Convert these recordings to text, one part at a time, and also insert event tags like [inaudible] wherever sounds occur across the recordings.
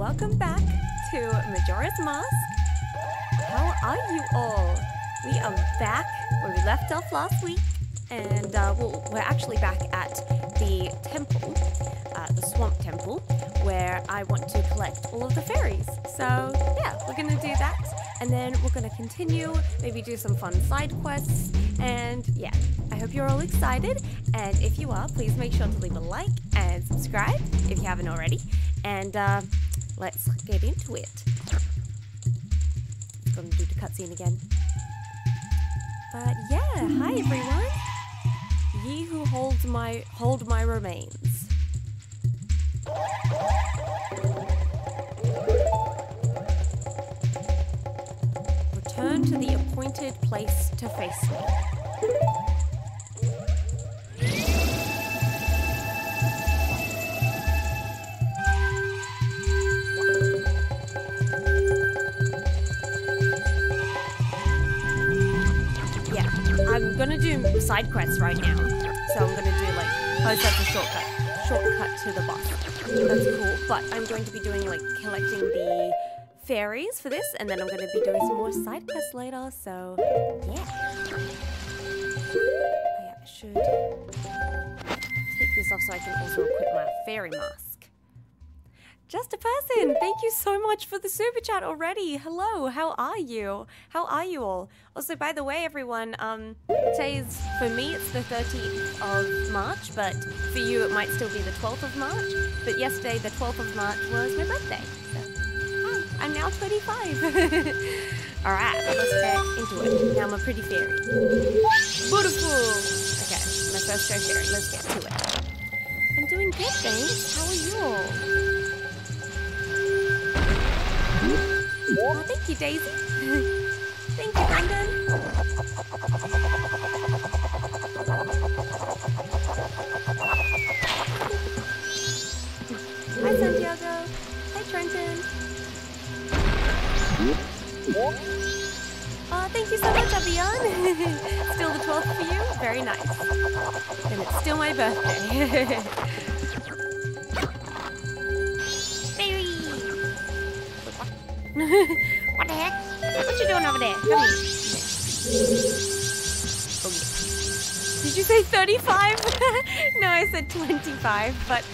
welcome back to Majora's Mask. How are you all? We are back where we left off last week, and uh, well, we're actually back at the temple, uh, the Swamp Temple, where I want to collect all of the fairies. So, yeah, we're gonna do that, and then we're gonna continue, maybe do some fun side quests, and yeah, I hope you're all excited. And if you are, please make sure to leave a like and subscribe if you haven't already. And uh, let's get into it. Gonna do the cutscene again. But yeah, hi everyone. Ye who holds my hold my remains. Return to the appointed place to face me. Gonna do side quests right now. So I'm gonna do like, oh, so that's a shortcut. Shortcut to the boss. That's cool. But I'm going to be doing like collecting the fairies for this, and then I'm gonna be doing some more side quests later. So yeah. Oh, yeah, I should take this off so I can also equip my fairy mask. Just a person. Thank you so much for the super chat already. Hello, how are you? How are you all? Also, by the way, everyone, um, today's for me it's the 13th of March, but for you it might still be the 12th of March. But yesterday, the 12th of March, was my birthday. So, hi, I'm now 25. [laughs] all right, let's get into it. Now I'm a pretty fairy. Beautiful. Okay, my first show fairy. Let's get to it. I'm doing good, thanks. How are you all? Oh, thank you, Daisy. [laughs] thank you, Brendan. Hi, Santiago. Hi, Trenton. Oh, thank you so much, Avian. [laughs] still the 12th for you? Very nice. And it's still my birthday. [laughs] [laughs] what the heck? What you doing over there? Come here. Did you say 35? [laughs] no, I said 25, but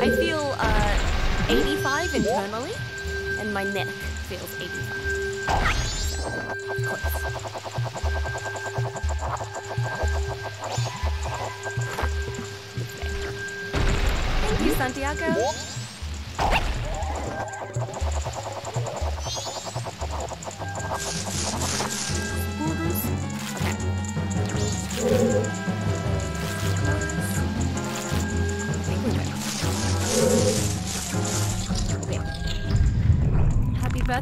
I feel uh, 85 internally, and my neck feels 85. So, close. Thank you, Santiago.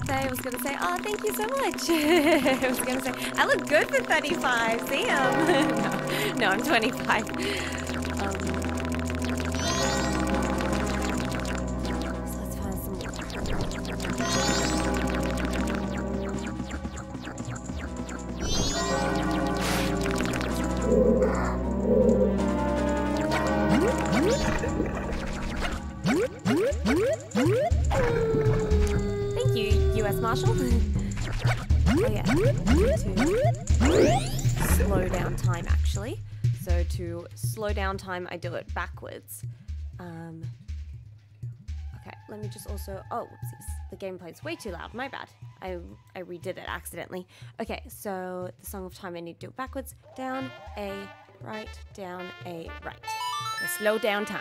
Birthday. I was to say, oh, thank you so much. [laughs] I was to say, I look good for 35. See [laughs] no, no, I'm 25. To slow down time, I do it backwards. Um, okay, let me just also. Oh, whoopsies! The gameplay's way too loud. My bad. I I redid it accidentally. Okay, so the Song of Time, I need to do it backwards. Down a right, down a right. Slow down time.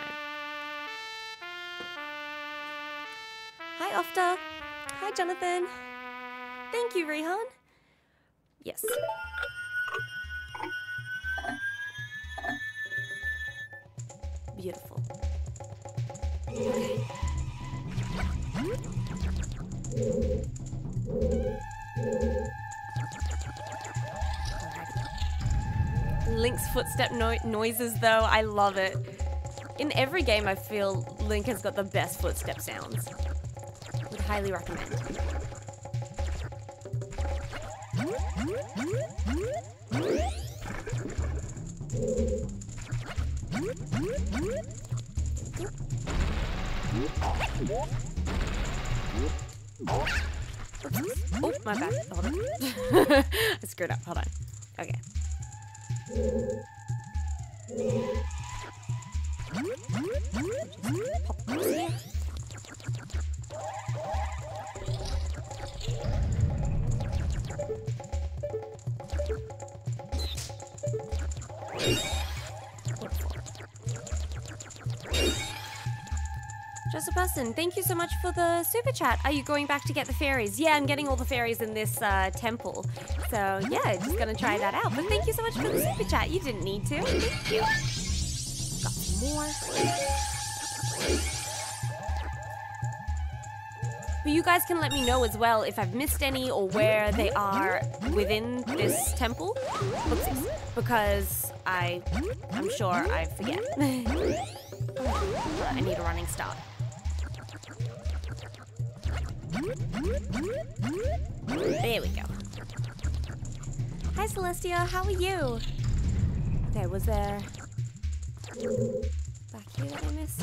Hi, Ofta. Hi, Jonathan. Thank you, Rehan. Yes. Beautiful. Link's footstep no- noises, though, I love it. In every game, I feel Link has got the best footstep sounds. Would highly recommend. Oh, my bad. Hold on. [laughs] I screwed up. Hold on. Okay. Pop Just a person. Thank you so much for the super chat. Are you going back to get the fairies? Yeah, I'm getting all the fairies in this uh, temple. So yeah, just gonna try that out. But thank you so much for the super chat. You didn't need to. Thank you. Got more. But you guys can let me know as well if I've missed any or where they are within this temple. Because I, I'm sure I forget. [laughs] I need a running start. There we go. Hi Celestia, how are you? There was a back here that I missed.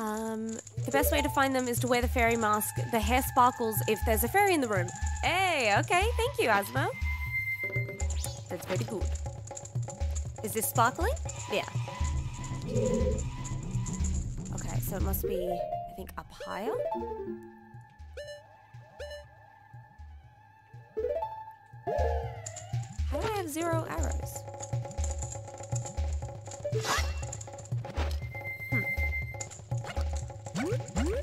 Um, the best way to find them is to wear the fairy mask. The hair sparkles if there's a fairy in the room. Hey, okay, thank you, Asmo. That's pretty good. Is this sparkling? Yeah. Okay, so it must be, I think, up higher. How do I have zero arrows?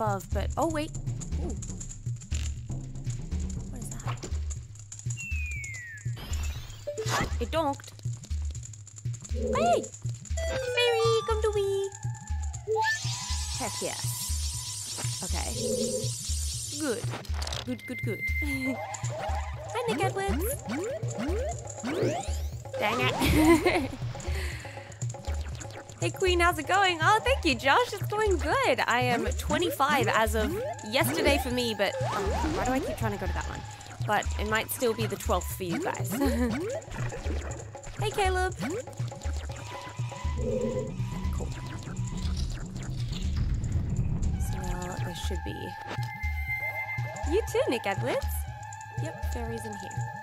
above, but oh wait. Josh. It's going good. I am 25 as of yesterday for me, but oh, why do I keep trying to go to that one? But it might still be the 12th for you guys. [laughs] hey, Caleb. Cool. So now there should be. You too, Nick Edwards. Yep, fairies in here.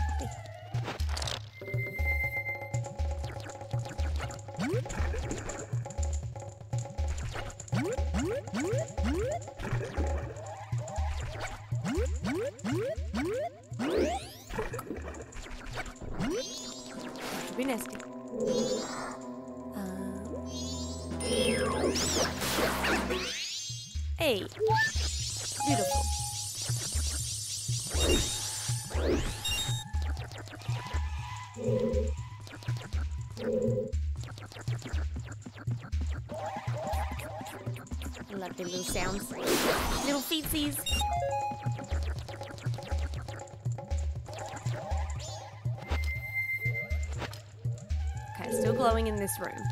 This room.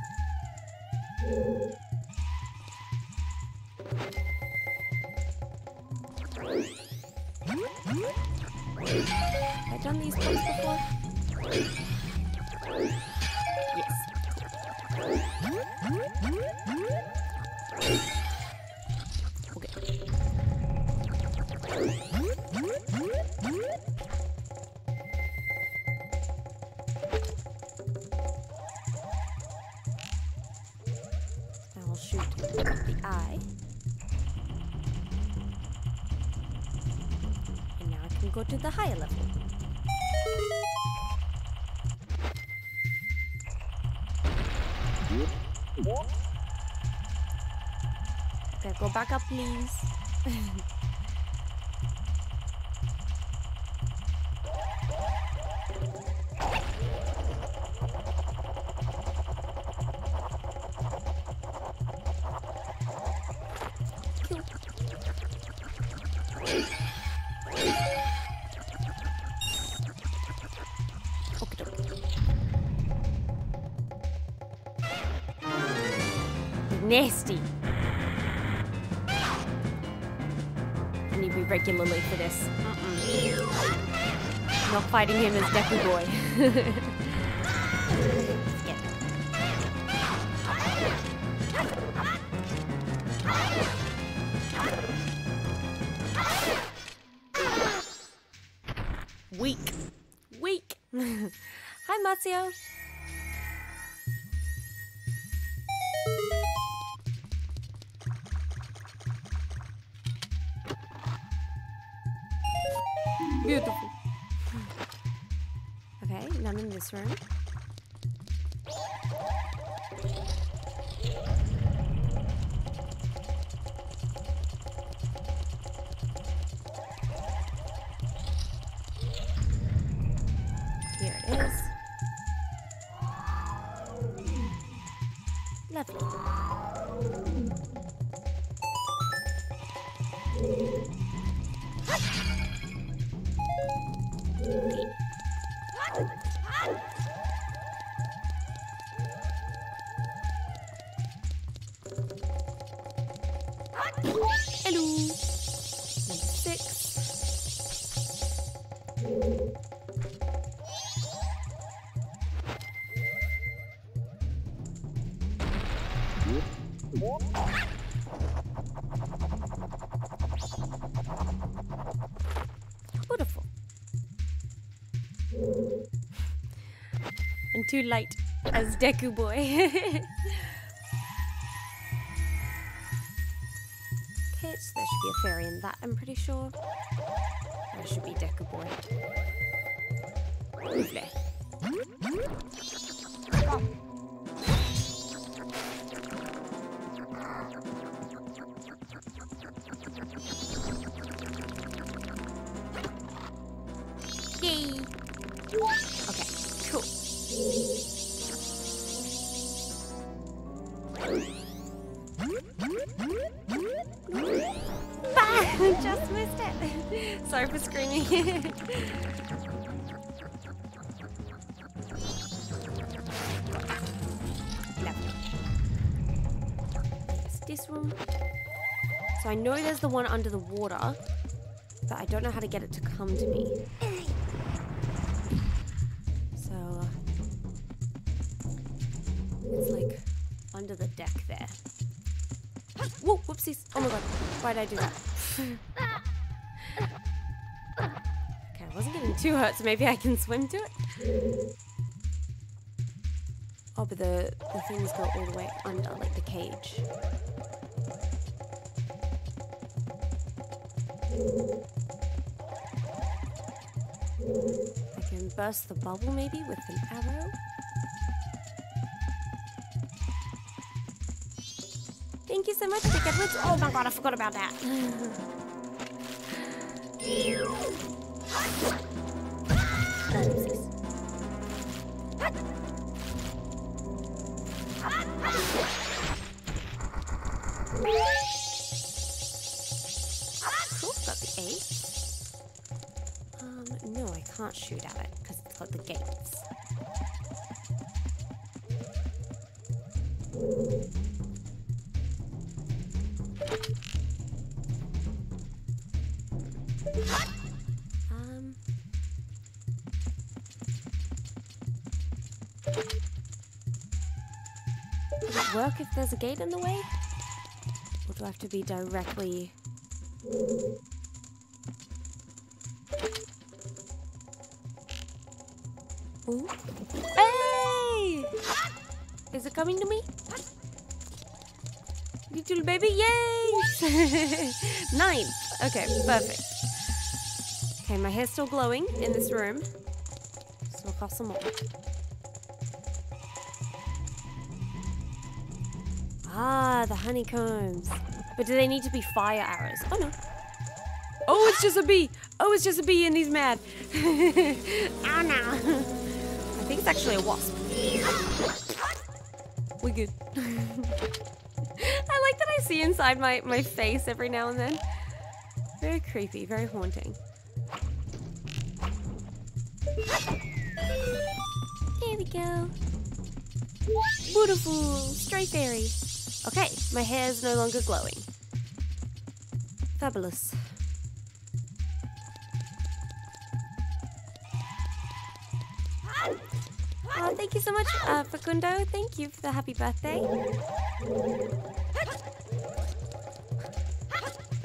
Back up, please. Fighting him as Deku Boy. [laughs] too light as Deku Boy. [laughs] there should be a fairy in that, I'm pretty sure. There should be Deku Boy. There's this. So I know there's the one under the water, but I don't know how to get it to come to me. So it's like under the deck there. Whoa, whoopsies. Oh my god. Why did I do that? [laughs] too hurt, so maybe I can swim to it. Oh, but the, the things go all the way under, like the cage. I can burst the bubble maybe with an arrow. Thank you so much, Dick Edwards. Oh my god, I forgot about that. [sighs] [laughs] Oopsies. Cool, the eight. Um, no, I can't shoot at it because it's got the gates. There's a gate in the way? Or do I have to be directly... Ooh. Hey! Is it coming to me? Little baby, yay! [laughs] Nine. Okay, perfect. Okay, my hair's still glowing in this room. So we'll cost some more. Ah, the honeycombs. But do they need to be fire arrows? Oh no. Oh, it's just a bee. Oh, it's just a bee and he's mad. oh [laughs] no. I think it's actually a wasp. We're good. I like that I see inside my, my face every now and then. Very creepy, very haunting. There we go. Beautiful, stray fairy. Okay, my hair is no longer glowing. Fabulous. Oh, thank you so much, uh, Facundo. Thank you for the happy birthday.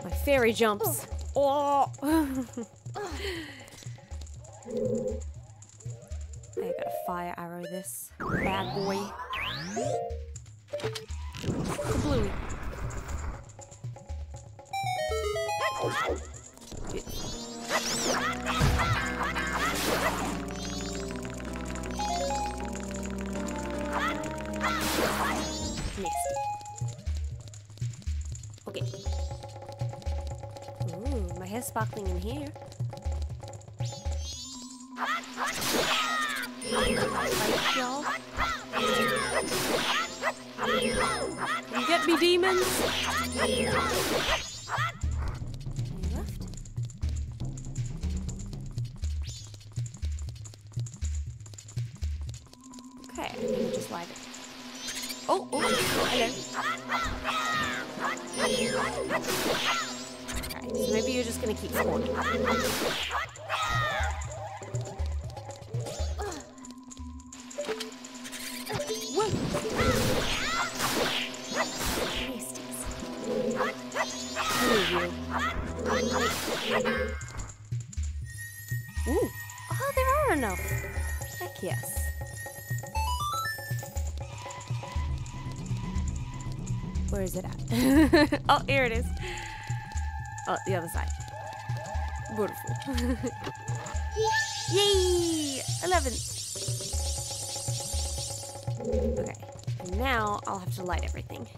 My fairy jumps. Oh! [laughs] I gotta fire arrow this bad boy. Bluey. Okay. My hair's sparkling in here. Like y'all. You get me, demons? Okay, just light it. Oh, oh, hello. Okay, so maybe you're just gonna keep spawning. Ooh. Oh, there are enough. Heck yes. Where is it at? [laughs] oh, here it is. Oh, the other side. Beautiful. [laughs] Yay! 11. Okay. Now I'll have to light everything.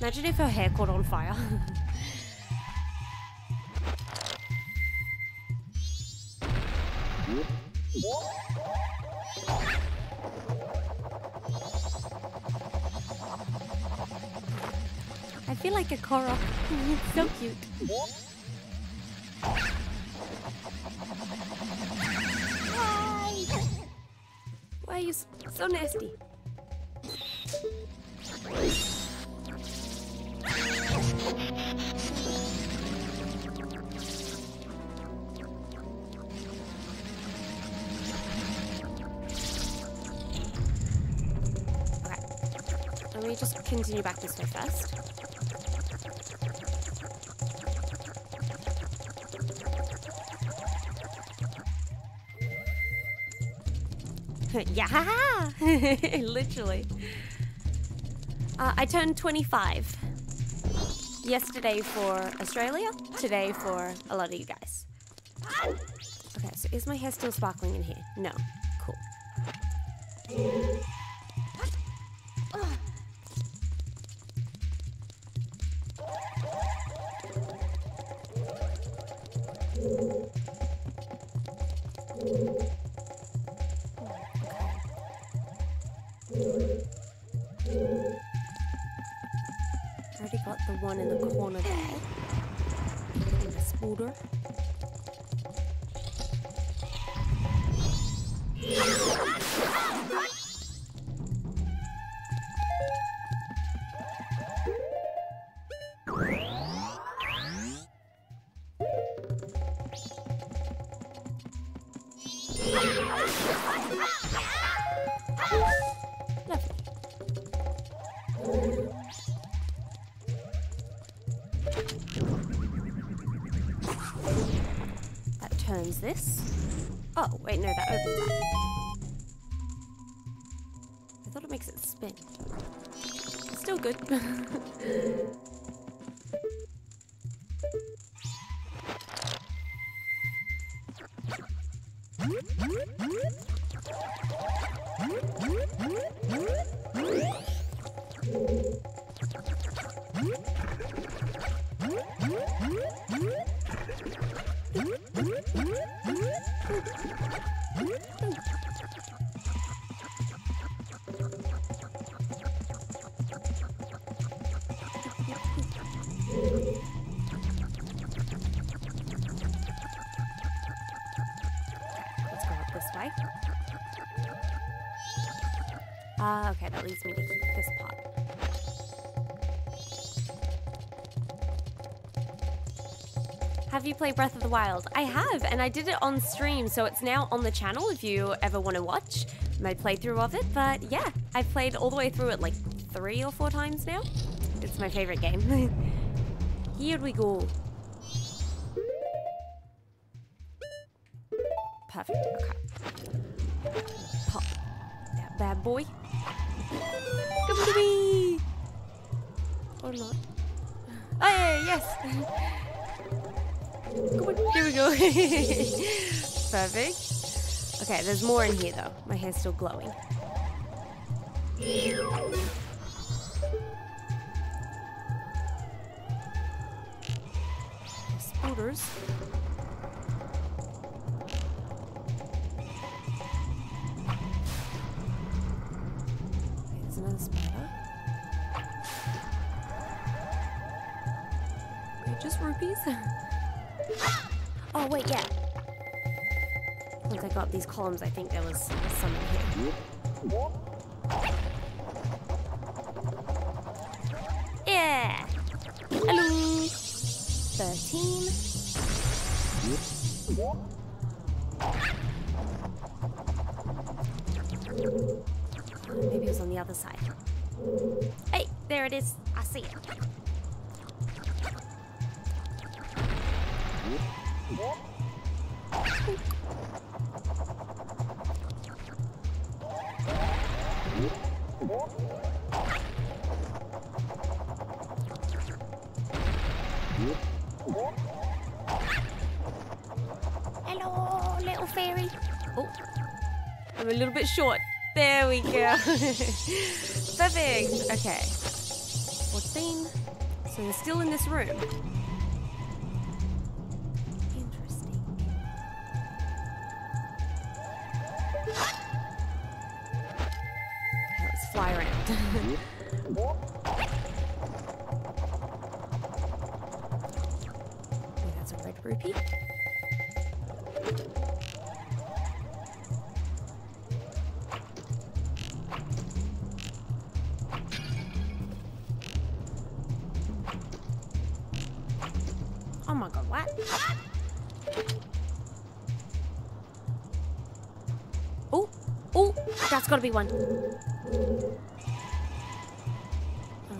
Imagine if her hair caught on fire. [laughs] It's so cute. Why? Why are you so nasty? Let me just continue back this way first. [laughs] literally. Uh, I turned 25 yesterday for Australia, today for a lot of you guys. Okay, so is my hair still sparkling in here? No. Cool. store you played Breath of the Wild? I have, and I did it on stream, so it's now on the channel if you ever want to watch my playthrough of it. But yeah, I've played all the way through it like three or four times now. It's my favorite game. [laughs] Here we go. Perfect. Okay, there's more in here though. My hair's still glowing. Perfect. Okay. 14. So we're still in this room. Um,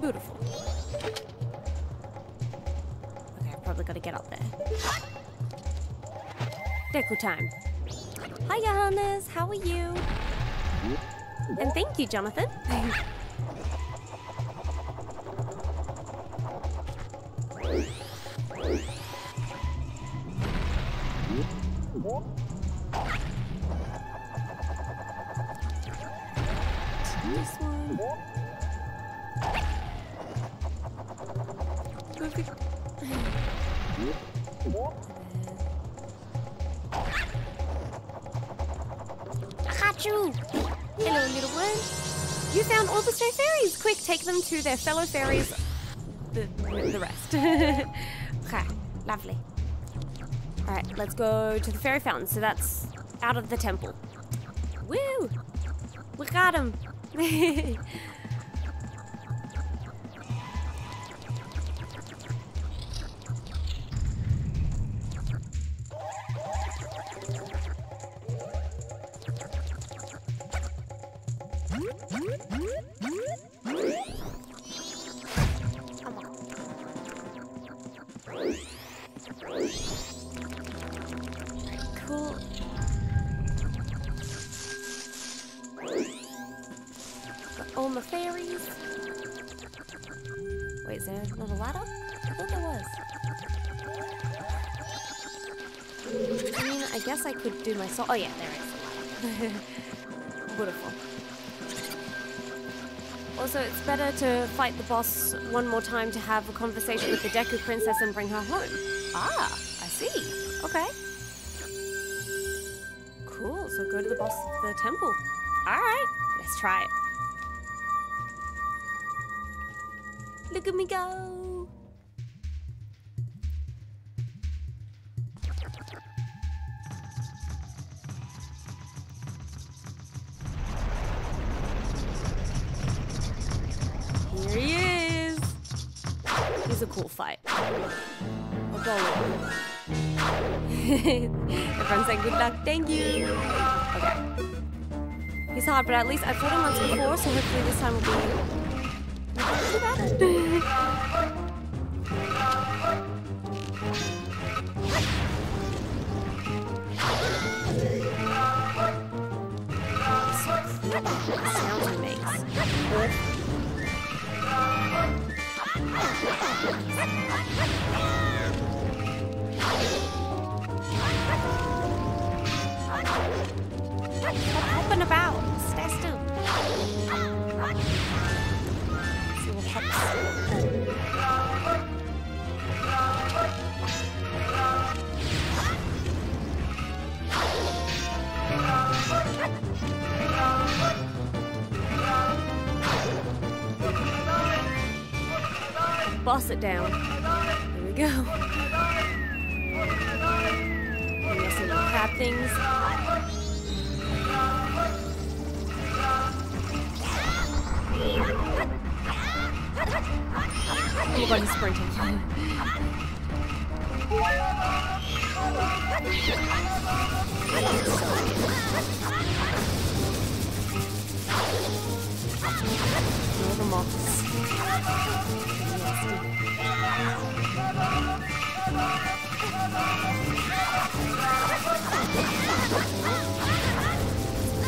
beautiful. Okay, I've probably gotta get up there. Deku time. Hi, Johannes. How are you? And thank you, Jonathan. [laughs] their fellow fairies. The, the rest. [laughs] okay, lovely. Alright, let's go to the fairy fountain. So that's out of the temple. Woo! We got him! [laughs] fight the boss one more time to have a conversation with the Deku Princess and bring her home. Ah, I see. Okay. Cool, so go to the boss of the temple. Alright, let's try it. Look at me go! [laughs] Everyone say good luck. Thank you. Okay. He's hard, but at least I've fought him once before, so hopefully this time will be too. Stop hopping about. Stay still. See what hops. Boss it down. Here we go. Maybe some crab things. My god, he's sprinting. Ignore the moths.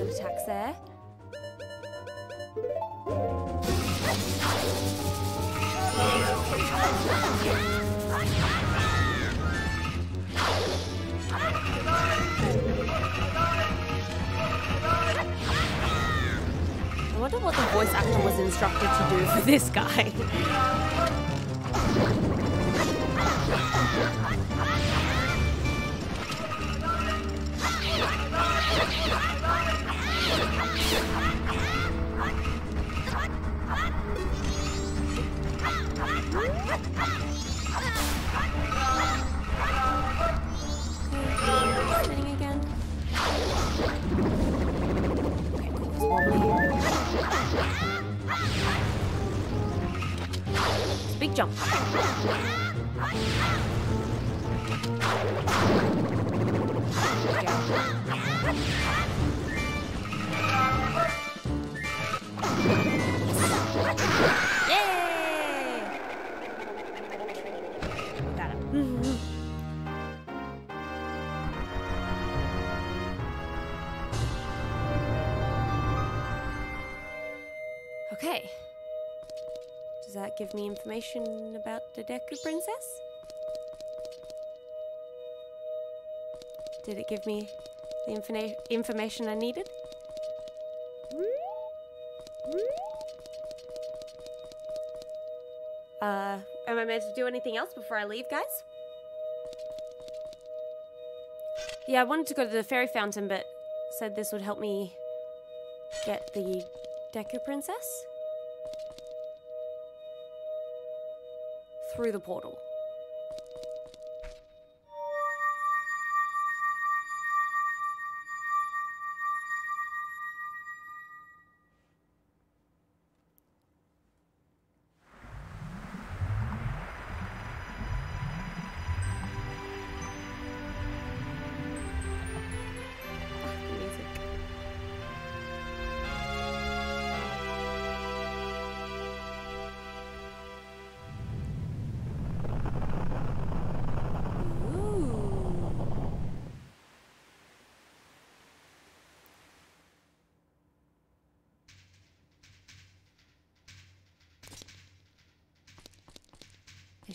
Attacks there. What the voice actor was instructed to do for this guy. Jump. There give me information about the Deku Princess? Did it give me the infina- information I needed? Uh, am I meant to do anything else before I leave, guys? Yeah, I wanted to go to the fairy fountain, but said this would help me get the Deku Princess through the portal.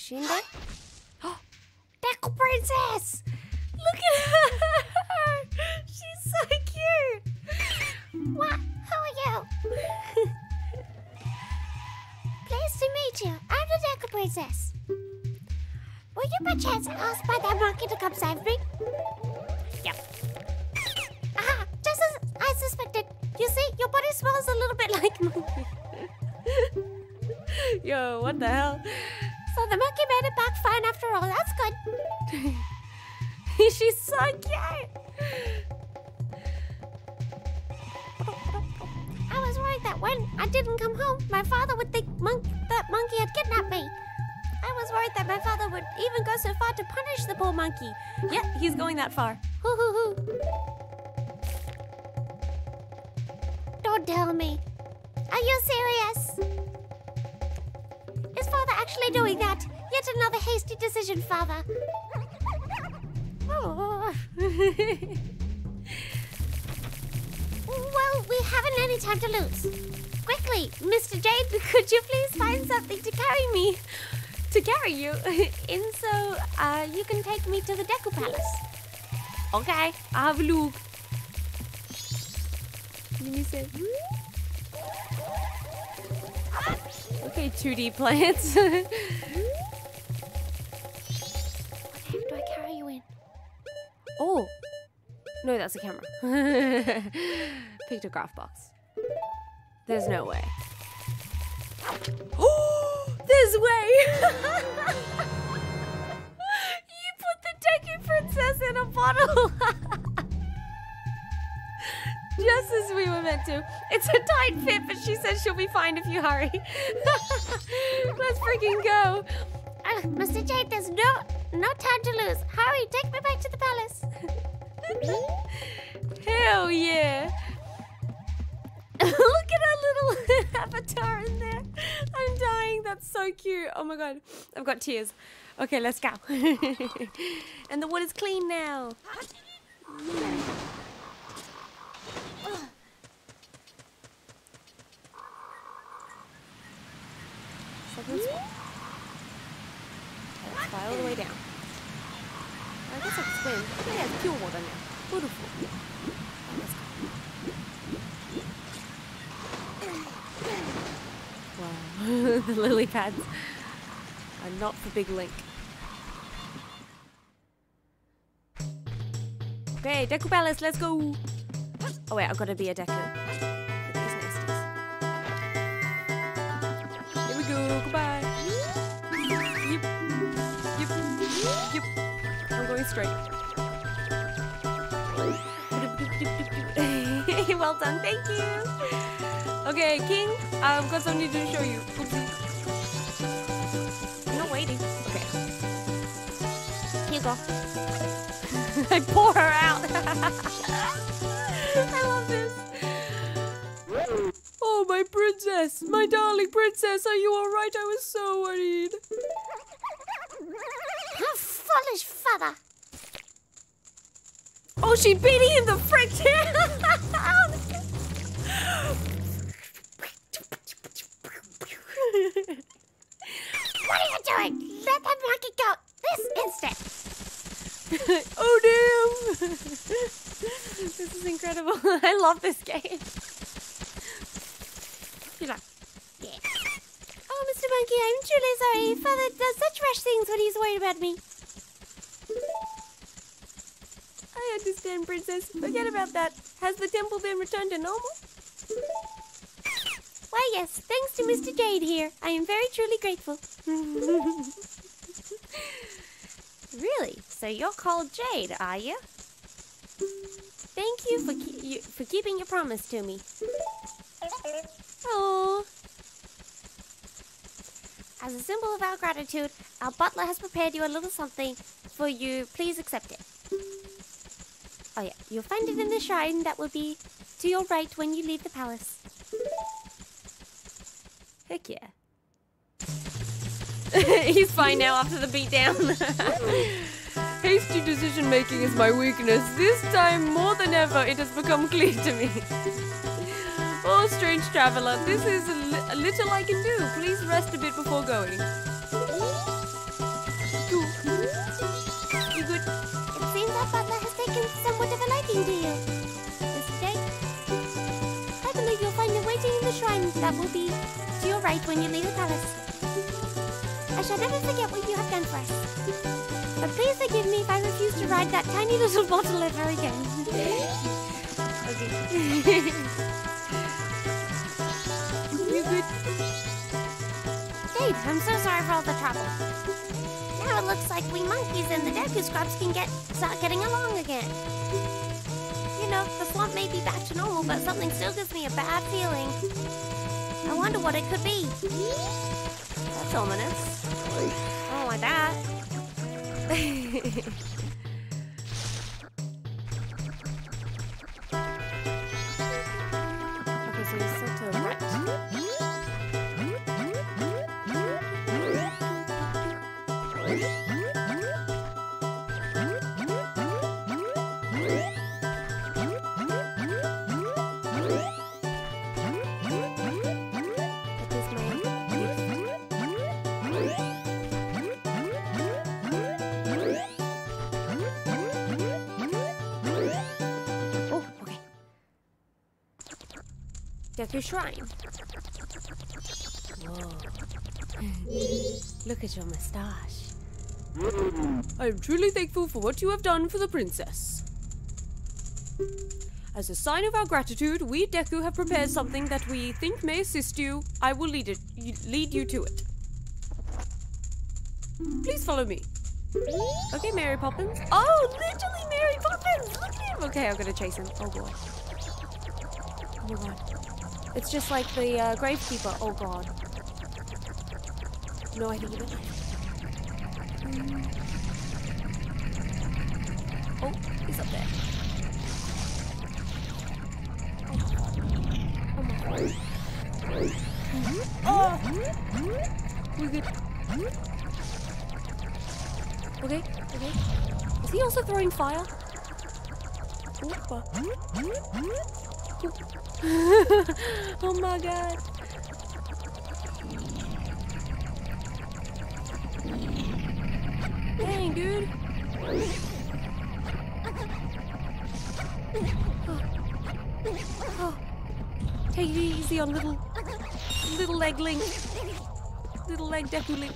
In there? Oh, Deku Princess! Look at her! [laughs] She's so cute! [laughs] What? Who are you? [laughs] Pleased to meet you. I'm the Deku Princess. Were you perchance asked by that monkey to come save me? Yep. Ah, just as I suspected. You see, your body smells a little bit like monkey. Yo, what the hell? The monkey made it back fine after all. That's good. [laughs] She's so cute! I was worried that when I didn't come home, my father would think that monkey had kidnapped me. I was worried that my father would even go so far to punish the poor monkey. Yeah, he's going that far. Hoo hoo hoo. Don't tell me. Yet another hasty decision, father. Oh. [laughs] well, we haven't any time to lose. Quickly, Mr. Jade, could you please find something to carry me? to carry you. [laughs] In so uh, you can take me to the Deku Palace. okay, I'll have a look. Okay, 2D plants. [laughs] No, that's a camera. [laughs] Pictograph box. There's no way. Oh, [gasps] there's way! [laughs] you put the Deku Princess in a bottle! [laughs] Just as we were meant to. It's a tight fit, but she says she'll be fine if you hurry. Let's freaking go. Uh, Mr. Jade, there's no no time to lose. Hurry, take me back to the palace. [laughs] Hell yeah! [laughs] Look at her little [laughs] avatar in there. I'm dying. That's so cute. Oh my god. I've got tears. Okay, let's go. and the water's clean now. Let's fly all the way down. I guess I can swim. Oh, yeah, it's pure water now. Beautiful. Let's go. Wow. the [laughs] lily pads are not for Big Link. Okay, Deku Palace, let's go. Oh wait, I've got to be a Deku. Here we go, goodbye. I'm going straight. Well done, thank you. Okay, King, I've got something to show you. I'm not waiting. Okay. Here you go. [laughs] I pour her out. [laughs] I love this. Oh, my princess, my darling princess, are you all right? I was so worried. How foolish, father. Oh, she beat him in the frick. [laughs] What are you doing? Let that monkey go this instant. [laughs] oh damn! [laughs] this is incredible. I love this game. Oh, Mr. Monkey, I'm truly sorry. Father does such rash things when he's worried about me. I understand, princess. Forget about that. Has the temple been returned to normal? Why, yes, thanks to Mr. Jade here. I am very truly grateful. [laughs] Really? So you're called Jade, are you? Thank you for ke- you, for keeping your promise to me. Oh. As a symbol of our gratitude, our butler has prepared you a little something for you. Please accept it. Oh yeah. You'll find it in the shrine that will be to your right when you leave the palace. Heck yeah. [laughs] He's fine now after the beatdown. [laughs] Hasty decision making is my weakness. This time, more than ever, it has become clear to me. [laughs] oh, strange traveler, this is a, li- a little I can do. Please rest a bit before going. Talking to you. This day, I believe you'll find a waiting in the shrine that will be to your right when you leave the palace. I shall never forget what you have done for us. But please forgive me if I refuse to ride that tiny little [laughs] bottle ever again. Okay. you good? Dave, I'm so sorry for all the trouble. It looks like we monkeys and the Deku Scrubs can get start getting along again. You know, the swamp may be back to normal, but something still gives me a bad feeling. I wonder what it could be. That's ominous. I don't like Deku Shrine. Whoa. [laughs] Look at your mustache. I am truly thankful for what you have done for the princess. As a sign of our gratitude, we Deku have prepared something that we think may assist you. I will lead it, lead you to it. Please follow me. Okay, Mary Poppins. Oh, literally Mary Poppins! Look at him! Okay, I'm gonna chase him. Oh boy. Oh my god. It's just like the uh, Gravekeeper. Oh god. No, I. Mm. Oh, he's up there. Oh my god. Oh! We're good. Okay, okay. Is he also throwing fire? [laughs] oh my god. Dang, dude. Oh. Take it easy on little, little leg link. Little leg Deku link.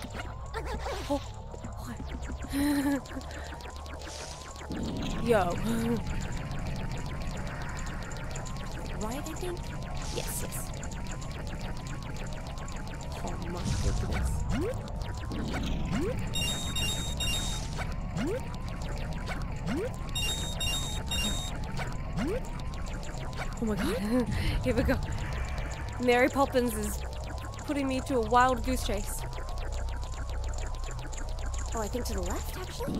Oh. [laughs] Yo. [laughs] right, I think? Yes, yes. Oh my goodness. Oh my god. [laughs] Here we go. Mary Poppins is putting me to a wild goose chase. Oh, I think to the left, actually?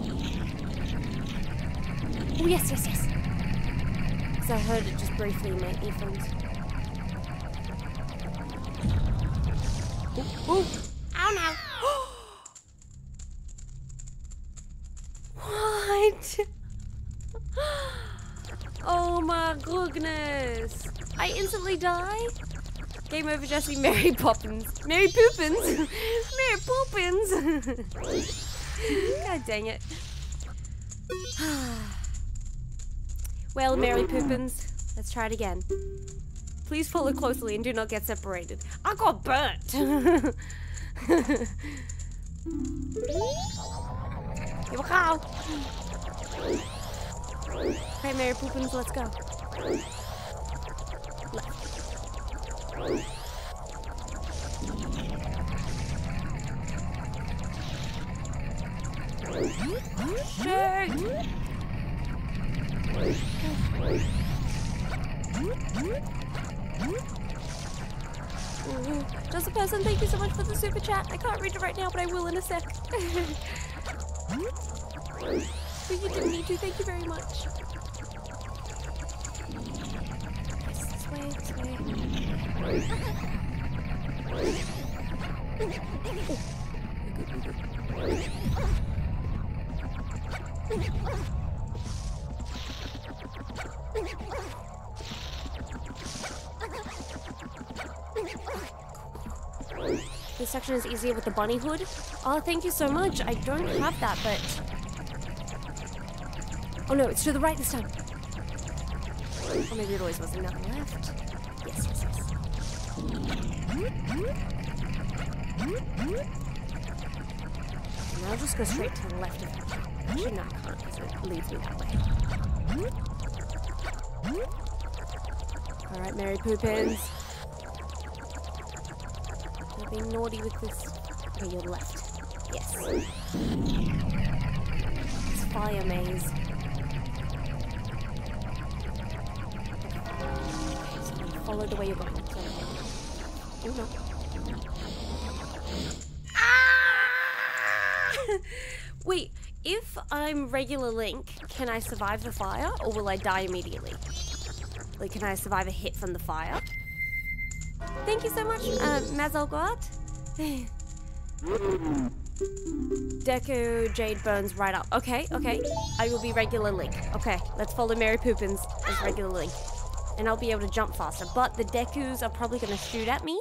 Oh, yes, yes, yes. Because I heard it just briefly in my earphones. Oh, oh. Oh no. What? [gasps] Oh my goodness. I instantly die? Game over, Jesse. [laughs] Mary Poppins. Mary Poopins. [laughs] Mary Poopins. [laughs] God dang it. [sighs] [sighs] [sighs] well, Mary Poopins, let's try it again. Please follow closely and do not get separated. I got burnt. Here we go. Okay, Mary Poopins, let's go. Left. Shit! Just a person, thank you so much for the super chat. I can't read it right now, but I will in a sec. [laughs] but you didn't need to, thank you very much. This way, this way. This section is easier with the bunny hood. Oh, thank you so much. I don't have that, but... Oh no, it's to the right this time. Or maybe it always was another left. Yes, yes, yes. And I'll just go straight to the left of. Actually, no, I can't because it leads me that way. Alright, Mary Poopins. You're being naughty with this. Okay, you're left. Yes. It's fire maze. Okay, so follow the way you're going. So. Ah! [laughs] Wait, if I'm regular Link, can I survive the fire or will I die immediately? Like, can I survive a hit from the fire? Thank you so much, uh. [laughs] Deku Jade Burns right up. Okay, okay. I will be regular Link. Okay, let's follow Mary Poopins as regular Link. And I'll be able to jump faster. But the Dekus are probably going to shoot at me.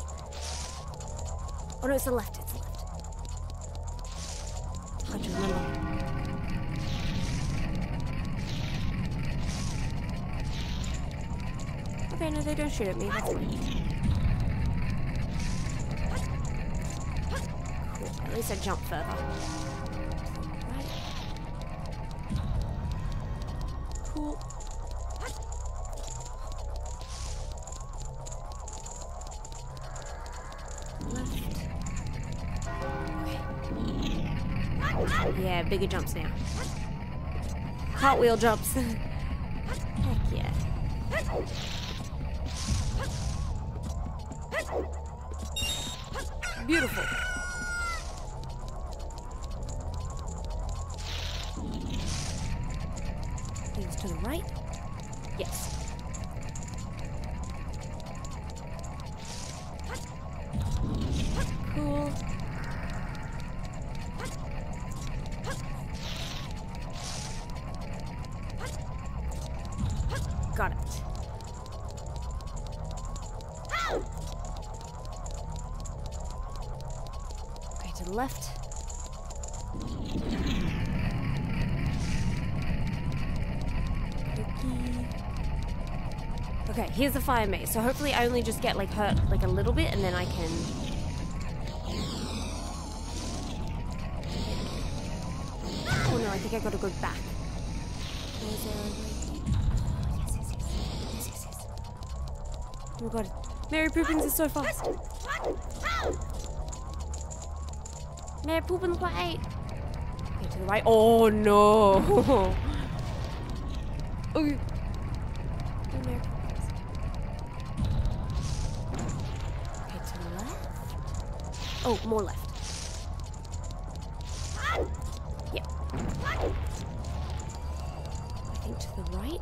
Oh no, it's the left. It's the left. Okay, no, they don't shoot at me. That's fine. Cool. At least I jump further. Right. Cool. Yeah, bigger jumps now. Cartwheel jumps. [laughs] Heck yeah. Beautiful. Things to the right. Yes. Cool. Got it. Okay, to the left. Okay. Okay, here's the fire maze. So hopefully I only just get like hurt like a little bit and then I can Oh no, I think I gotta go back. Oh god. Mary Poopins is so fast. Mary Poopins got eight. Okay, to the right. Oh no. [laughs] okay. Oh, Go Mary Poppins. Okay, to the left. Oh, more left. Yep. I think to the right.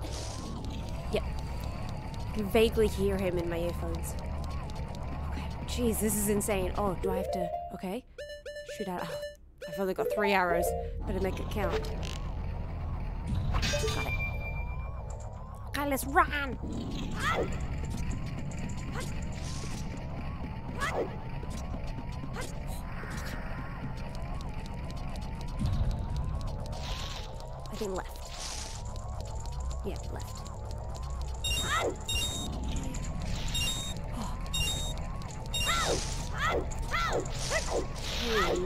Yep. I can vaguely hear him in my earphones. Okay. Jeez, this is insane. Oh, do I have to? Okay. Shoot out. Oh, I've only got three arrows. Better make it count. Got it. Okay, let's run. I left. Yeah, left.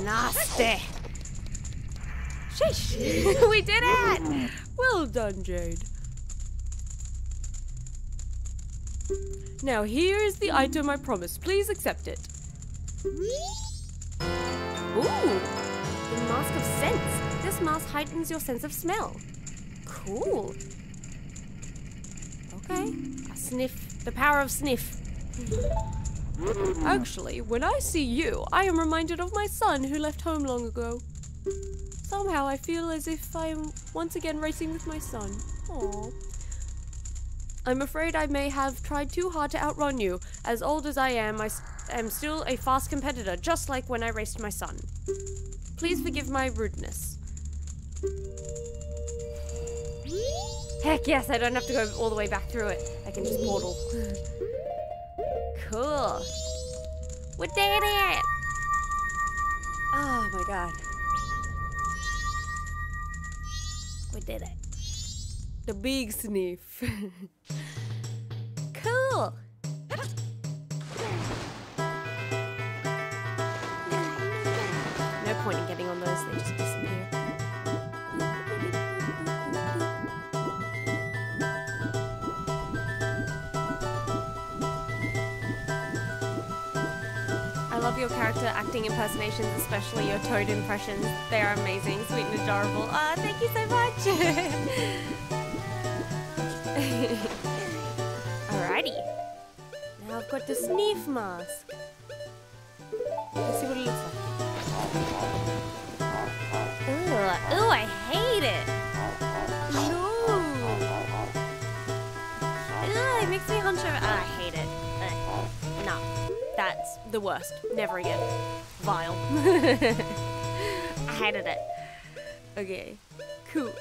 Nasty. Sheesh. [laughs] we did it. Well done, Jade. Now here is the item I promised. Please accept it. Ooh, the mask of scents. This mask heightens your sense of smell. Cool. Okay. A sniff. The power of sniff. Actually, when I see you, I am reminded of my son who left home long ago. Somehow I feel as if I am once again racing with my son. Aww. I'm afraid I may have tried too hard to outrun you. As old as I am, I am still a fast competitor, just like when I raced my son. Please forgive my rudeness. Heck yes, I don't have to go all the way back through it. I can just portal. cool. We did it! Oh my god. We did it. The big sniff. cool. Love your character acting impersonations, especially your Toad impressions. They are amazing, sweet and adorable. Ah, thank you so much. [laughs] Alrighty. Now I've got the sneeze mask. Let's see what it looks like. Ugh, ooh, I hate it. No. Ugh, it makes me hunch over. Ah, I hate the worst. Never again. Vile. [laughs] I hated it. Okay, cool.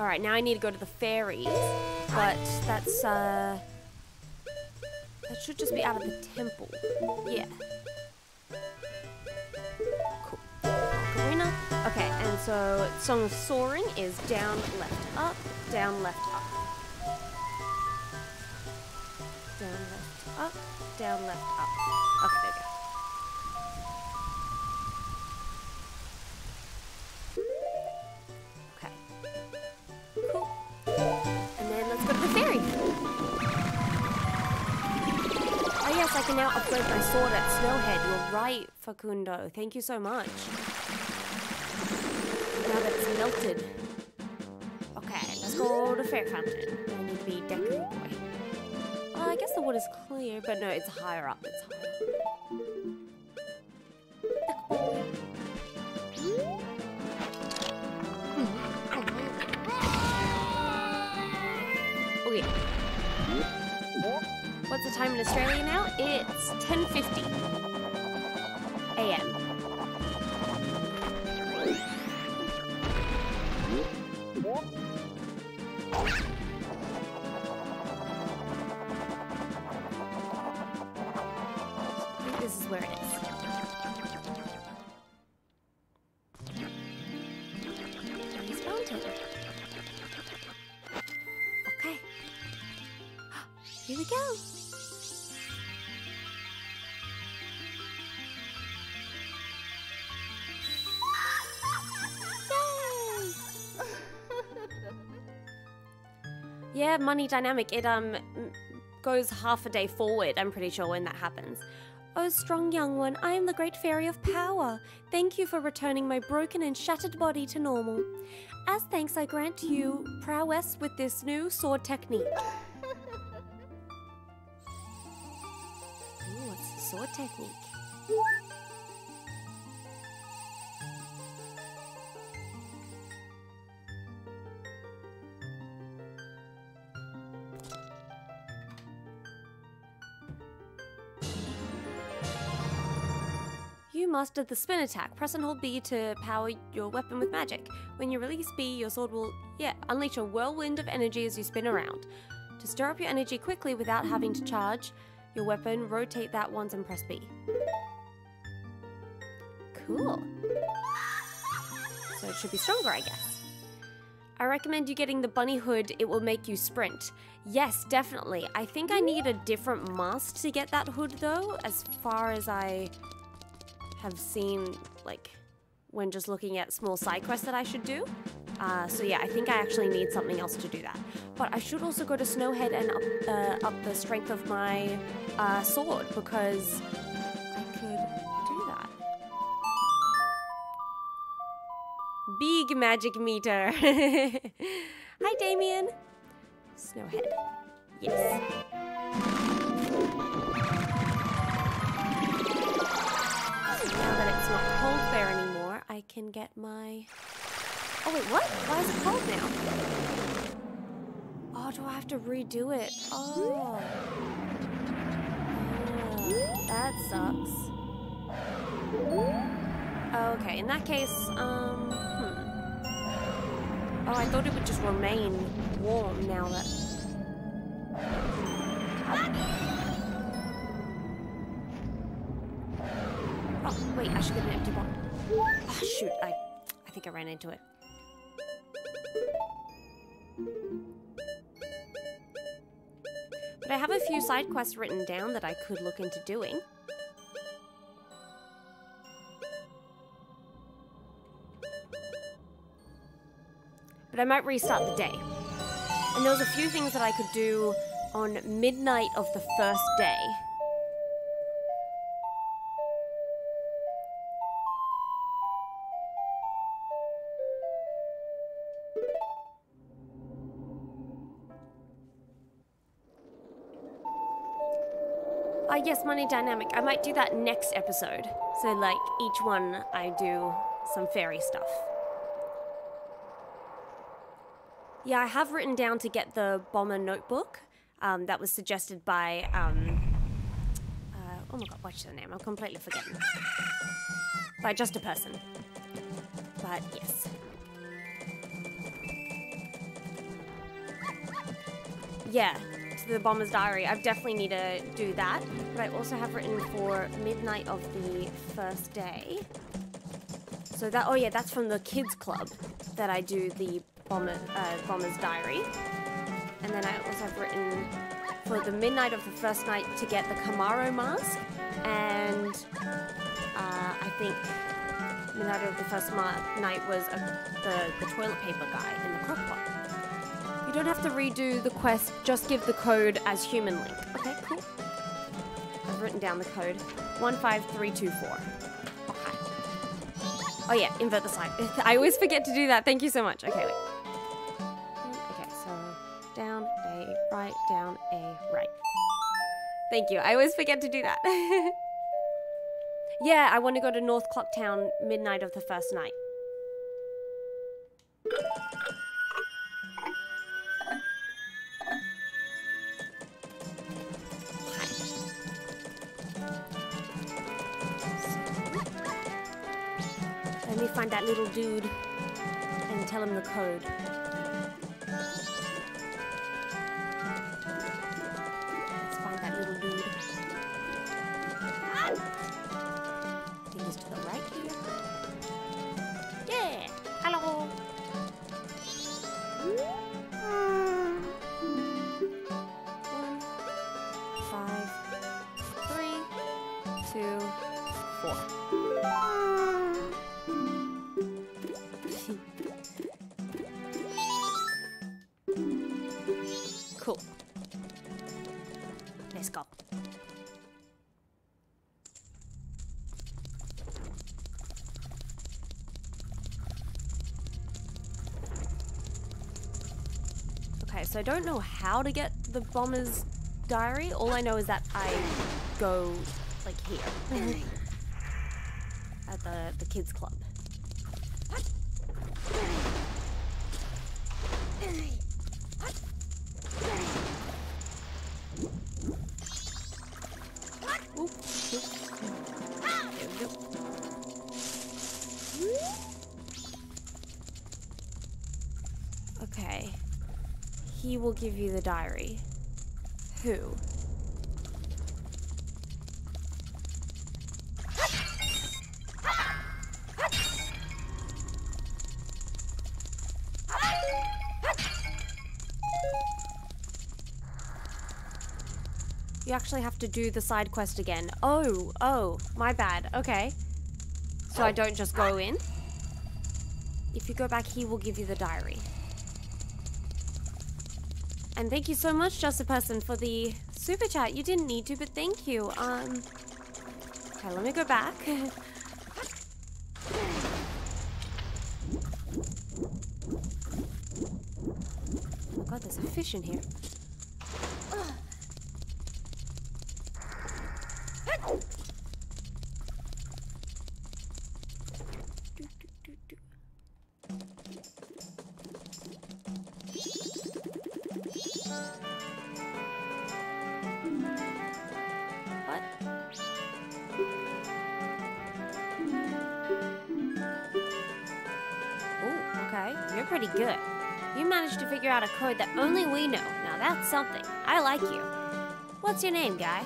All right, now I need to go to the fairies, but that's uh, that should just be out of the temple. Yeah. Cool. Okay, and so Song of Soaring is down, left, up, down, left, up. Up, down, left, up. Okay, there we go. Okay. Cool. And then let's go to the ferry. Oh yes, I can now upgrade my sword at Snowhead. You're right, Facundo. Thank you so much. Now that it's melted. Okay, let's go to Fair Fountain. I need to be Deku Boy. Well, I guess the water's clear, but no, it's higher up. It's higher. Okay. What's the time in Australia now? It's 10.50 a.m. where it is. Okay. [gasps] Here we go. [laughs] Yeah, money dynamic. It um goes half a day forward. I'm pretty sure when that happens. Oh, strong young one, I am the great fairy of power. Thank you for returning my broken and shattered body to normal. As thanks, I grant you prowess with this new sword technique. [laughs] Ooh, what's the sword technique? Mastered the spin attack. Press and hold B to power your weapon with magic. When you release B, your sword will, yeah, unleash a whirlwind of energy as you spin around. To stir up your energy quickly without having to charge your weapon, rotate that once and press B. Cool. So it should be stronger, I guess. I recommend you getting the bunny hood. It will make you sprint. Yes, definitely. I think I need a different mask to get that hood, though, as far as I have seen, like, when just looking at small side quests that I should do. Uh, so yeah, I think I actually need something else to do that. But I should also go to Snowhead and up, uh, up the strength of my uh, sword because I could do that. Big magic meter. [laughs] Hi, Damien. Snowhead. Yes. Now that it's not cold there anymore, I can get my... Oh wait, what? Why is it cold now? Oh, do I have to redo it? Oh. Oh, that sucks. Okay, in that case, um, hmm. Oh, I thought it would just remain warm now that... Oh, wait, I should get an empty bottle. Oh, shoot, I, I think I ran into it. But I have a few side quests written down that I could look into doing. But I might restart the day. And there was a few things that I could do on midnight of the first day. Yes, Money Dynamic. I might do that next episode. So, like, each one I do some fairy stuff. Yeah, I have written down to get the bomber notebook. Um, that was suggested by, um, uh, oh my god, what's the name? I'm completely forgetting. By just a person. But yes. Yeah, to the Bomber's Diary. I definitely need to do that. But I also have written for midnight of the first day. So that, oh yeah, that's from the kids club that I do the Bomber, uh, Bomber's Diary. And then I also have written for the midnight of the first night to get the Kamaro mask. And uh, I think midnight of the first night was a, the, the toilet paper guy in the crock pot. You don't have to redo the quest, just give the code as human link. Okay, cool. I've written down the code 15324. Okay. Oh yeah, invert the slide. [laughs] I always forget to do that. Thank you so much. Okay, wait. Okay, so down, A, right, down, A, right. Thank you. I always forget to do that. [laughs] yeah, I want to go to North Clocktown midnight of the first night. Code. So I don't know how to get the bomber's diary. All I know is that I go like here mm-hmm. at the the kids club. Give you the diary. Who? You actually have to do the side quest again. Oh, oh, my bad. Okay. So I don't just go in. If you go back, he will give you the diary. And thank you so much, Just Person, for the super chat. You didn't need to, but thank you. Um. Okay, let me go back. Oh [laughs] god, there's a fish in here. Something. I like you. What's your name, guy?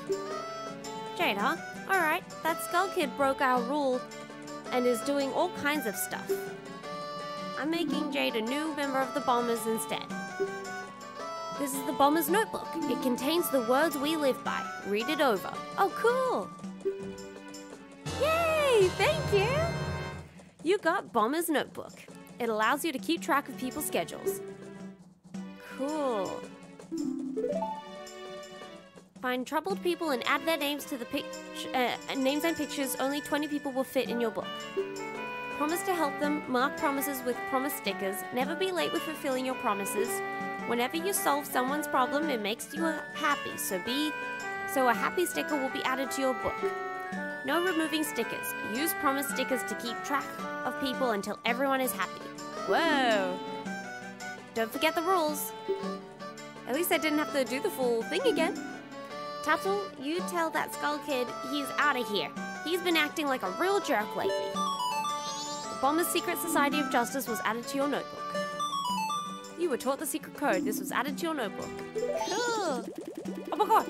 Jade, huh? Alright, that Skull Kid broke our rule and is doing all kinds of stuff. I'm making Jade a new member of the Bombers instead. This is the Bomber's Notebook. It contains the words we live by. Read it over. Oh, cool. Yay! Thank you. You got Bomber's Notebook. It allows you to keep track of people's schedules. Find troubled people and add their names to the pic- uh, names and pictures. Only 20 people will fit in your book. Promise to help them. Mark promises with promise stickers. Never be late with fulfilling your promises. Whenever you solve someone's problem, it makes you happy. So be so a happy sticker will be added to your book. No removing stickers. Use promise stickers to keep track of people until everyone is happy. Whoa! Don't forget the rules. At least I didn't have to do the full thing again. Tuttle, you tell that skull kid he's out of here. He's been acting like a real jerk lately. The Bomber's Secret Society of Justice was added to your notebook. You were taught the secret code. This was added to your notebook. Cool. Oh my god!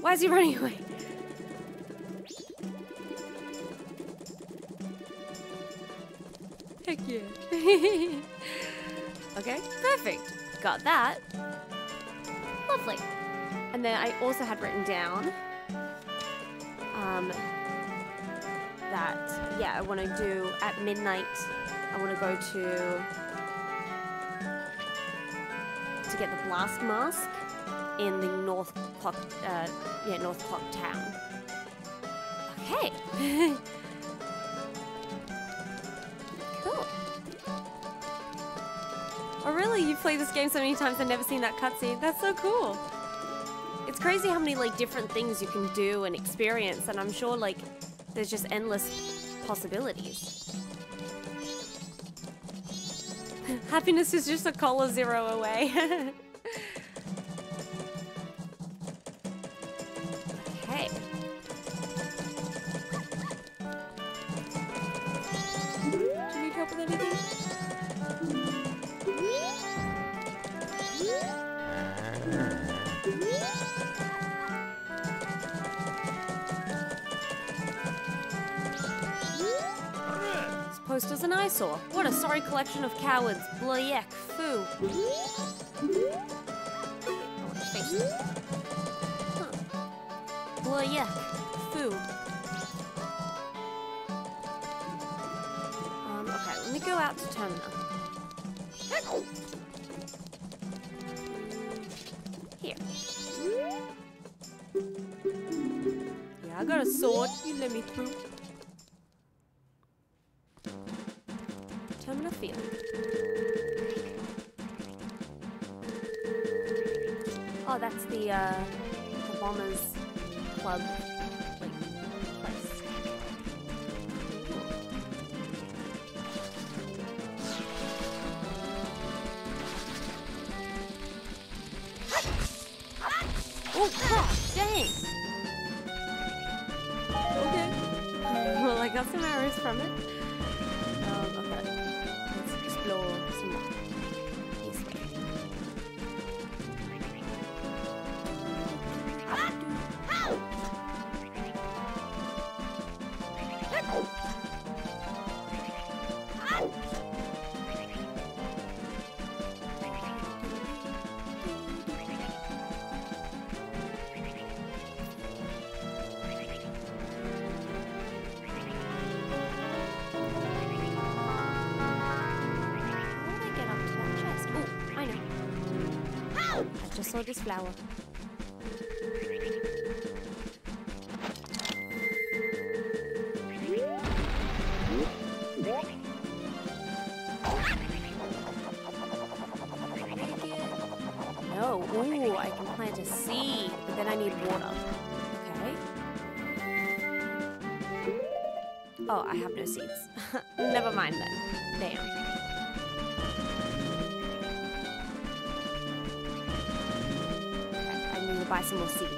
Why is he running away? Heck yeah. [laughs] okay, perfect. Got that. Lovely. And then I also had written down um, that, yeah, I want to do at midnight, I want to go to to get the blast mask in the North Clock, uh, yeah, North Clock Town. Okay. [laughs] cool. Oh really? You've played this game so many times and never seen that cutscene? That's so cool. It's crazy how many like different things you can do and experience, and I'm sure like there's just endless possibilities. [laughs] Happiness is just a cola zero away. [laughs] okay. Do you need help with anything? This poster's an eyesore. What a sorry collection of cowards. Blayek, foo. Huh. Blayek, foo. Um, okay, let me go out to Termina. Here. Yeah, I got a sword. You let me through. Termina Field. Oh, that's the, uh, the Bombers Club. Oh! Dang! Okay. [laughs] well, I got some arrows from it. Explore Saw this flower. No. Ooh, I can plant a seed, but then I need water. Okay. Oh, I have no seeds. [laughs] Never mind then. Some more seeds.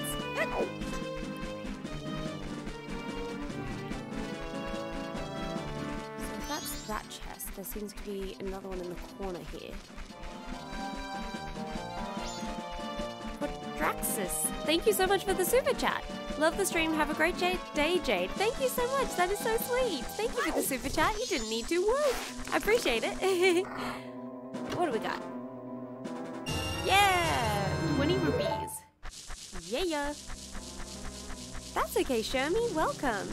So that's that chest, there seems to be another one in the corner here. Draxus, thank you so much for the super chat. Love the stream. Have a great day, Jade. Thank you so much. That is so sweet. Thank you for the super chat. You didn't need to. Woo! I appreciate it. [laughs] Yeah. Uh. That's okay, Shermie. Welcome.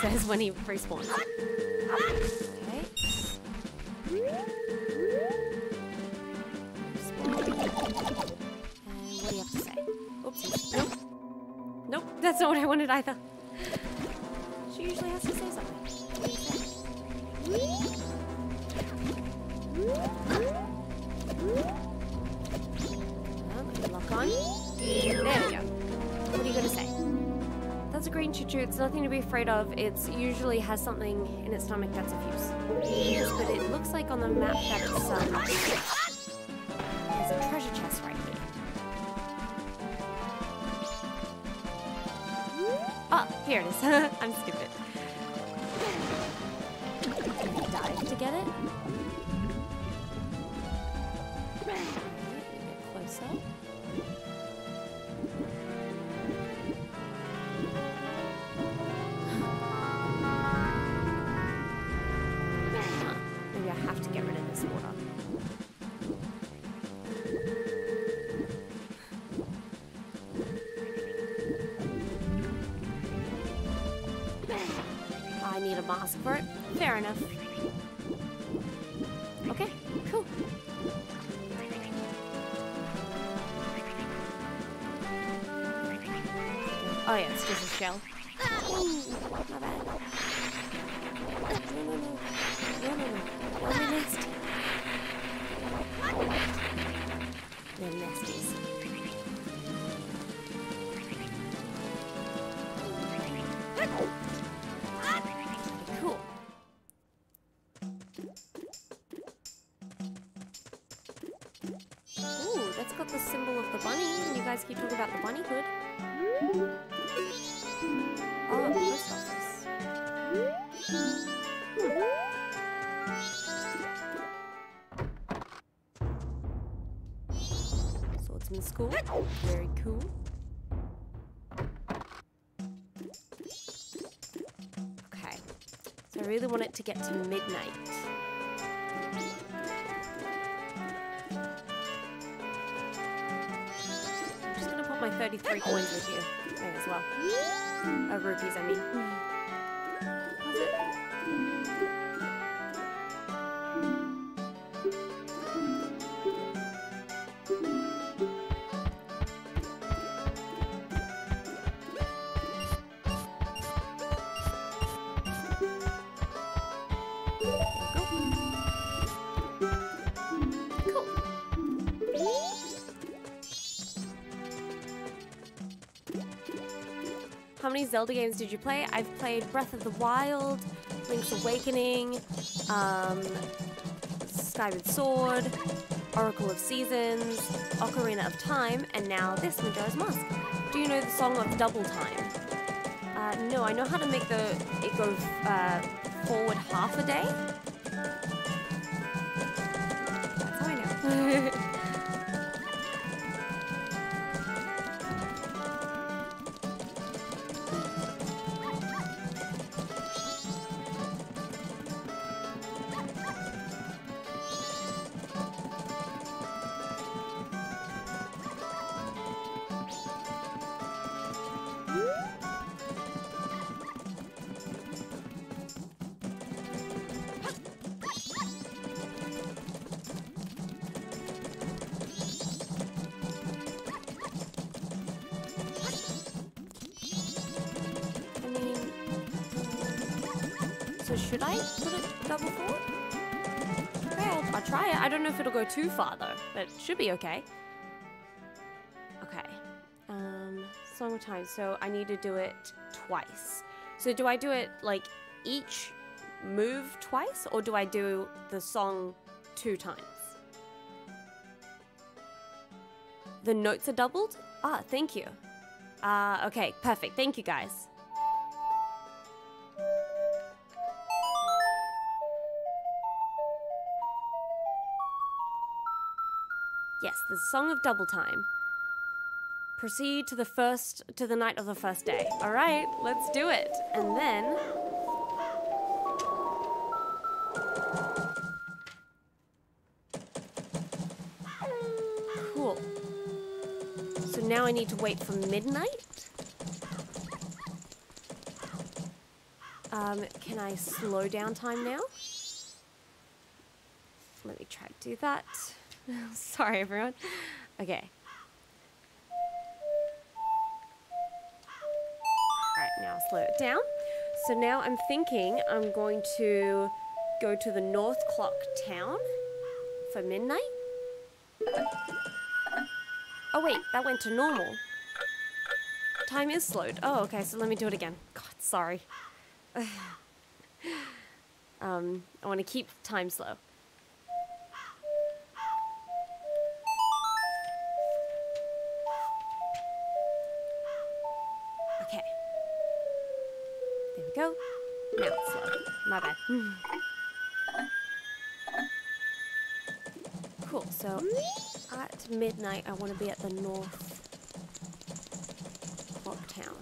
Says when he respawns. It's usually has something in its stomach that's use. Yes, but it looks like on the map that it's um, there's a treasure chest right here. Oh, here it is. [laughs] School. Very cool. Okay. So I really want it to get to midnight. I'm just gonna put my 33 coins with you. May as well. Uh, rupees, I mean. Many Zelda games did you play? I've played Breath of the Wild, Link's Awakening, um, Skyward Sword, Oracle of Seasons, Ocarina of Time, and now this Majora's Mask. Do you know the song of Double Time? Uh, no, I know how to make the it go uh, forward half a day. Should I put it double forward? Okay, I'll, I'll try it. I don't know if it'll go too far though, but it should be okay. Okay. Um, song time. So I need to do it twice. So do I do it like each move twice, or do I do the song two times? The notes are doubled? Ah, thank you. Uh, okay, perfect. Thank you, guys. The song of double time. Proceed to the first to the night of the first day. All right, let's do it. And then Cool. So now I need to wait for midnight? Um, can I slow down time now? Let me try to do that. [laughs] Sorry, everyone. Okay. Alright, now slow it down. So now I'm thinking I'm going to go to the North Clock town for midnight. Oh wait, that went to normal. Time is slowed. Oh, okay, so let me do it again. God, sorry. [sighs] um, I want to keep time slow. Cool, so at midnight I want to be at the North Clock Town.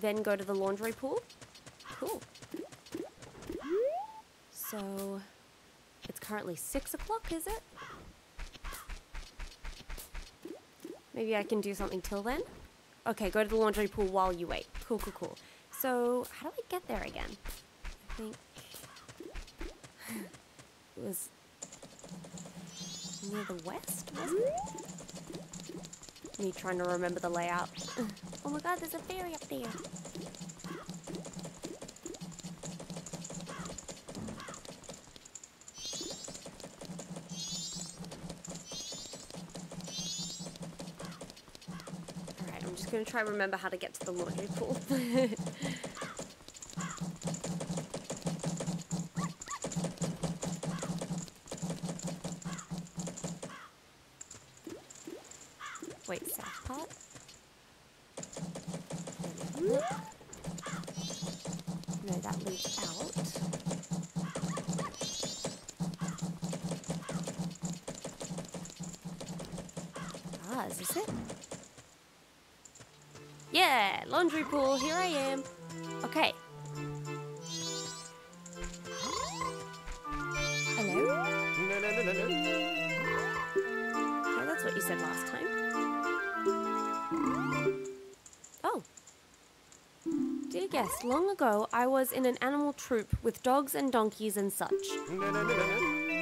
Then go to the laundry pool. Cool. So, currently six o'clock, is it? Maybe I can do something till then? Okay, go to the laundry pool while you wait. Cool, cool, cool. So, how do I get there again? I think [sighs] it was near the west, wasn't it? Me trying to remember the layout. [laughs] Oh my god, there's a fairy up there. I'm gonna try and remember how to get to the laundry [laughs] Guest, long ago I was in an animal troop with dogs and donkeys and such.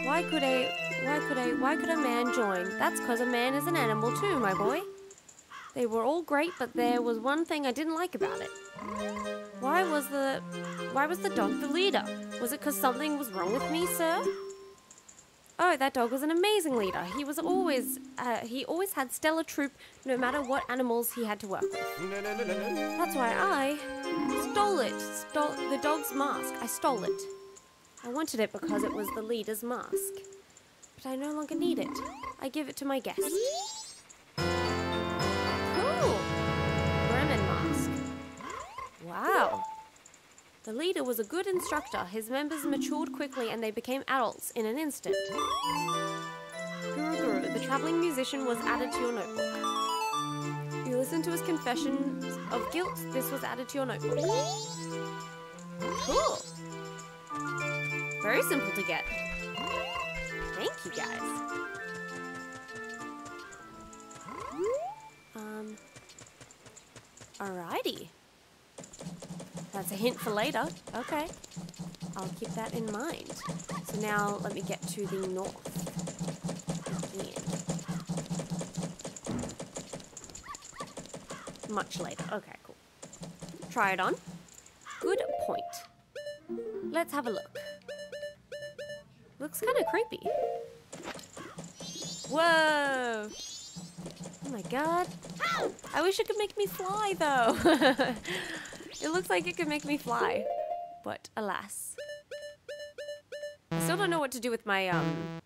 Why could a why could a why could a man join? That's cause a man is an animal too, my boy. They were all great, but there was one thing I didn't like about it. Why was the why was the dog the leader? Was it cause something was wrong with me, sir? Oh, that dog was an amazing leader. He was always uh, he always had stellar troop, no matter what animals he had to work with. That's why I stole it. Stole the dog's mask. I stole it. I wanted it because it was the leader's mask. But I no longer need it. I give it to my guest. Cool. Bremen mask. Wow. The leader was a good instructor. His members matured quickly and they became adults in an instant. Guru Guru, the traveling musician, was added to your notebook. You listened to his confession of guilt. This was added to your notebook. Cool. Very simple to get. Thank you, guys. Um. Alrighty. That's a hint for later. Okay. I'll keep that in mind. So now let me get to the north again. Much later. Okay, cool. Try it on. Good point. Let's have a look. Looks kind of creepy. Whoa! Oh my god. I wish it could make me fly though. [laughs] it looks like it could make me fly. But alas. I still don't know what to do with my, um...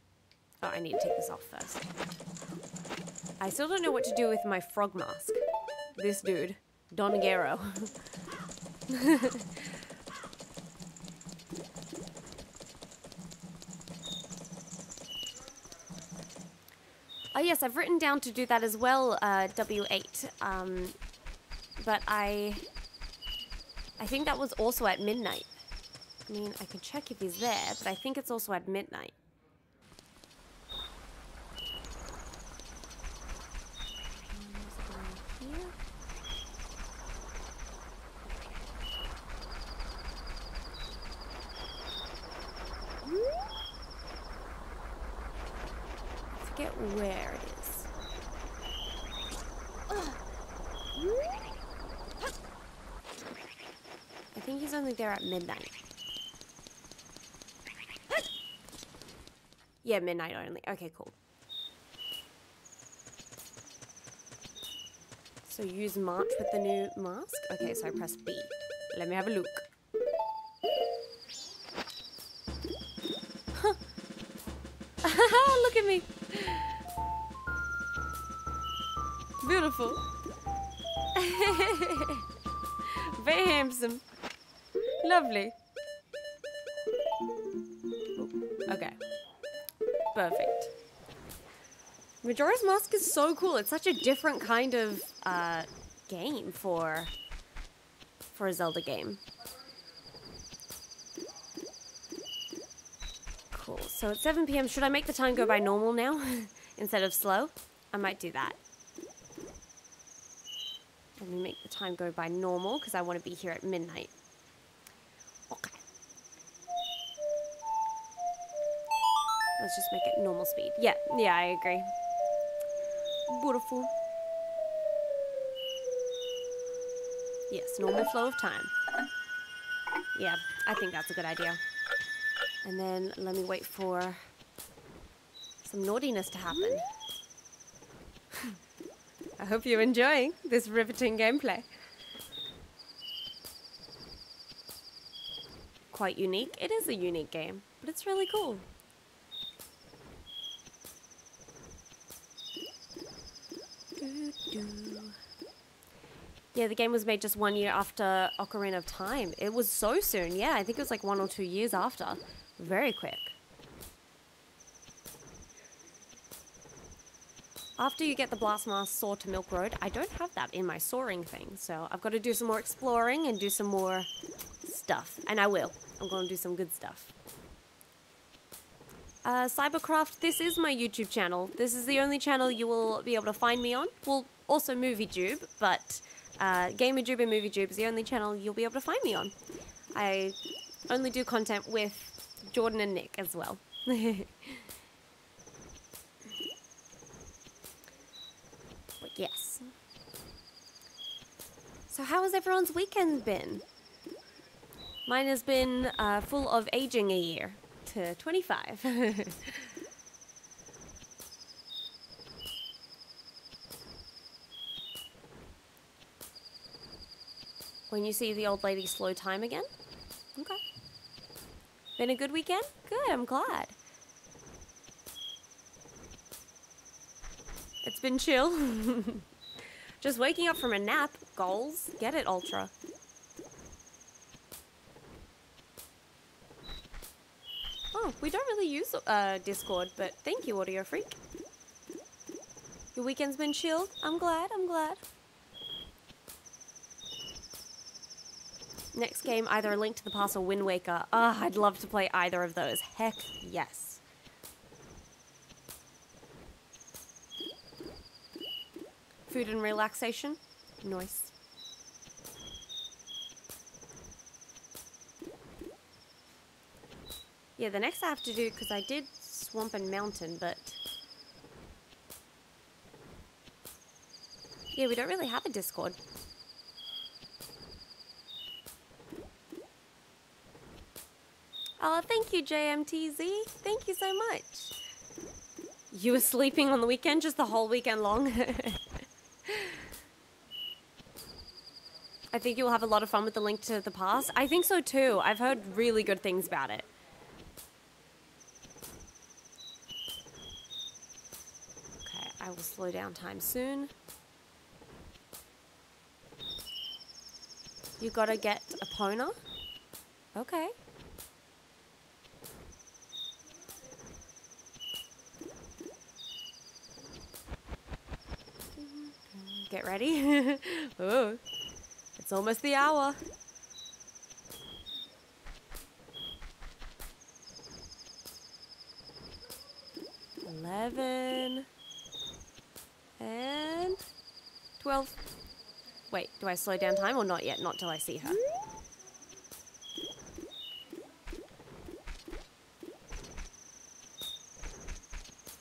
Oh, I need to take this off first. I still don't know what to do with my frog mask. This dude. Don Gero. [laughs] Oh yes, I've written down to do that as well, uh, W8. Um, but I, I think that was also at midnight. I mean, I can check if he's there, but I think it's also at midnight. Um, here. I forget where it is. Only there at midnight. [gasps] Yeah, midnight only. Okay, cool. So use March with the new mask? Okay, so I press B. Let me have a. Look Lovely. Okay. Perfect. Majora's Mask is so cool. It's such a different kind of uh, game for for a Zelda game. Cool. So it's 7 p.m. Should I make the time go by normal now [laughs] instead of slow? I might do that. Let me make the time go by normal because I want to be here at midnight. Just make it normal speed. Yeah, yeah, I agree. Beautiful. Yes, normal flow of time. Yeah, I think that's a good idea. And then let me wait for some naughtiness to happen. [laughs] I hope you're enjoying this riveting gameplay. Quite unique. It is a unique game, but it's really cool. Yeah, the game was made just one year after Ocarina of Time. It was so soon. Yeah, I think it was like one or two years after. Very quick. After you get the Blastmaster Saw to Milk Road, I don't have that in my soaring thing, so I've got to do some more exploring and do some more stuff. And I will. I'm going to do some good stuff. Uh, Cybercraft, this is my YouTube channel. This is the only channel you will be able to find me on. Well, also MovieTube, but uh, GamerJoob and MovieTube is the only channel you'll be able to find me on. I only do content with Jordan and Nick as well. [laughs] but yes. So how has everyone's weekend been? Mine has been uh, full of aging a year to 25. [laughs] when you see the old lady slow time again? Okay. Been a good weekend? Good, I'm glad. It's been chill. [laughs] Just waking up from a nap. Goals. Get it, Ultra. Oh, we don't really use uh, Discord, but thank you, Audio Freak. Your weekend's been chilled? I'm glad, I'm glad. Next game, either A Link to the Past or Wind Waker. Ah, I'd love to play either of those. Heck yes. Food and relaxation? Nice. Yeah, the next I have to do, because I did Swamp and Mountain, but... Yeah, we don't really have a Discord. Oh, thank you, JMTZ. Thank you so much. You were sleeping on the weekend, just the whole weekend long? [laughs] I think you'll have a lot of fun with the link to the past. I think so too. I've heard really good things about it. Okay, I will slow down time soon. You gotta get Epona? Okay. Get ready. [laughs] oh, it's almost the hour. Eleven and twelve. Wait, do I slow down time or not yet? Not till I see her.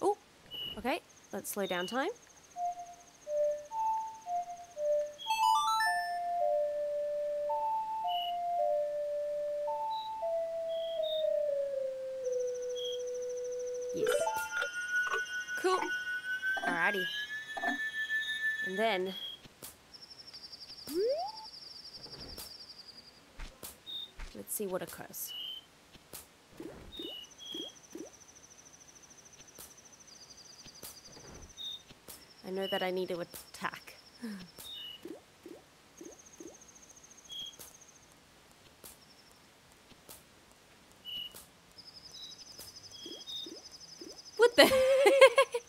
Oh, okay. Let's slow down time. Then let's see what occurs. I know that I need to attack. [laughs] What the heck?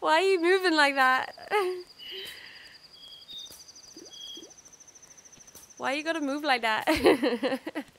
Why are you moving like that? [laughs] Why you gotta move like that? [laughs]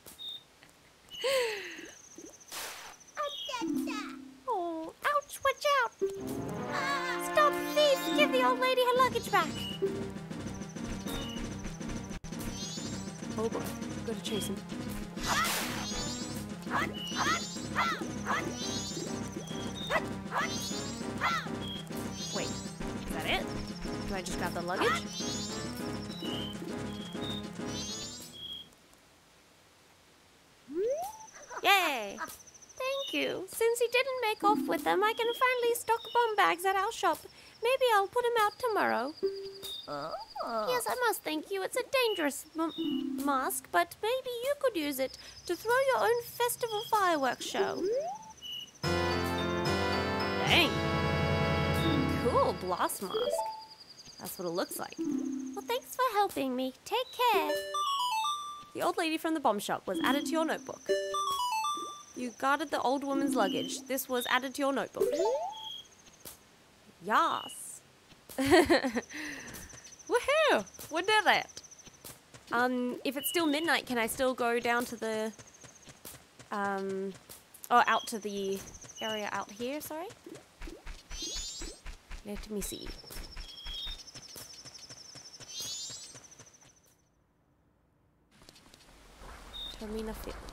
off with them, I can finally stock bomb bags at our shop. Maybe I'll put them out tomorrow. Oh. Yes, I must thank you. It's a dangerous m- mask, but maybe you could use it to throw your own festival fireworks show. Dang. Cool blast mask. That's what it looks like. Well, thanks for helping me. Take care. The old lady from the bomb shop was added to your notebook. You guarded the old woman's luggage. This was added to your notebook. Yas. [laughs] Woohoo! We did it. Um, if it's still midnight, can I still go down to the, um, oh, out to the area out here? Sorry. Let me see. Termina Fields.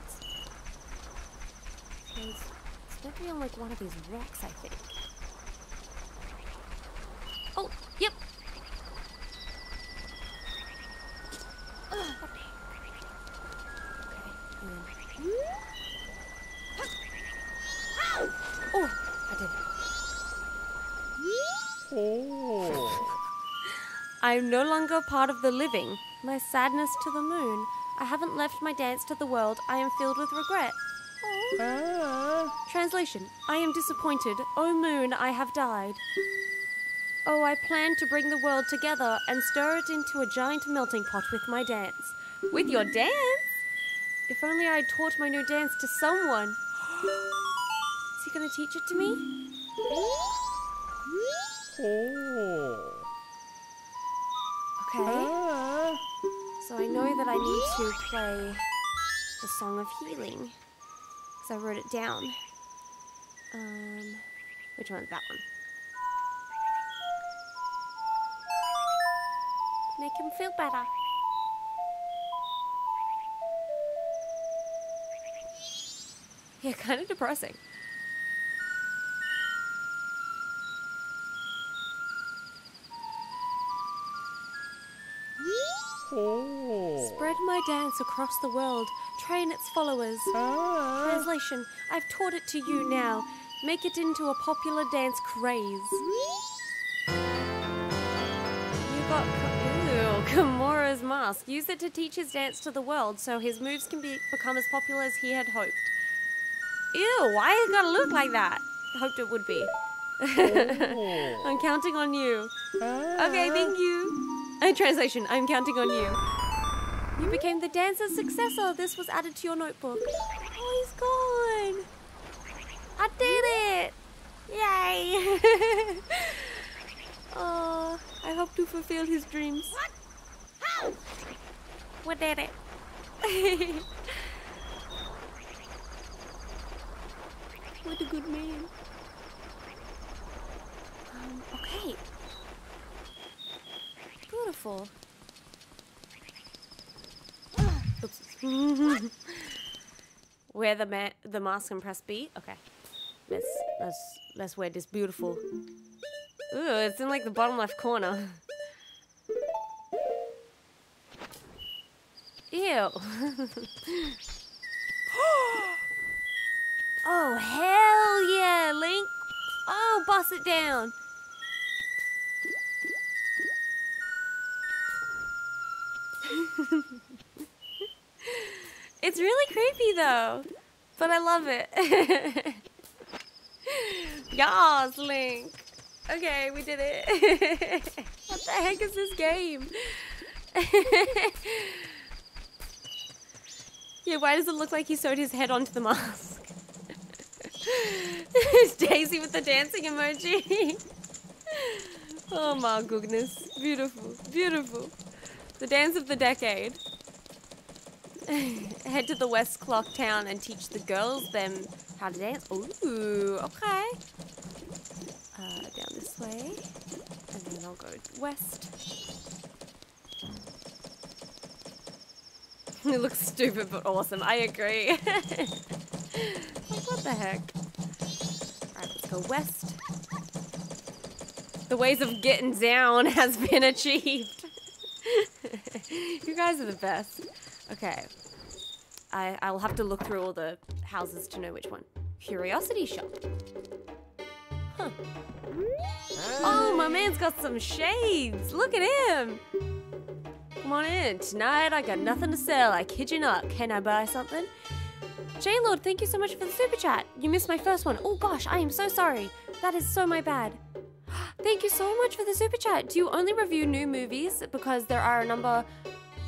It's definitely on like one of these rocks, I think. Oh, yep. Oh, I did it. Oh. I am no longer part of the living. My sadness to the moon. I haven't left my dance to the world. I am filled with regret. Oh. Translation I am disappointed. O moon, I have died. Oh, I planned to bring the world together and stir it into a giant melting pot with my dance. With your dance? If only I had taught my new dance to someone. Is he gonna teach it to me? Okay. Oh. So I know that I need to play the Song of Healing. Because I wrote it down. Um, which one's that one? Make him feel better. Yeah, kind of depressing. Spread my dance across the world, train its followers. Translation I've taught it to you now. Make it into a popular dance craze. You got Ew, [laughs] Kamaro's mask. Use it to teach his dance to the world so his moves can be, become as popular as he had hoped. Ew, why is it gotta look like that? Hoped it would be. [laughs] I'm counting on you. Okay, thank you. Uh, translation, I'm counting on you. You became the dancer's successor. This was added to your notebook. Oh, he's gone. I did it. Yay. [laughs] oh, I hope to fulfill his dreams. What? How? We did it. [laughs] what a good man. Um, okay. Beautiful. Oops. [laughs] wear the ma- the mask and press B. Okay. Let's let's let's wear this beautiful. Ooh, it's in like the bottom left corner. Ew. [laughs] oh hell yeah, Link. Oh, boss it down. [laughs] it's really creepy though, but I love it. [laughs] Yas, Link. Okay, we did it. [laughs] what the heck is this game? [laughs] yeah, why does it look like he sewed his head onto the mask? it's Daisy with the dancing emoji. oh my goodness. Beautiful, beautiful. The dance of the decade. [laughs] Head to the West Clock Town and teach the girls them how to dance. Ooh, okay. Uh, down this way. And then I'll go west. [laughs] it looks stupid but awesome. I agree. [laughs] like, what the heck? Alright, let's go west. The ways of getting down has been achieved. you guys are the best. Okay. I, I'll have to look through all the houses to know which one. Curiosity shop. Huh. Oh, my man's got some shades. Look at him. Come on in. Tonight I got nothing to sell. I kid you not. Can I buy something? J-Lord, thank you so much for the super chat. You missed my first one. Oh gosh, I am so sorry. That is so my bad. [gasps] Thank you so much for the super chat. Do you only review new movies because there are a number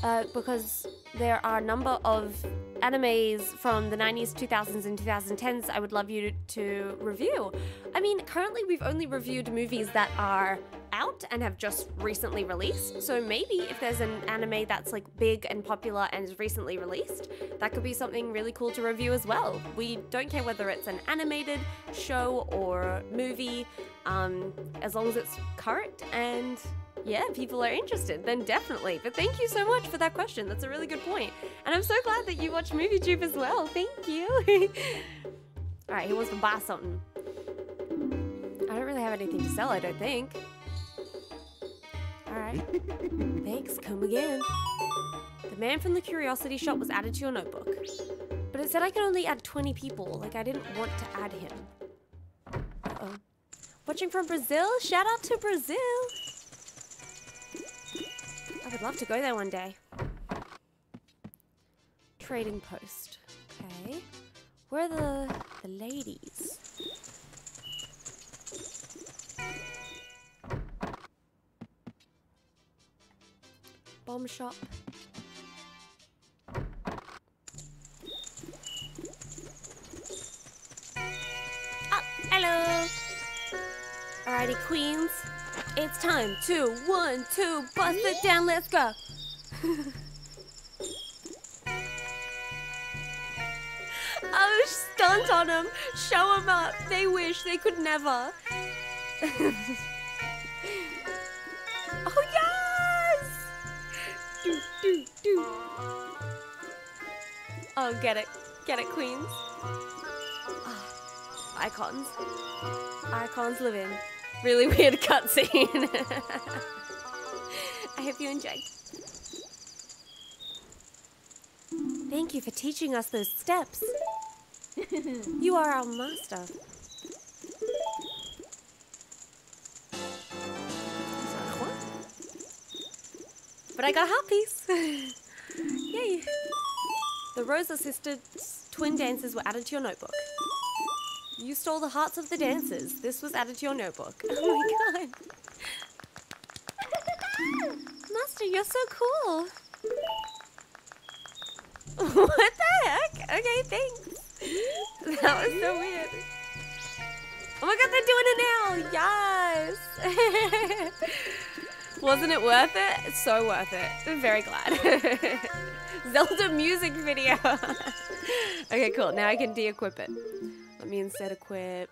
uh, because there are a number of animes from the 90s, 2000s, and 2010s I would love you to, review. I mean, currently we've only reviewed movies that are out and have just recently released. So maybe if there's an anime that's like big and popular and is recently released, that could be something really cool to review as well. We don't care whether it's an animated show or movie, um, as long as it's current and yeah, people are interested, then definitely. But thank you so much for that question. That's a really good point. And I'm so glad that you watch MovieTube as well. Thank you. [laughs] All right, he wants to buy something. I don't really have anything to sell, I don't think. All right. [laughs] Thanks, come again. The man from the curiosity shop was added to your notebook. But it said I could only add 20 people. Like, I didn't want to add him. Uh-oh. Watching from Brazil? Shout out to Brazil! I would love to go there one day. Trading post. Okay. Where are the, the ladies? Bomb shop. Ah, hello! Alrighty, queens. It's time to one, two, bust it down, let's go. [laughs] oh, stunt on them. Show them up. They wish they could never. [laughs] oh, yes! Do, do, do. Oh, get it. Get it, queens. Ah, icons. Icons live in. Really [laughs] weird cutscene. [laughs] I hope you enjoyed. Thank you for teaching us those steps. [laughs] you are our master. But I got a heart piece. Yay. The Rosa sisters' twin dances were added to your notebook. You stole the hearts of the dancers. This was added to your notebook. [laughs] Oh my god. [laughs] Master, you're so cool. [laughs] what the heck? Okay, thanks. That was so weird. Oh my god, they're doing it now! Yes! Wasn't it worth it? It's so worth it. I'm very glad. Zelda music video. okay, cool. Now I can de-equip it. Me instead equip...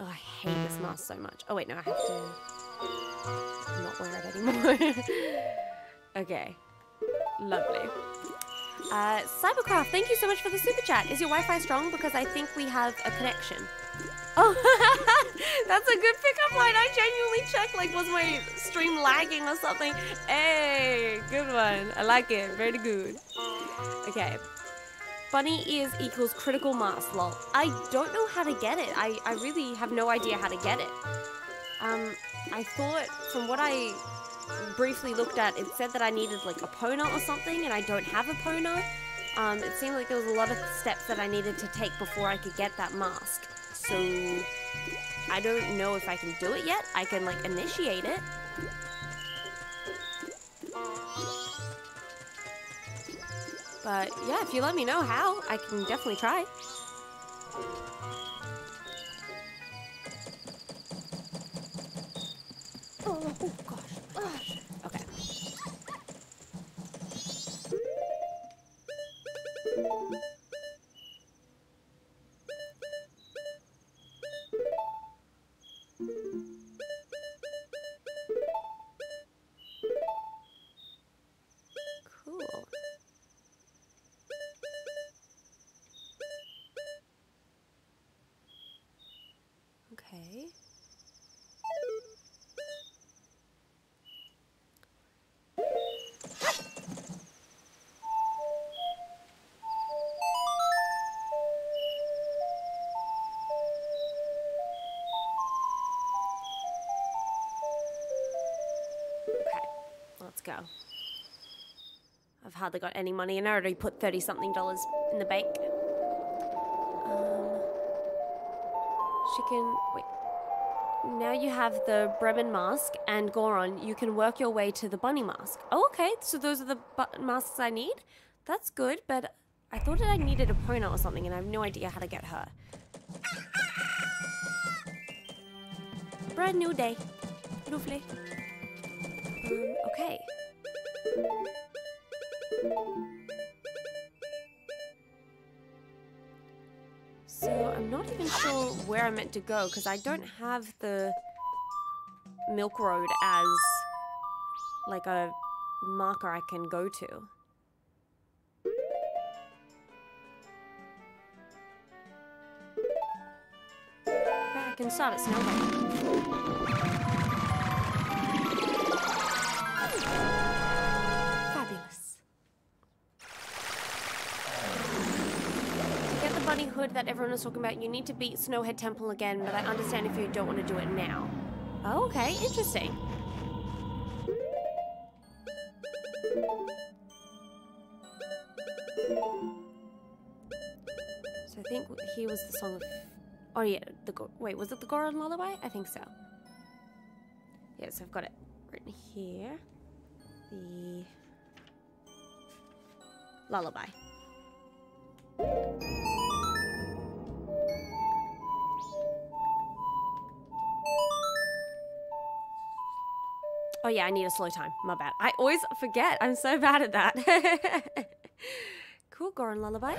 Oh, I hate this mask so much. Oh wait, no, I have to not wear it anymore. [laughs] okay. Lovely. Uh, Cybercraft, thank you so much for the super chat. Is your Wi-Fi strong? Because I think we have a connection. Oh, [laughs] that's a good pickup line. I genuinely checked, like, was my stream lagging or something? Hey, good one. I like it. Very good. Okay. Bunny ears equals critical mass, lol. I don't know how to get it. I, I really have no idea how to get it. Um, I thought, from what I briefly looked at, it said that I needed like Epona or something, and I don't have Epona. Um, it seemed like there was a lot of steps that I needed to take before I could get that mask. So I don't know if I can do it yet. I can like initiate it. But yeah, if you let me know how, I can definitely try. Oh, oh gosh, hardly got any money and I already put 30 something dollars in the bank. Um, she can. Wait. Now you have the Bremen mask and Goron. You can work your way to the bunny mask. Oh, okay. So those are the masks I need? That's good, but I thought that I needed a Pona or something and I have no idea how to get her. Brand new day. Lovely. Um, okay. So I'm not even sure where I'm meant to go because I don't have the Milk Road as like a marker I can go to. I can start at Snowbank. Hood that everyone was talking about, you need to beat Snowhead Temple again, but I understand if you don't want to do it now. Oh, okay, interesting. So I think here was the song of... Oh yeah, the wait, was it the Goron Lullaby? I think so. Yeah, so I've got it written here. The lullaby. Oh yeah, I need a slow time. My bad. I always forget. I'm so bad at that. [laughs] cool, Goron lullaby.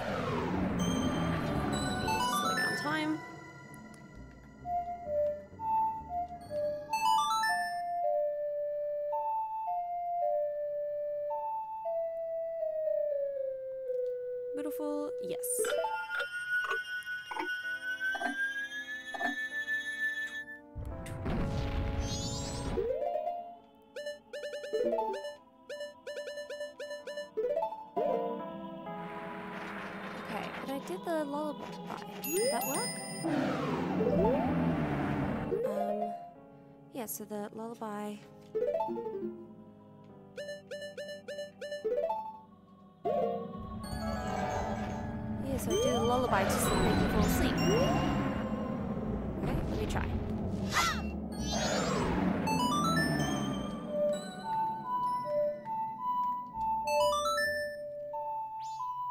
Slow down time. Beautiful. Yes. So the lullaby. Yeah, so I do the lullaby just to make you fall asleep. Okay, let me try.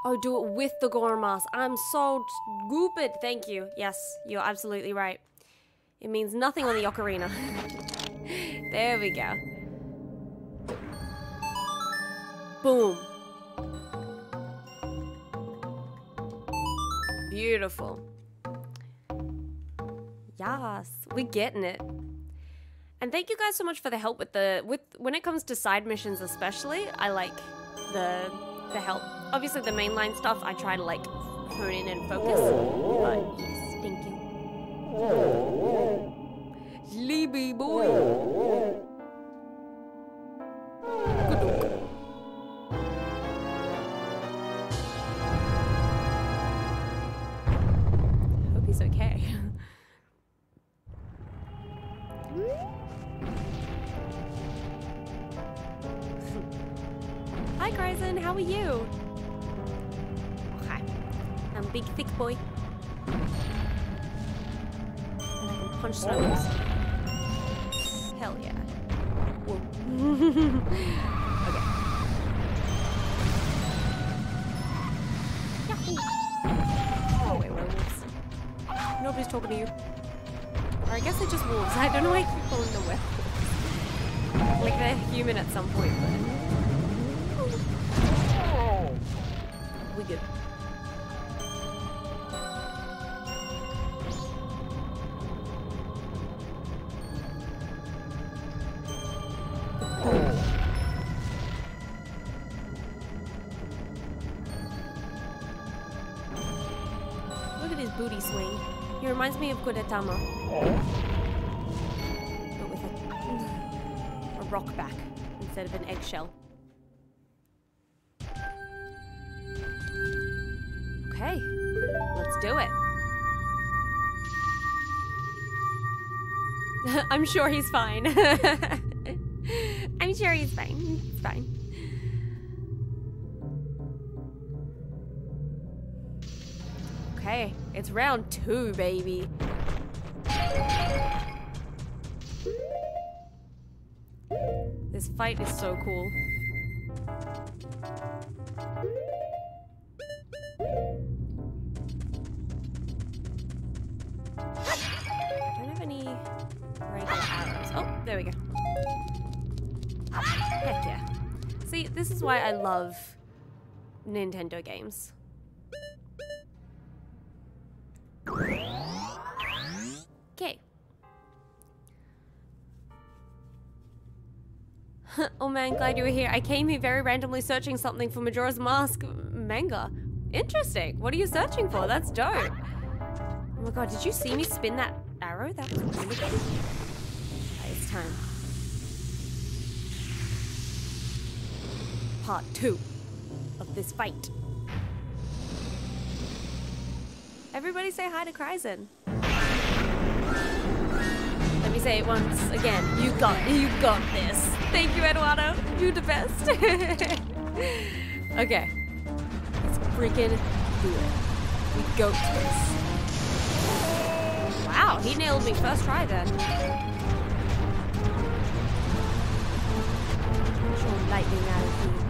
Oh, do it with the Gormas. I'm so stupid. Thank you. Yes, you're absolutely right. It means nothing on the ocarina. [laughs] there we go. Boom. Beautiful. Yes, we're getting it. And thank you guys so much for the help with the with when it comes to side missions especially. I like the the help. Obviously the mainline stuff I try to like hone in and focus. But yes, thank you. Sleepy boy. Reminds me of Gudetama. But with a, a rock back instead of an eggshell. Okay, let's do it. [laughs] I'm sure he's fine. [laughs] round two, baby. This fight is so cool. I don't have any regular arrows. Oh, there we go. Heck yeah. See, this is why I love Nintendo games. [laughs] oh man, glad you were here. I came here very randomly searching something for Majora's Mask manga. Interesting. What are you searching for? That's dope. Oh my god, did you see me spin that arrow? That was really good. Okay, it's time. Part two of this fight. Everybody say hi to Kryzen. Let me say it once again. You got you got this. Thank you, Eduardo. You the best. [laughs] okay. Let's freaking do it. We go to this. Wow, he nailed me first try then. Lightning out of here.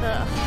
Should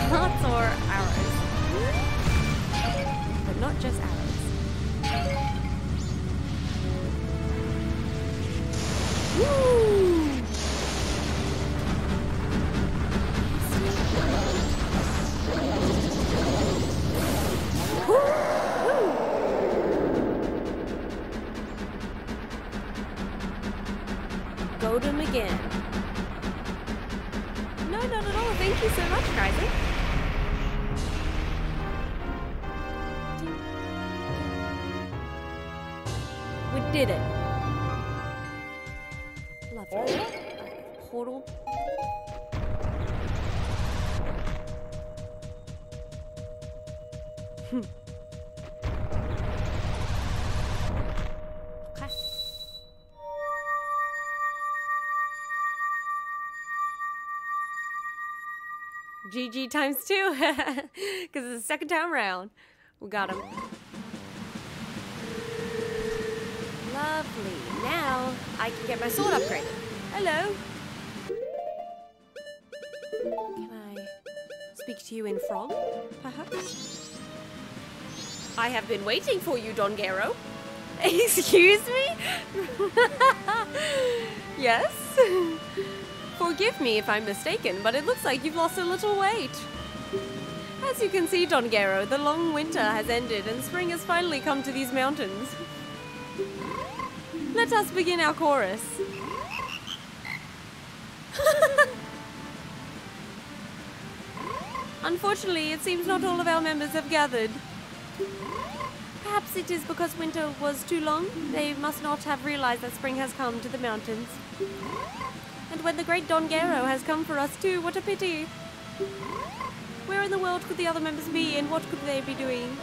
GG times two, [laughs] because it's the second time around. We got him. Lovely. Now I can get my sword upgraded. Hello. Can I speak to you in frog, perhaps? I have been waiting for you, Don Gero. [laughs] Excuse me? [laughs] yes? Forgive me if I'm mistaken, but it looks like you've lost a little weight. As you can see, Don Gero, the long winter has ended and spring has finally come to these mountains. Let us begin our chorus. [laughs] Unfortunately, it seems not all of our members have gathered. Perhaps it is because winter was too long. They must not have realized that spring has come to the mountains. And when the great Don Gero has come for us too, what a pity. Where in the world could the other members be and what could they be doing?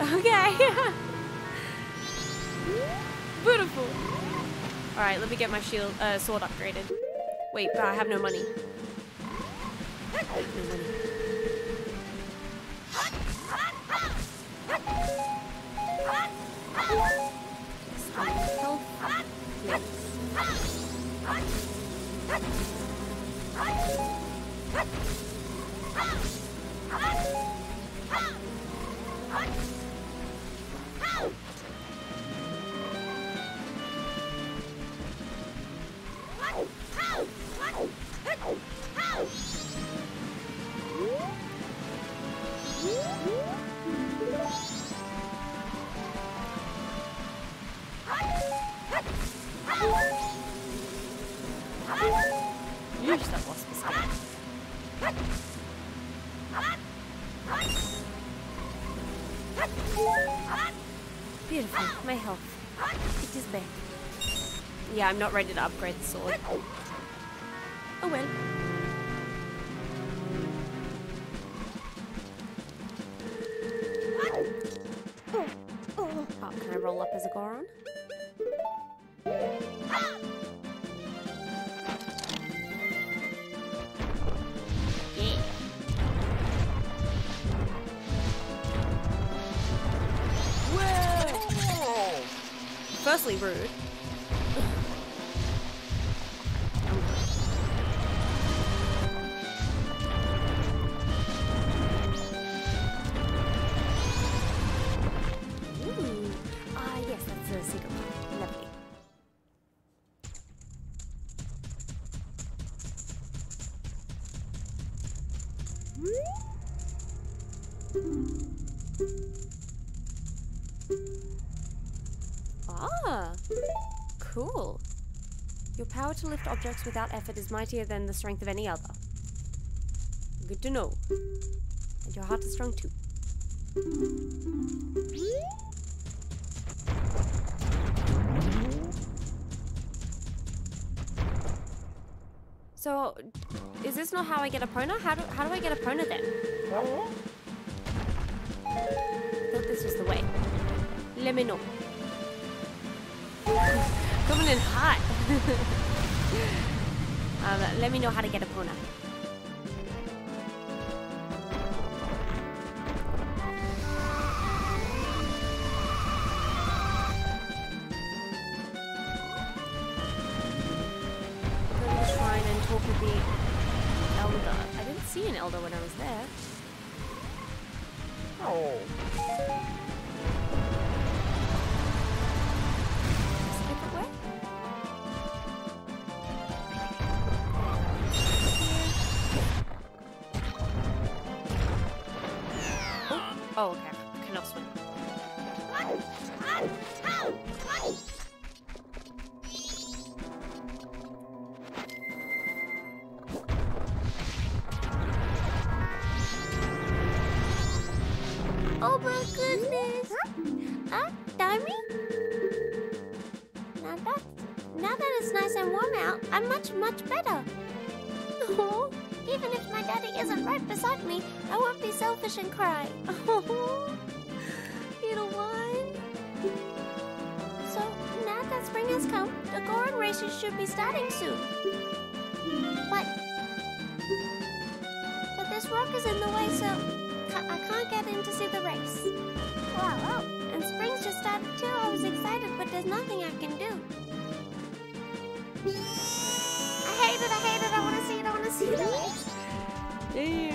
Okay. [laughs] Beautiful. Alright, let me get my shield uh, sword upgraded. Wait, but I have no money. I. Yes, Ow! Yeesh, that. Beautiful, my health. It is back. Yeah, I'm not ready to upgrade the sword. Oh well. Oh, oh. oh can I roll up as a Goron? Firstly, rude. Ooh. Ah, yes, that's a secret. Objects without effort is mightier than the strength of any other. Good to know. And your heart is strong too. So, is this not how I get Epona? How do, how do I get Epona then? I thought this was the way. Let me know. [laughs] Coming in hot. [laughs] um, let me know how to get Epona. Damn.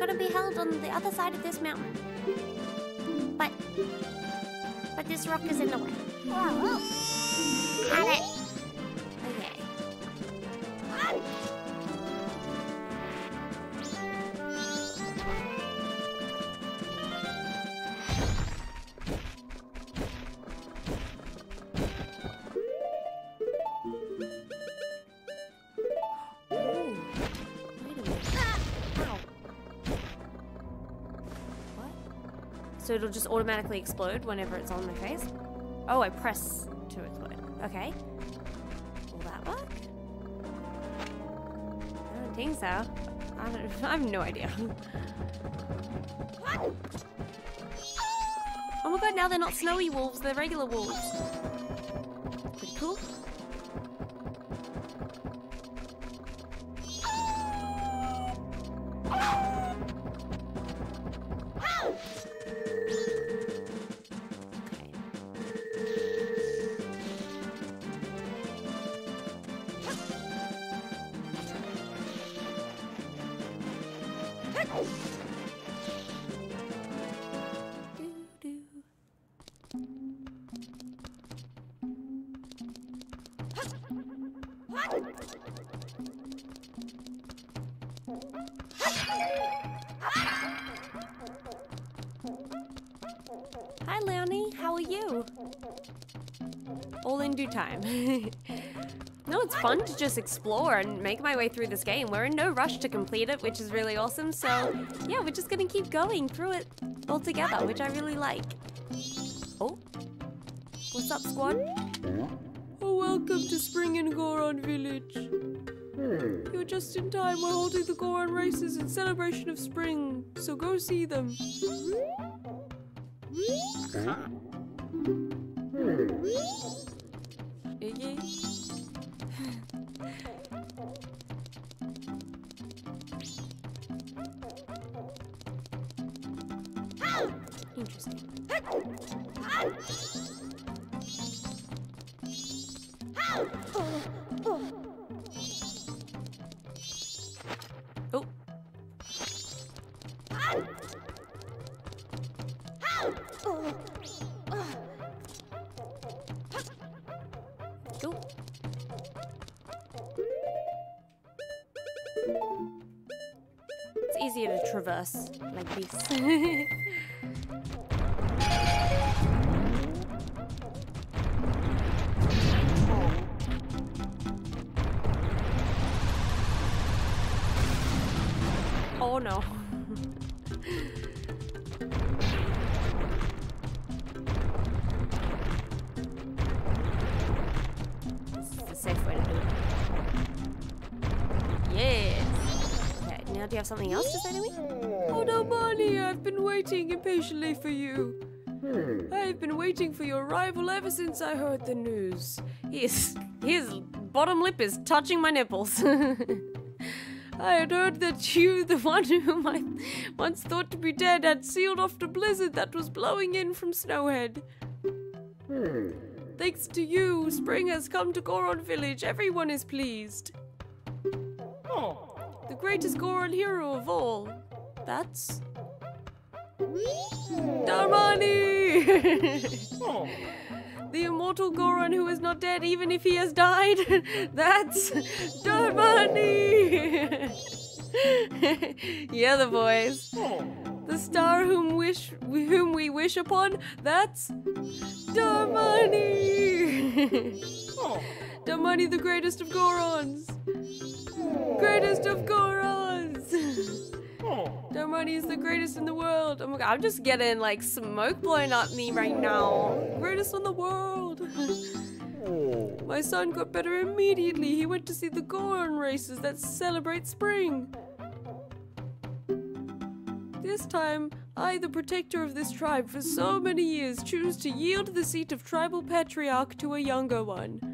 That gonna be held on the other side of this mountain. But but this rock is in the way. Oh, wow. Got it. So it'll just automatically explode whenever it's on my face? Oh, I press to explode. Okay. Will that work? I don't think so. I, don't, [laughs] I have no idea. [laughs] Oh my god, now they're not snowy wolves, they're regular wolves. Fun to just explore and make my way through this game. We're in no rush to complete it, which is really awesome. So, yeah, we're just gonna keep going through it all together, which I really like. Oh, what's up, squad? Oh, welcome to Spring in Goron Village. Hmm. You're just in time. We're holding the Goron races in celebration of spring, so go see them. Okay. Interesting. Oh. Easier to traverse like this. [laughs] oh no. [laughs] This is the safe way to now do you have something else to say to me? Oh no, Darmani, I've been waiting impatiently for you. Hmm. I've been waiting for your arrival ever since I heard the news. His, his bottom lip is touching my nipples. [laughs] I had heard that you, the one whom I once thought to be dead, had sealed off the blizzard that was blowing in from Snowhead. Hmm. Thanks to you, spring has come to Goron Village. Everyone is pleased. Oh. The greatest Goron hero of all. That's. Darmani! [laughs] the immortal Goron who is not dead even if he has died. [laughs] That's Darmani! [laughs] yeah, the boys. The star whom wish whom we wish upon. That's Darmani! Darmani, the greatest of Gorons. Greatest of Gorons. Darmani is the greatest in the world. Oh my god, I'm just getting like smoke blown up me right now. Greatest in the world. My son got better immediately. He went to see the Goron races that celebrate spring. This time, I, the protector of this tribe for so many years, choose to yield the seat of tribal patriarch to a younger one.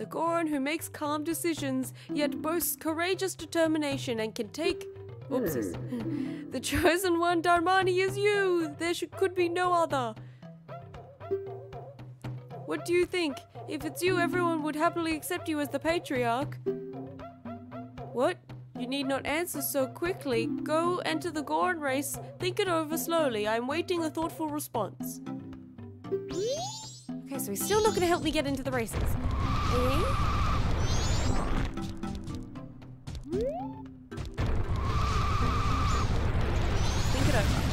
The Goron who makes calm decisions, yet boasts courageous determination and can take. Hmm. Oopsies. [laughs] the chosen one, Darmani, is you! There should, could be no other. What do you think? If it's you, everyone would happily accept you as the patriarch. What? You need not answer so quickly. Go enter the Goron race. Think it over slowly. I'm waiting a thoughtful response. So he's still not going to help me get into the races. Eh? Think it over.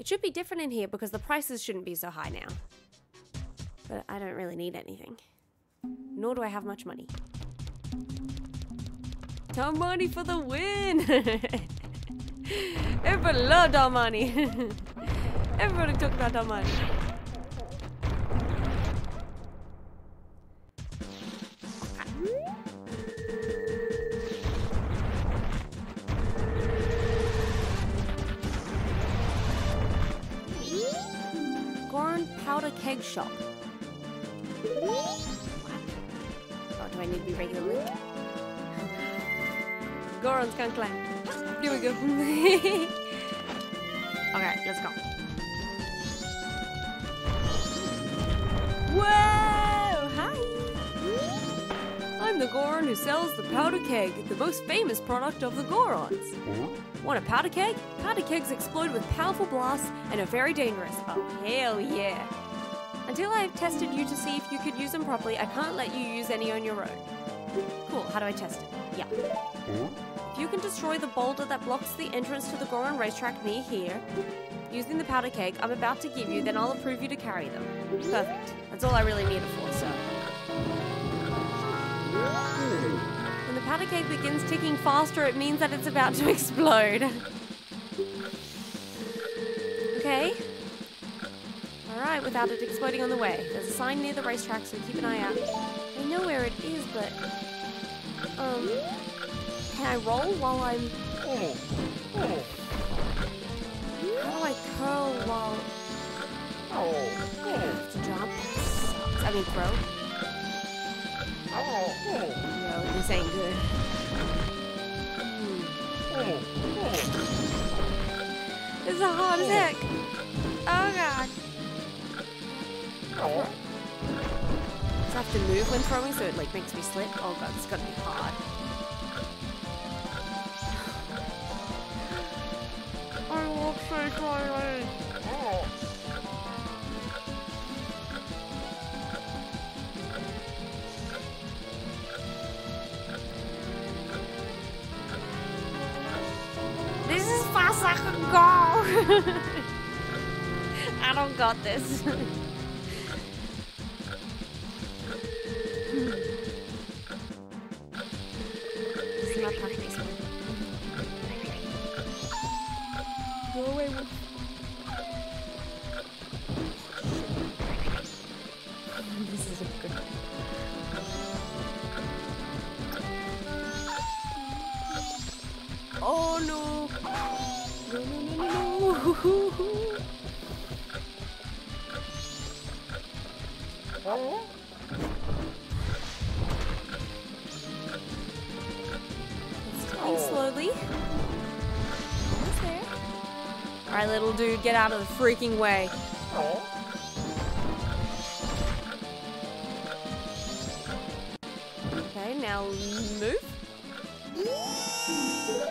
It should be different in here because the prices shouldn't be so high now. But I don't really need anything. Nor do I have much money. Darmani for the win! [laughs] [laughs] Everybody love Darmani. [laughs] Everybody talk about Darmani. Goron Powder Keg Shop. Oh, do I need to be regularly? [laughs] Goron's can't climb. Here we go. [laughs] okay, let's go. Whoa! Hi! I'm the Goron who sells the powder keg, the most famous product of the Gorons. Want a powder keg? Powder kegs explode with powerful blasts and are very dangerous. Oh, hell yeah. Until I've tested you to see if you could use them properly, I can't let you use any on your own. Cool, how do I test it? Yeah. You can destroy the boulder that blocks the entrance to the Goron racetrack near here, using the powder keg I'm about to give you, then I'll approve you to carry them. Perfect. That's all I really need it for, so. When the powder keg begins ticking faster, it means that it's about to [laughs] explode. okay. Alright, without it exploding on the way. There's a sign near the racetrack, so keep an eye out. I know where it is, but... Um... Can I roll while I'm... How do I curl while... Jump? I mean throw? No, this ain't good. Hmm. This is a hard as heck. Oh god. I have to move when throwing, so it like makes me slip. Oh god, it's gonna be hard. So slowly. This is fast I can go. [laughs] I don't got. This [laughs] out of the freaking way. Okay, now move.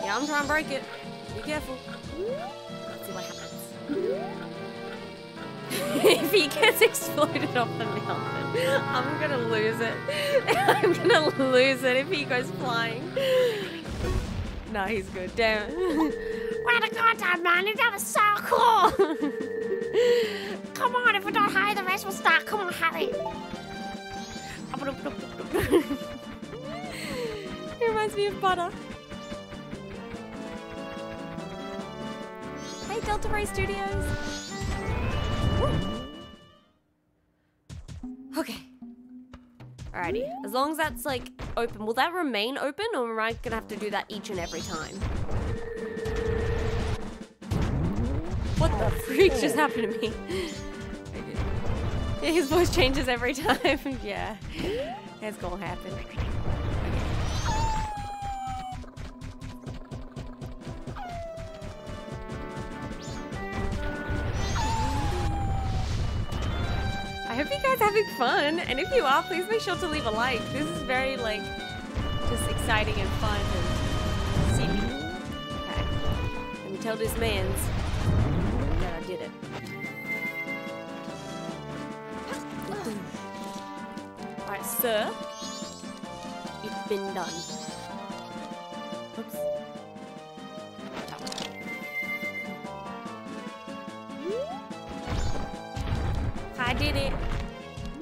Yeah, I'm trying to break it. Be careful. Let's see what happens. [laughs] if he gets exploded off the mountain, I'm gonna lose it. [laughs] I'm gonna lose it if he goes flying. [laughs] No, he's good. Damn it. What a goddamn man, that was so cool! Come on, if we don't hurry, the race will start. Come on, hurry. He [laughs] reminds me of butter. Hey, Delta Ray Studios. Okay. Alrighty. As long as that's like open, will that remain open, or am I gonna have to do that each and every time? What the freak just happened to me? [laughs] His voice changes every time. [laughs] yeah, it's gonna happen. I hope you guys are having fun, and if you are, please make sure to leave a like. This is very like just exciting and fun and silly. Okay, let me tell this man's Alright, sir. It's been done. Oops. I did it.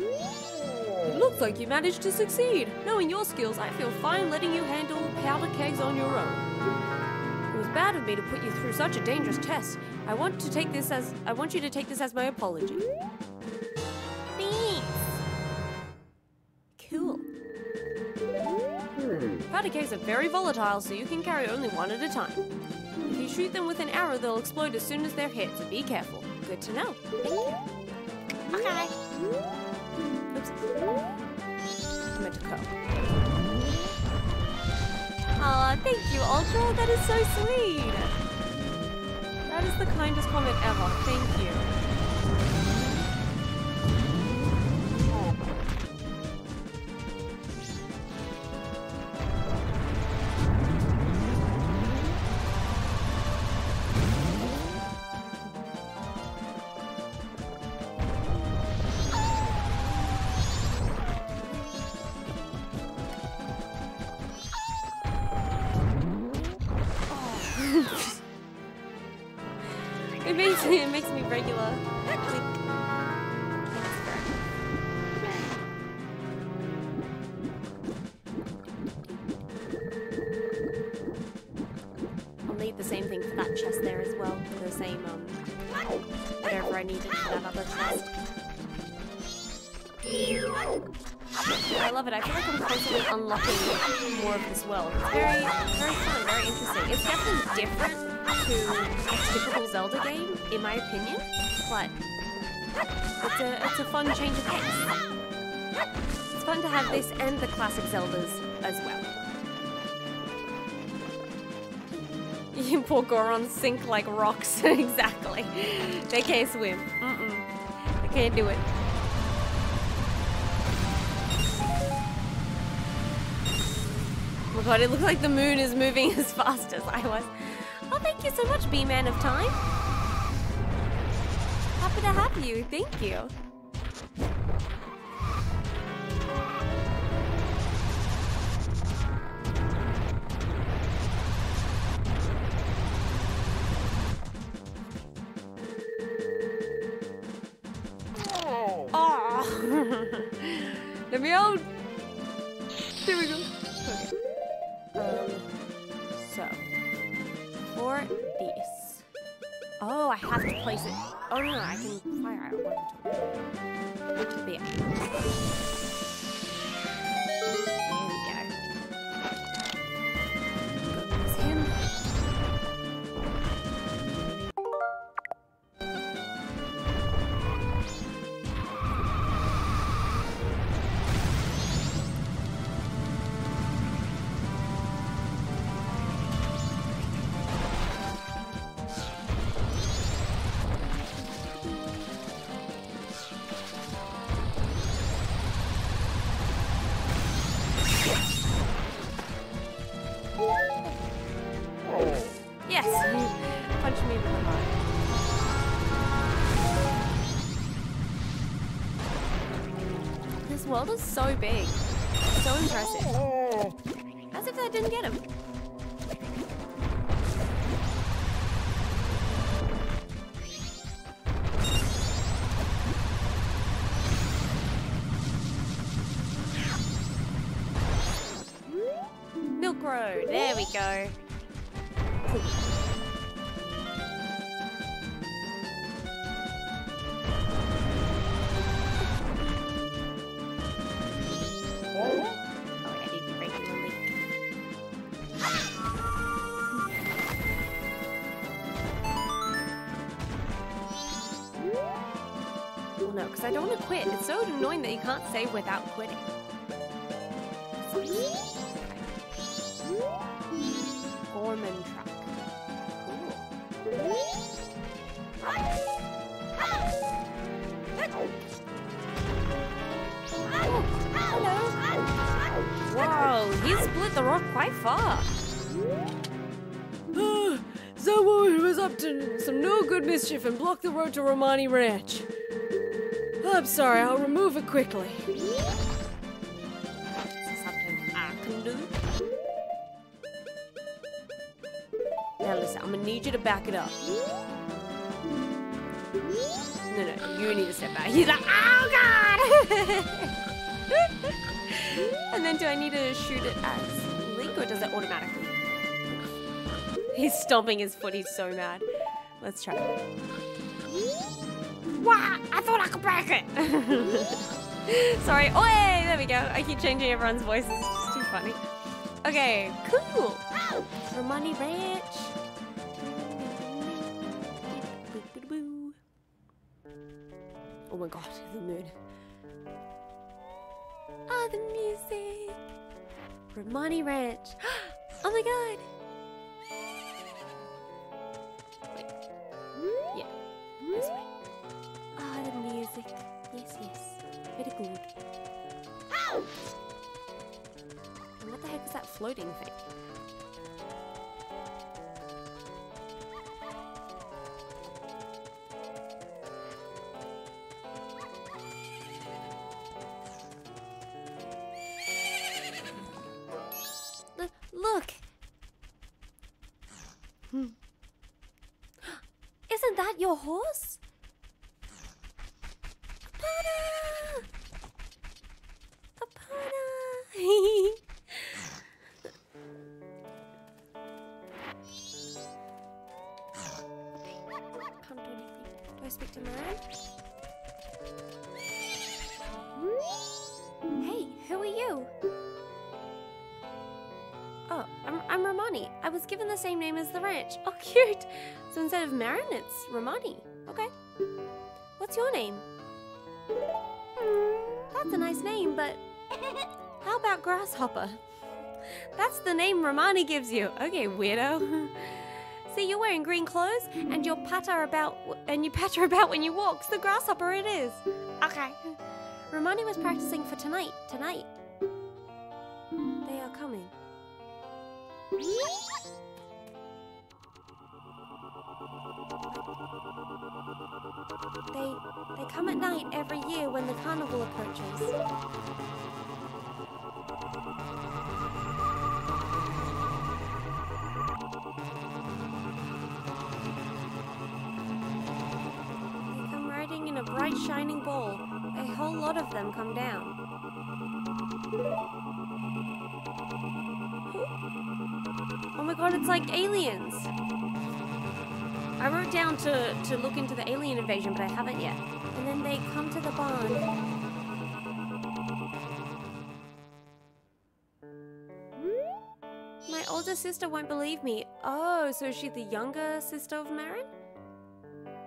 It looks like you managed to succeed. Knowing your skills, I feel fine letting you handle powder kegs on your own. It was bad of me to put you through such a dangerous test. I want to take this as I want you to take this as my apology. Cool. Hmm. Powder kegs are very volatile, so you can carry only one at a time. If you shoot them with an arrow, they'll explode as soon as they're hit, so be careful. Good to know. Thank you. Okay. Oops. I meant to curl. Aw, thank you, Ultra. That is so sweet. That is the kindest comment ever. Thank you. You poor Goron sink like rocks. [laughs] exactly. They can't swim. Mm-mm. They can't do it. Oh my god, it looks like the moon is moving [laughs] as fast as I was. Oh, thank you so much, B-Man of Time. Happy to have you. Thank you. So big. That you can't say without quitting. Gorman Track. Cool. Oh, he split the rock quite far. Ah, Someone was up to some no good mischief and blocked the road to Romani Ranch. I'm sorry, I'll remove it quickly. Something I can do? Now listen, I'm gonna need you to back it up. No, no, you need to step back. He's like, oh god! [laughs] and then do I need to shoot it as Link or does it automatically? He's stomping his foot, he's so mad. Let's try. Wow, I it! [laughs] Sorry, oi! There we go. I keep changing everyone's voices, it's just too funny. Okay, cool. Romani Ranch. Oh my god, the moon. Ah, the music. Romani Ranch. [gasps] Oh my god. Wait. Yeah, this way. Ah, the music. Yes, yes. Very good. And what the heck is that floating thing? Look! Hmm. [gasps] Isn't that your horse? Epona! Epona! Can't do anything. Do I speak to Moran? Hey, who are you? Oh, I'm, I'm Romani. I was given the same name as the ranch. Oh, [laughs] cute. So instead of Marin, it's Romani. Okay. What's your name? That's a nice name, but [laughs] how about Grasshopper? That's the name Romani gives you. Okay, weirdo. [laughs] See, you're wearing green clothes, and you patter about, and you patter about when you walk. So Grasshopper it is. Okay. Romani was practicing for tonight. Tonight. They are coming. They they come at night every year when the carnival approaches. They come riding in a bright shining ball. A whole lot of them come down. Oh my god, it's like aliens. I wrote down to, to look into the alien invasion, but I haven't yet. And then they come to the barn. My older sister won't believe me. Oh, so is she the younger sister of Marin?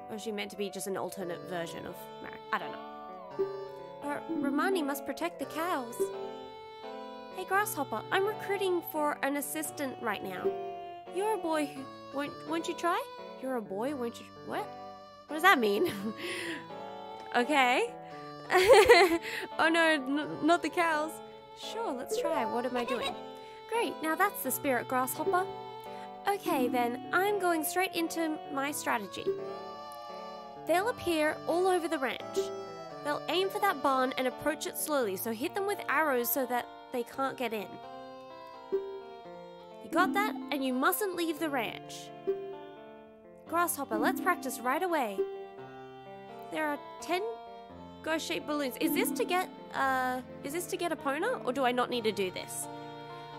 Or is she meant to be just an alternate version of Marin? I don't know. But Romani must protect the cows. Hey, Grasshopper, I'm recruiting for an assistant right now. You're a boy. who- Won't, won't you try? You're a boy, won't you? What? What does that mean? [laughs] okay. [laughs] oh no, n- not the cows. Sure, let's try. What am I doing? [laughs] Great, now that's the spirit grasshopper. Okay, then I'm going straight into my strategy. They'll appear all over the ranch. They'll aim for that barn and approach it slowly, so hit them with arrows so that they can't get in. You got that? And you mustn't leave the ranch. Grasshopper, let's practice right away. There are 10 ghost-shaped balloons. Is this to get uh is this to get Epona or do I not need to do this?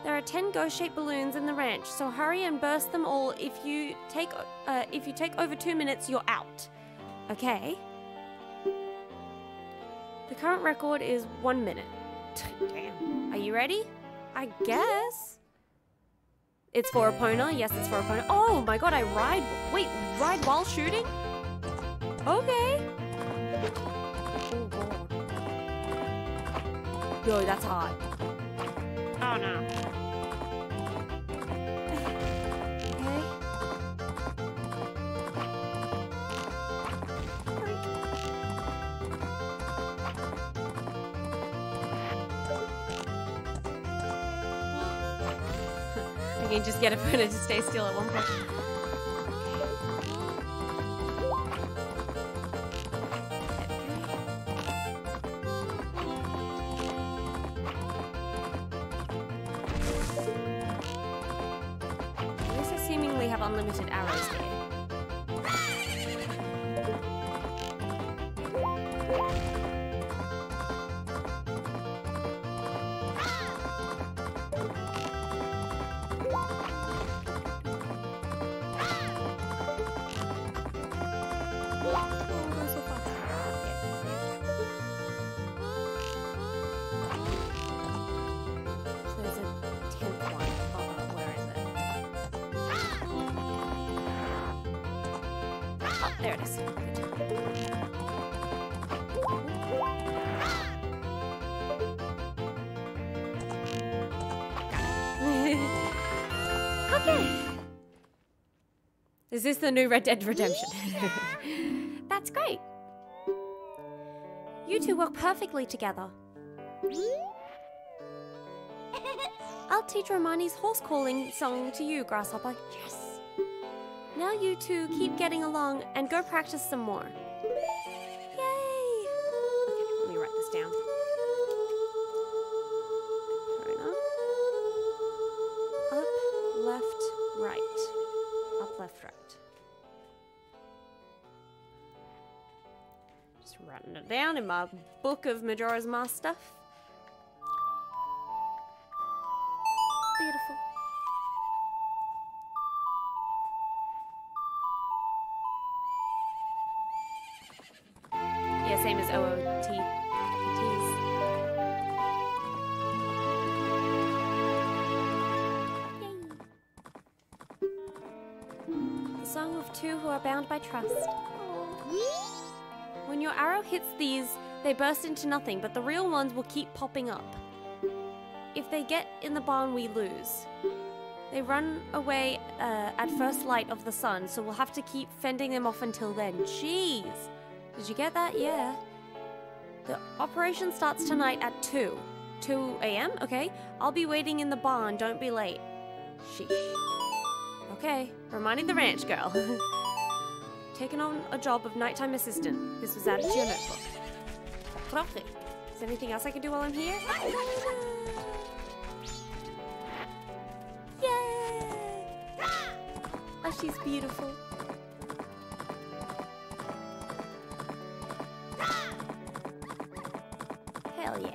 There are 10 ghost-shaped balloons in the ranch, so hurry and burst them all. If you take uh, if you take over 2 minutes, you're out. Okay? The current record is 1 minute. [laughs] Damn. Are you ready? I guess. It's for a Epona. Yes, it's for a Epona. Oh my god, I ride. Wait, ride while shooting? Okay. Oh. Yo, that's hard. Oh no. Can just get a photo to stay still at one point. This the new Red Dead Redemption? [laughs] That's great. You two work perfectly together. [laughs] I'll teach Romani's horse calling song to you, Grasshopper. Yes. Now you two keep getting along and go practice some more. In my book of Majora's Mask stuff. They burst into nothing, but the real ones will keep popping up. If they get in the barn, we lose. They run away uh, at first light of the sun, so we'll have to keep fending them off until then. Jeez! Did you get that? Yeah. The operation starts tonight at 2. 2 a.m.? Okay. I'll be waiting in the barn. Don't be late. Sheesh. Okay. Reminding the ranch girl. [laughs] Taking on a job of nighttime assistant. This was added to your notebook. Is there anything else I can do while I'm here? Yay! Oh, she's beautiful. Hell yeah.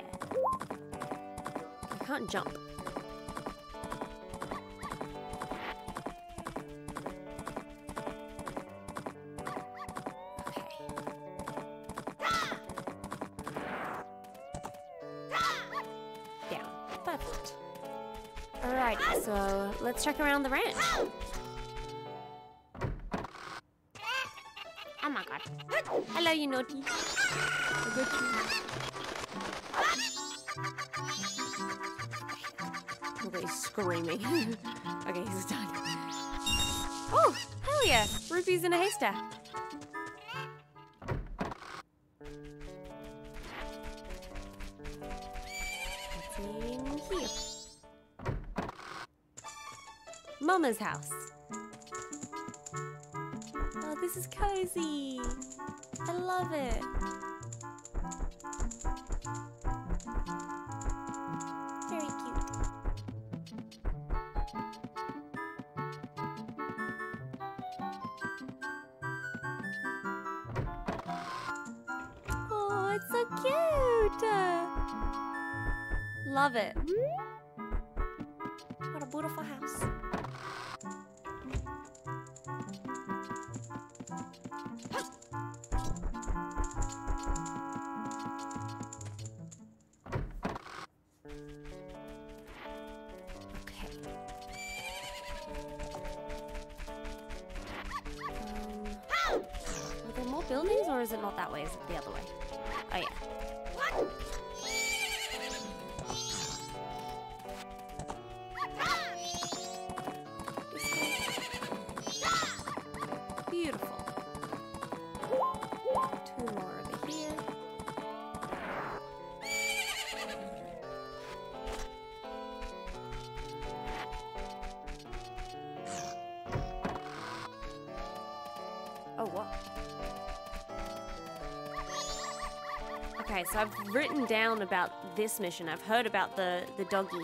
I can't jump. Let's check around the ranch. Oh my god. Hello, you naughty. I got you. He's screaming. [laughs] okay, he's done. Oh, hell yeah! Rupees in a haystack. House. Oh, this is cozy. I love it. Written down about this mission. I've heard about the, the doggy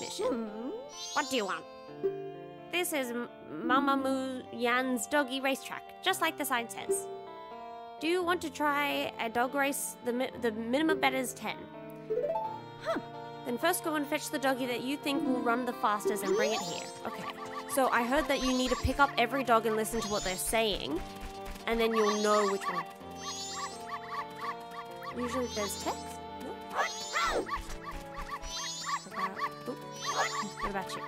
mission. What do you want? This is M- Mamamu Yan's doggy racetrack, just like the sign says. Do you want to try a dog race? The, the minimum bet is 10. Huh. Then first go and fetch the doggy that you think will run the fastest and bring it here. Okay. So I heard that you need to pick up every dog and listen to what they're saying, and then you'll know which one. Usually there's text. No? What about, oop. what about you?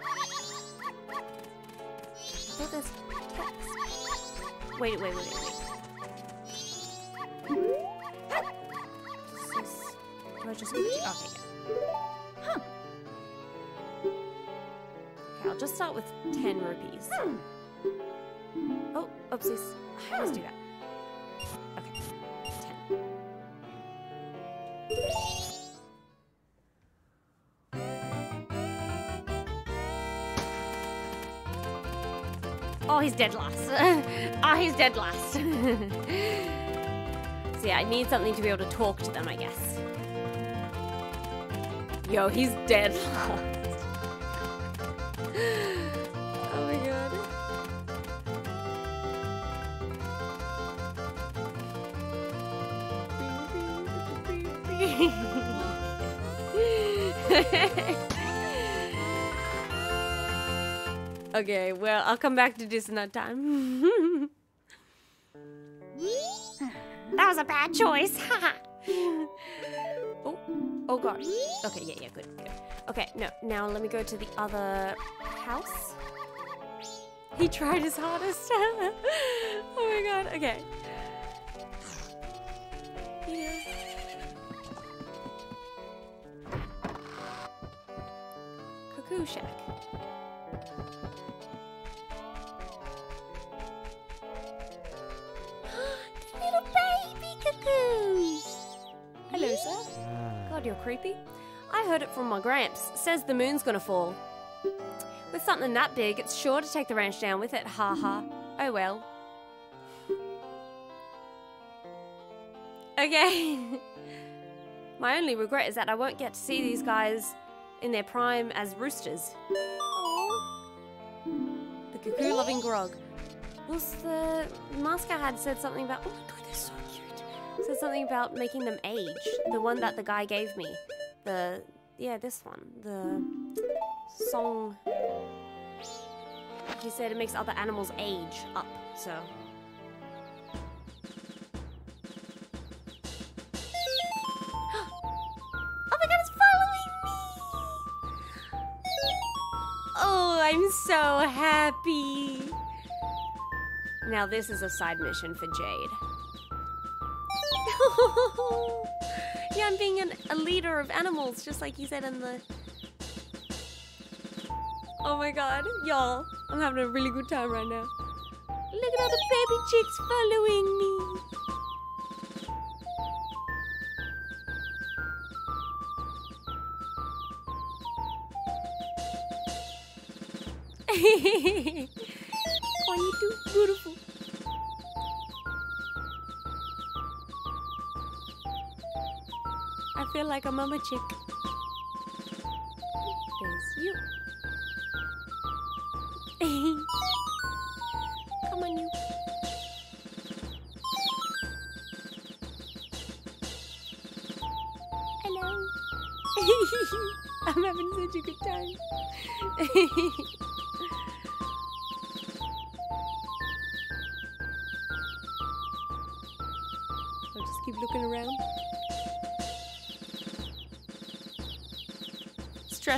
I there's text. Wait, wait, wait, wait. This is- do I just give it to you? Okay, yeah. Huh. Okay, I'll just start with 10 rupees. Hmm. Oh, oopsies. I always do that. Dead last. [laughs] ah, he's dead last. [laughs] so yeah, I need something to be able to talk to them, I guess. Yo, he's dead last. Okay, well, I'll come back to this another time. [laughs] That was a bad choice. [laughs] oh, oh god. Okay, yeah, yeah, good, good. Okay, no, now let me go to the other house. He tried his hardest. [laughs] oh my god, okay. Here. Cuckoo Shack. God, you're creepy. I heard it from my gramps. Says the moon's gonna fall. With something that big, it's sure to take the ranch down with it. Ha ha. Oh well. Okay. [laughs] my only regret is that I won't get to see these guys in their prime as roosters. The cuckoo loving grog. Was the mask I had said something about. Oh my god, they're so. Said something about making them age. The one that the guy gave me. The. Yeah, this one. The. Song. He said it makes other animals age up, so. [gasps] Oh my god, it's following me. Oh, I'm so happy. Now this is a side mission for Jade. [laughs] yeah, I'm being an, a leader of animals, just like you said in the. Oh my god, y'all, I'm having a really good time right now. Look at all the baby chicks following me. oh, [laughs] like a mama chick.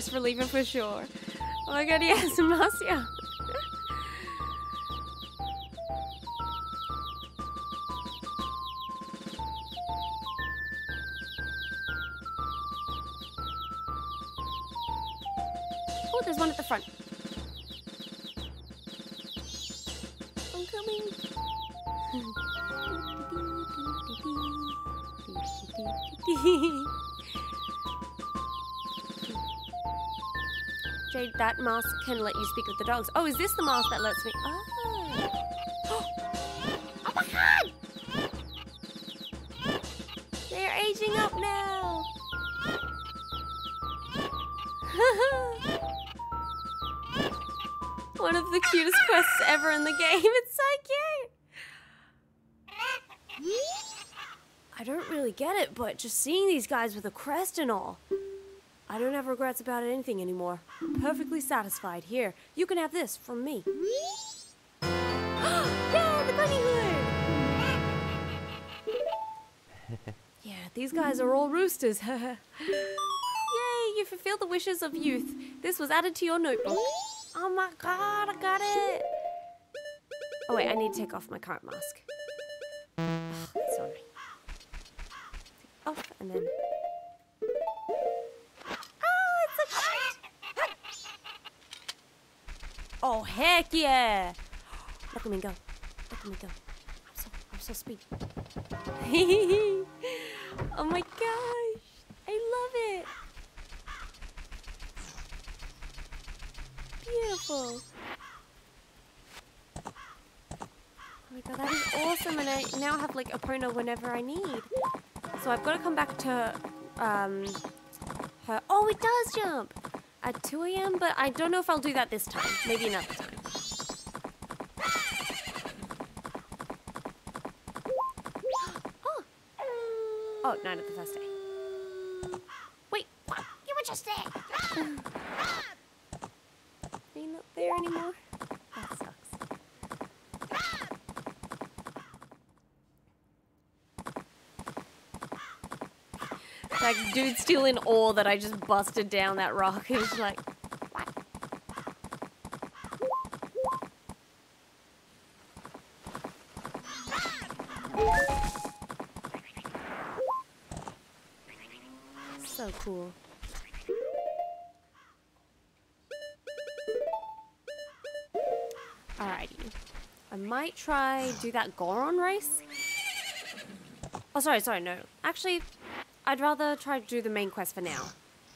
Stress reliever for sure. Oh my god, yes, [laughs] Marcia. Can let you speak with the dogs. Oh, is this the mask that lets me? Oh. [gasps] Oh my god. They're aging up now. [laughs] One of the cutest quests ever in the game. It's so cute. I don't really get it, but just seeing these guys with a crest and all. I don't have regrets about anything anymore. Perfectly satisfied. Here, you can have this from me. [gasps] yeah, the bunny hood! [laughs] yeah, these guys are all roosters. [laughs] Yay, you fulfilled the wishes of youth. This was added to your notebook. [laughs] Oh my god, I got it! Oh wait, I need to take off my current mask. Ugh, that's so annoying. Off and then. Oh heck yeah! Look at me go! Look at me go! I'm so I'm so speedy. [laughs] oh my gosh! I love it! Beautiful. Oh my god, that is awesome, and I now have like a Epona whenever I need. So I've got to come back to um her. Oh, it does jump at 2 a.m. But I don't know if I'll do that this time. Maybe another time. Oh, oh, not at the first day. Wait, what? You were just it. Are you not there anymore? That sucks. Like, dude's still in awe that I just busted down that rock. He's like? So cool. Alrighty. I might try do that Goron race. Oh, sorry, sorry, no. Actually, I'd rather try to do the main quest for now.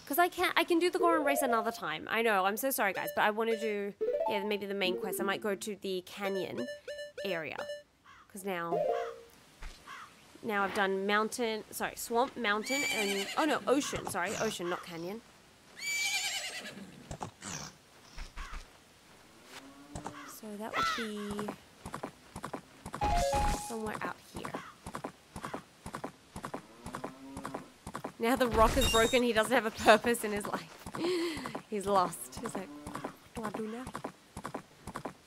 Because I can't, I can do the Goron race another time. I know, I'm so sorry, guys, but I want to do, yeah, maybe the main quest. I might go to the canyon area. Because now, now I've done mountain, sorry, swamp, mountain, and, oh no, ocean, sorry, ocean, not canyon. So that would be somewhere out here. Now the rock is broken, he doesn't have a purpose in his life. [laughs] He's lost. He's like, now?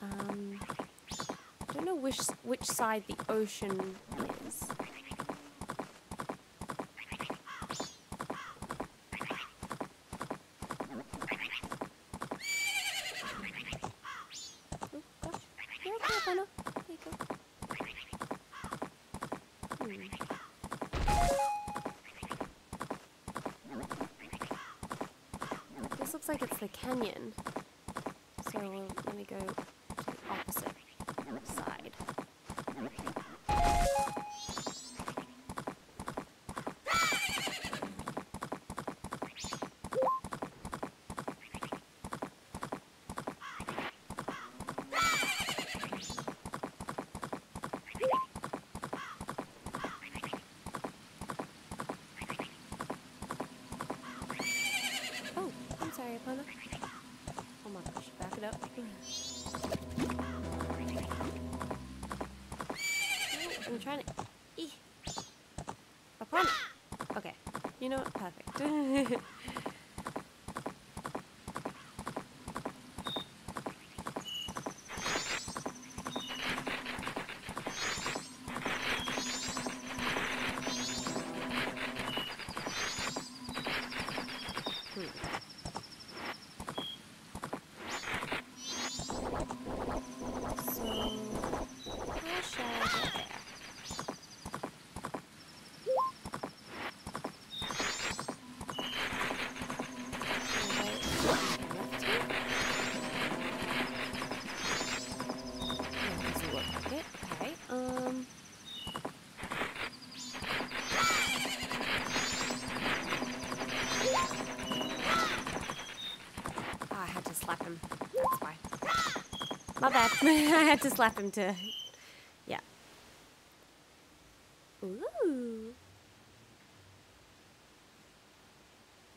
Um, I don't know which which side the ocean is. Oh gosh, you're okay, Bono. There you go. Hmm. This looks like it's the canyon. So let me go to the opposite side. Oh, I'm sorry, Epona. Oh my gosh, back it up. Oh, I'm trying to. Eeh. Epona. Okay. You know what? Perfect. [laughs] My bad. [laughs] I had to slap him to. Yeah. Ooh.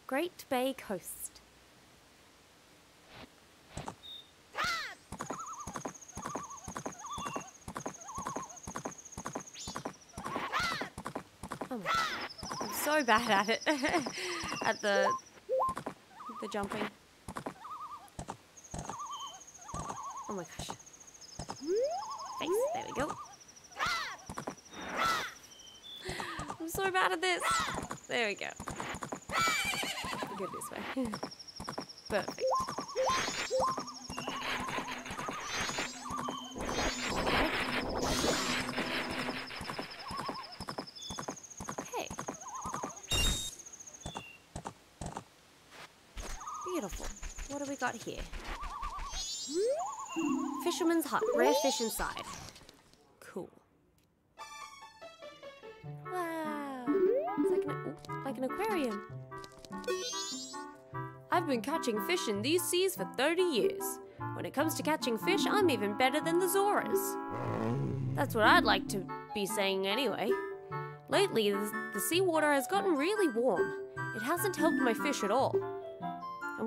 Great Bay Coast. Oh. I'm so bad at it. [laughs] at the the jumping. Oh my gosh. Face. There we go. I'm so bad at this. There we go. Go this way. [laughs] Perfect. Okay. Beautiful. What do we got here? Fisherman's hut. Rare fish inside. Cool. Wow. It's like an, like an aquarium. I've been catching fish in these seas for 30 years. When it comes to catching fish, I'm even better than the Zoras. That's what I'd like to be saying anyway. Lately, the seawater has gotten really warm. It hasn't helped my fish at all.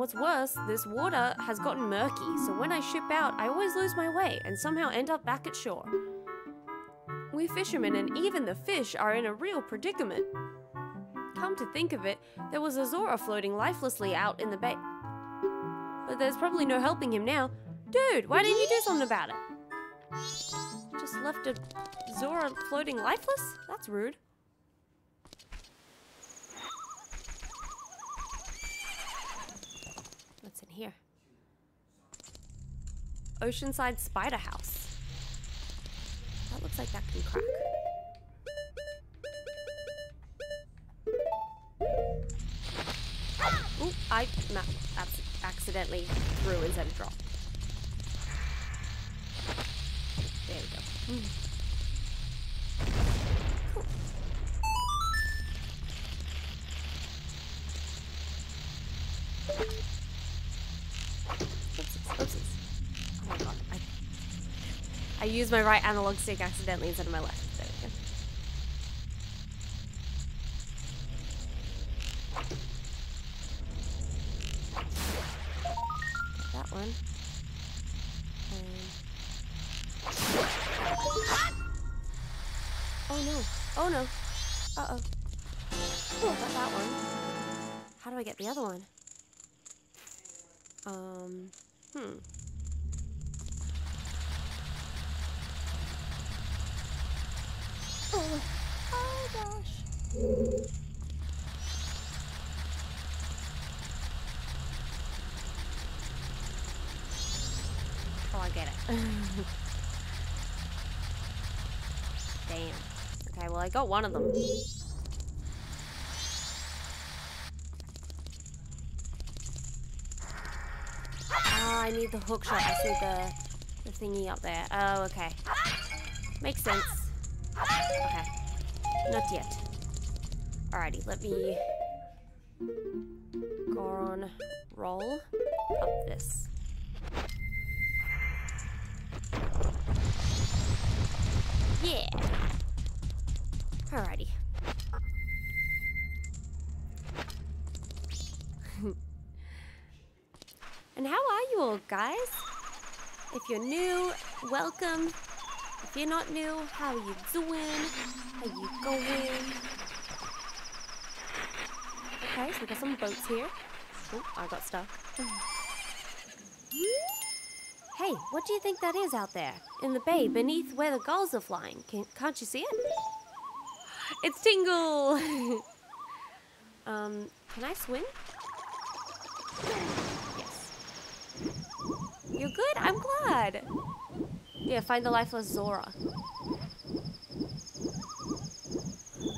What's worse, this water has gotten murky, so when I ship out, I always lose my way and somehow end up back at shore. We fishermen and even the fish are in a real predicament. Come to think of it, there was a Zora floating lifelessly out in the bay. But there's probably no helping him now. Dude, why didn't you do something about it? Just left a Zora floating lifeless? That's rude. What's in here? Oceanside Spider House. That looks like that can crack. Oop, I abs- accidentally threw instead of dropped. There we go. Cool. Used my right analog stick accidentally instead of my left. Got one of them. Ah, I need the hook shot. I see the, the thingy up there. Oh, okay. Makes sense. Okay. Not yet. Alrighty, let me go on roll up this. Yeah. Alrighty. and how are you all, guys? If you're new, welcome. If you're not new, how are you doing? How you going? Okay, so we got some boats here. Oh, I got stuck. Hey, what do you think that is out there? In the bay, beneath where the gulls are flying. Can, can't you see it? It's Tingle! [laughs] um, can I swim? Yes. You're good? I'm glad. Yeah, find the lifeless Zora.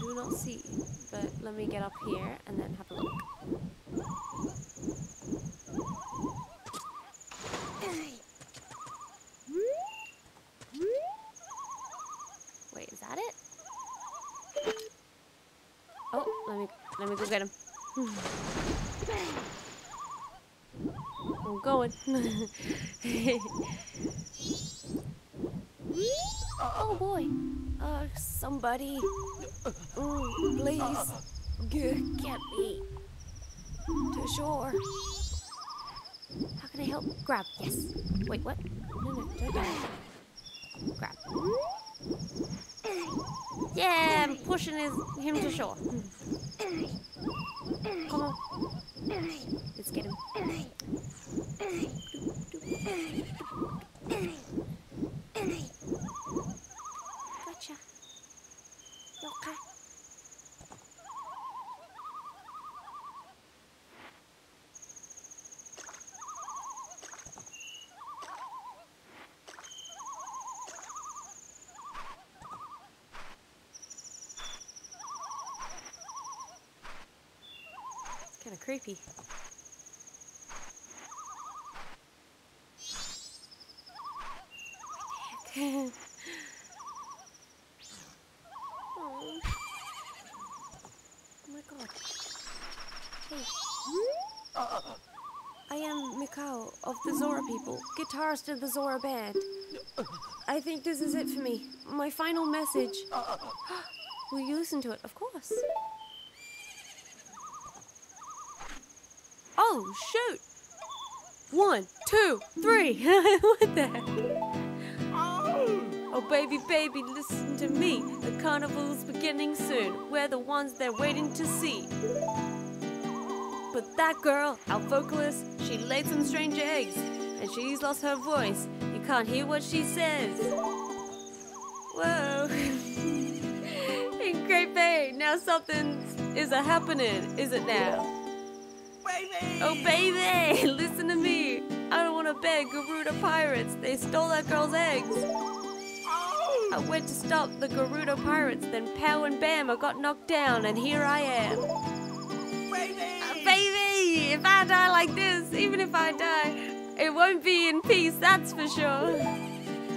Do not see, but let me get up here and then have a look. Wait, is that it? Oh, let me let me go get him. I'm going. [laughs] oh boy. Uh, somebody. Mm, please. G- get me to shore. How can I help? Grab. Yes. Wait, what? No, no, don't die. Grab. Yeah, I'm pushing his, him to shore. Come on. Let's get him. Gotcha. Okay. It's kind of creepy. What the heck? oh. oh my god. Hey. I am Mikau of the Zora people, guitarist of the Zora band. I think this is it for me. My final message. Will you listen to it? Of course. Oh, shoot! One, two, three. [laughs] what the heck? Oh, baby, baby, listen to me. The carnival's beginning soon. We're the ones they're waiting to see. But that girl, our vocalist, she laid some strange eggs, and she's lost her voice. You can't hear what she says. Whoa. [laughs] In Great Bay, now something is a happening, is it now? Baby! Oh, baby, [laughs] listen to me. I don't want to beg Gerudo pirates. They stole that girl's eggs. Oh! I went to stop the Gerudo pirates, then pow and bam, I got knocked down, and here I am. Baby! Baby, if I die like this, even if I die, it won't be in peace, that's for sure.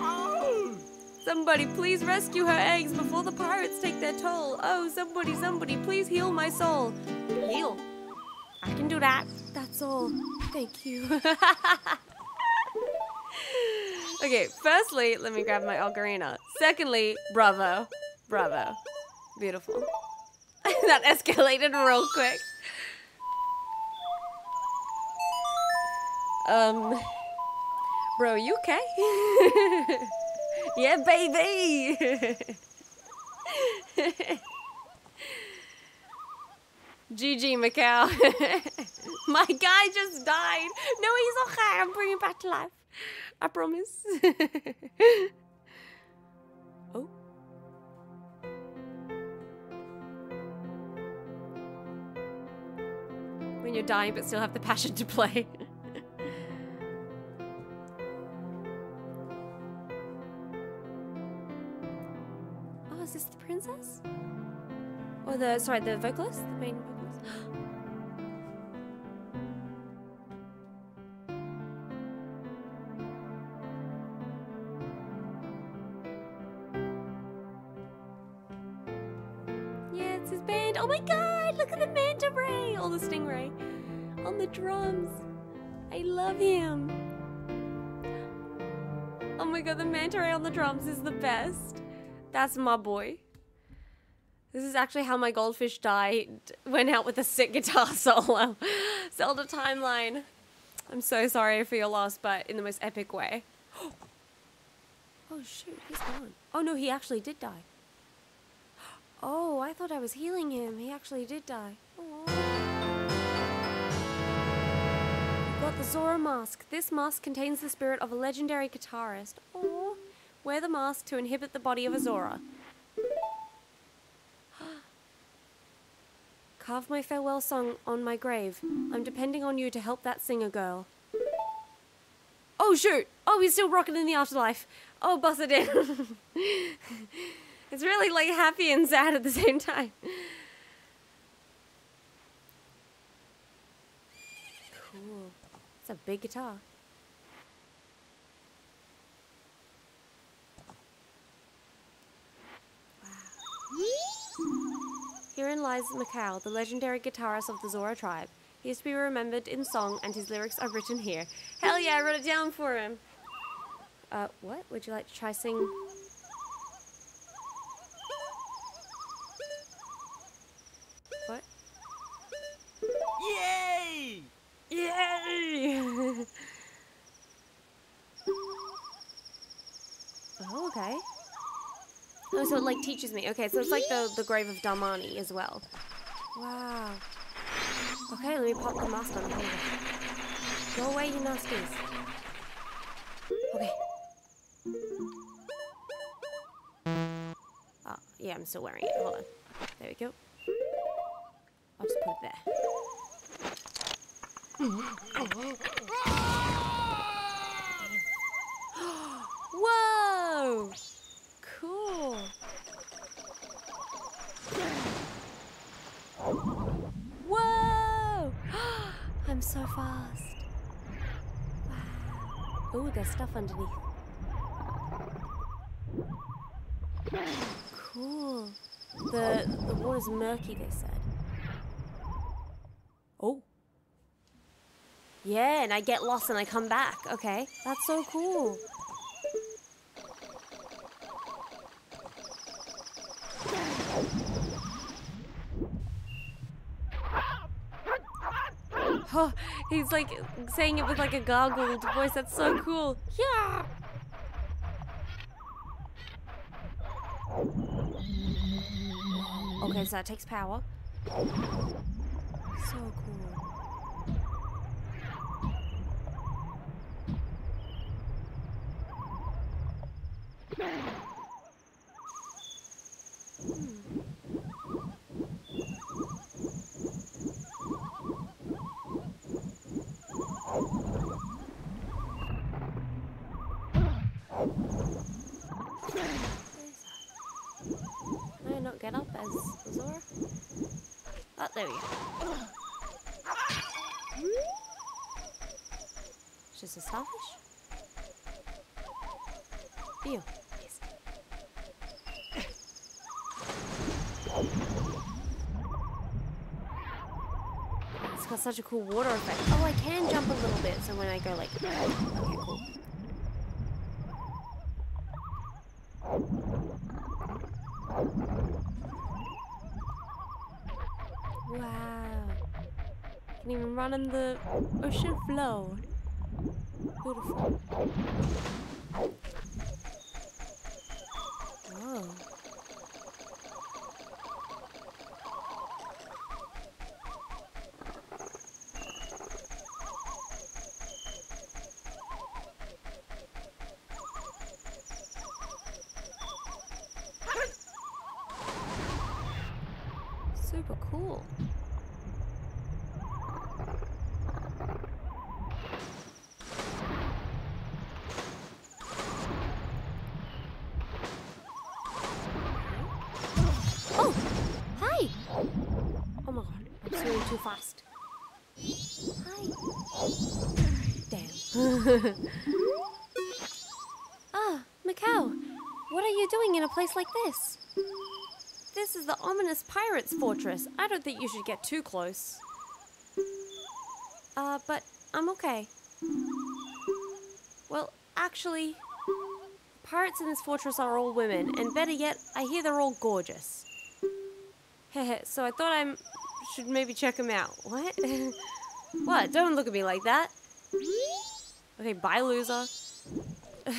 Oh! Somebody, please rescue her eggs before the pirates take their toll. Oh, somebody, somebody, please heal my soul. Heal? I can do that. That's all. Thank you. [laughs] okay, firstly, let me grab my ocarina. Secondly, bravo. Bravo. Beautiful. [laughs] that escalated real quick. Um, bro, you okay? [laughs] yeah, baby. [laughs] GG Mikau. [laughs] My guy just died. No, he's okay. I'm bringing back to life. I promise. oh. When you're dying but still have the passion to play. Or the sorry, the vocalist, the main vocalist. yeah, it's his band. Oh my god, look at the manta ray, or the stingray, on the drums. I love him. Oh my god, the manta ray on the drums is the best. That's my boy. This is actually how my goldfish died. Went out with a sick guitar [laughs] solo. Zelda timeline. I'm so sorry for your loss, but in the most epic way. [gasps] Oh shoot, he's gone. Oh no, he actually did die. [gasps] Oh, I thought I was healing him. He actually did die. Aw. Got the Zora mask. This mask contains the spirit of a legendary guitarist. Oh, wear the mask to inhibit the body of a Zora. Carve my farewell song on my grave. I'm depending on you to help that singer girl. Oh shoot! Oh, he's still rocking in the afterlife. Oh, bust it in. [laughs] it's really like happy and sad at the same time. Cool. It's a big guitar. Herein lies Mikau, the legendary guitarist of the Zora tribe. He is to be remembered in song, and his lyrics are written here. Hell yeah, I wrote it down for him. Uh, what? Would you like to try sing? What? Yay! Yay! [laughs] oh, okay. Oh, so it like teaches me. Okay, so it's like the, the grave of Darmani as well. Wow. Okay, let me pop the mask on. Go away, you nasties. Okay. Oh, yeah, I'm still wearing it. Hold on. There we go. I'll just put it there. [gasps] Oh. Whoa! Cool. Whoa! So fast. Wow. Oh, there's stuff underneath. Cool. The the water's murky, they said. Oh. Yeah, and I get lost and I come back. Okay, that's so cool. Oh, he's like saying it with like a goggled voice. That's so cool. Yeah. Okay, so that takes power. Such a cool water effect. Oh, I can jump a little bit, so when I go like... Okay, cool. Wow. Can even run in the ocean floor. Beautiful. Whoa. Super cool. Oh! Hi! Oh my god, I'm swimming too fast. Hi. Damn. [laughs] ah, Mikau, what are you doing in a place like this? This is the ominous pirates' fortress. I don't think you should get too close. Uh, but I'm okay. Well, actually, pirates in this fortress are all women, and better yet, I hear they're all gorgeous. Heh [laughs] so I thought I should maybe check them out. What? [laughs] what? Don't look at me like that. Okay, bye, loser. How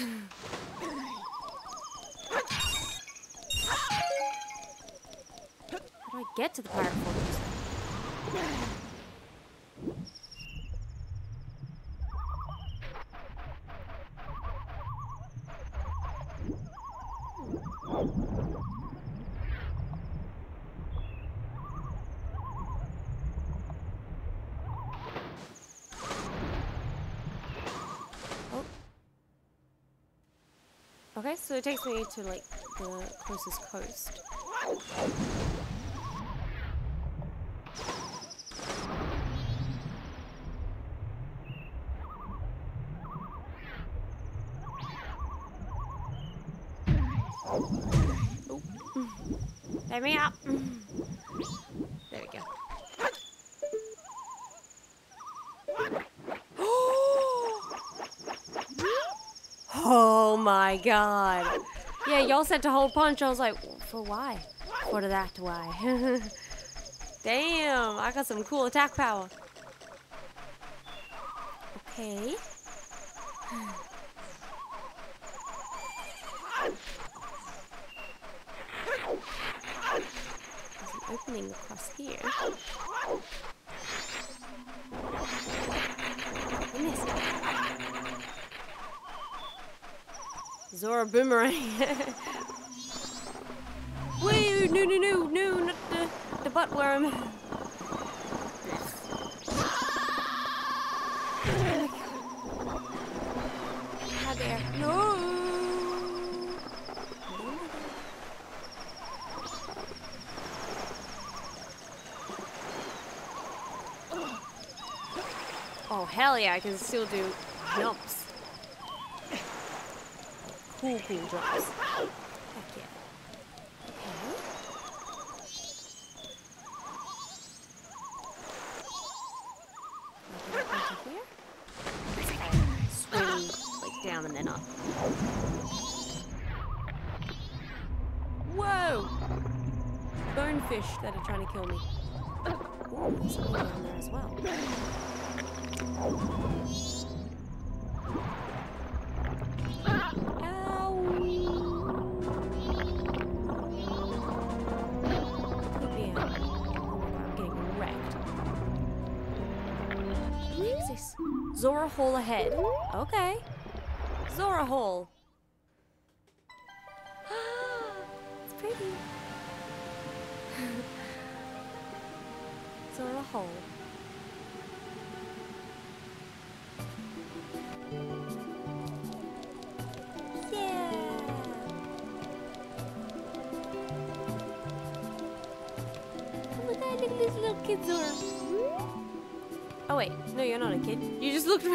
do I get to the pirate fortress? So it takes me to like the closest coast. Let me up. There we go. Oh my god. Yeah, y'all said to hold punch. I was like, for why? What For that why? [laughs] Damn, I got some cool attack power. Okay. There's an opening across here. I missed it. Zora Boomerang. Woo! No, no, no, no, not the, the butt worm. How dare. No! Oh, hell yeah, I can still do jumps. Cool, cool jumps. Zora Hall ahead. Okay. Zora Hall.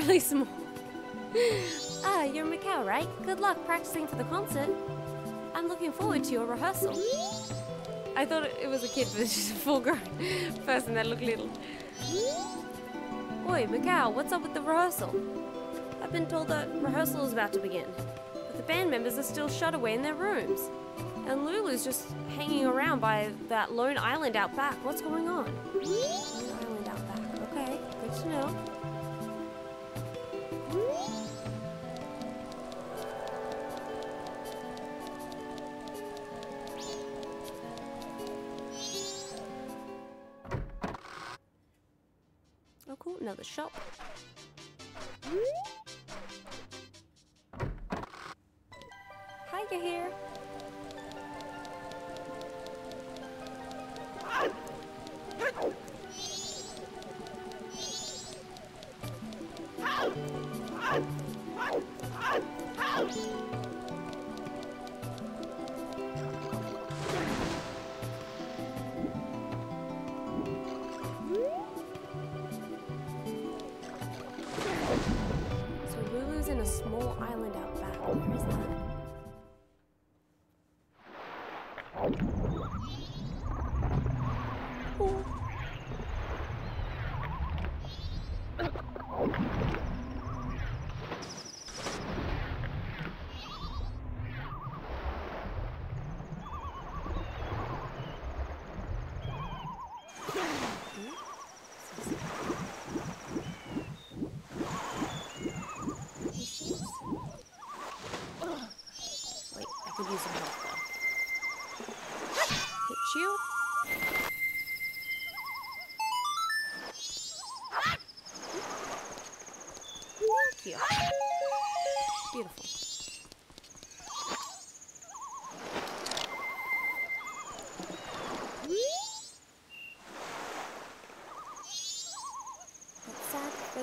Really small. ah, you're Mikau, right? Good luck practicing for the concert. I'm looking forward to your rehearsal. I thought it was a kid, but it's just a full-grown [laughs] person that looked little. Oi, Mikau, what's up with the rehearsal? I've been told that rehearsal is about to begin, but the band members are still shut away in their rooms. And Lulu's just hanging around by that lone island out back. What's going on? Lone island out back. Okay, good to know. Another shop.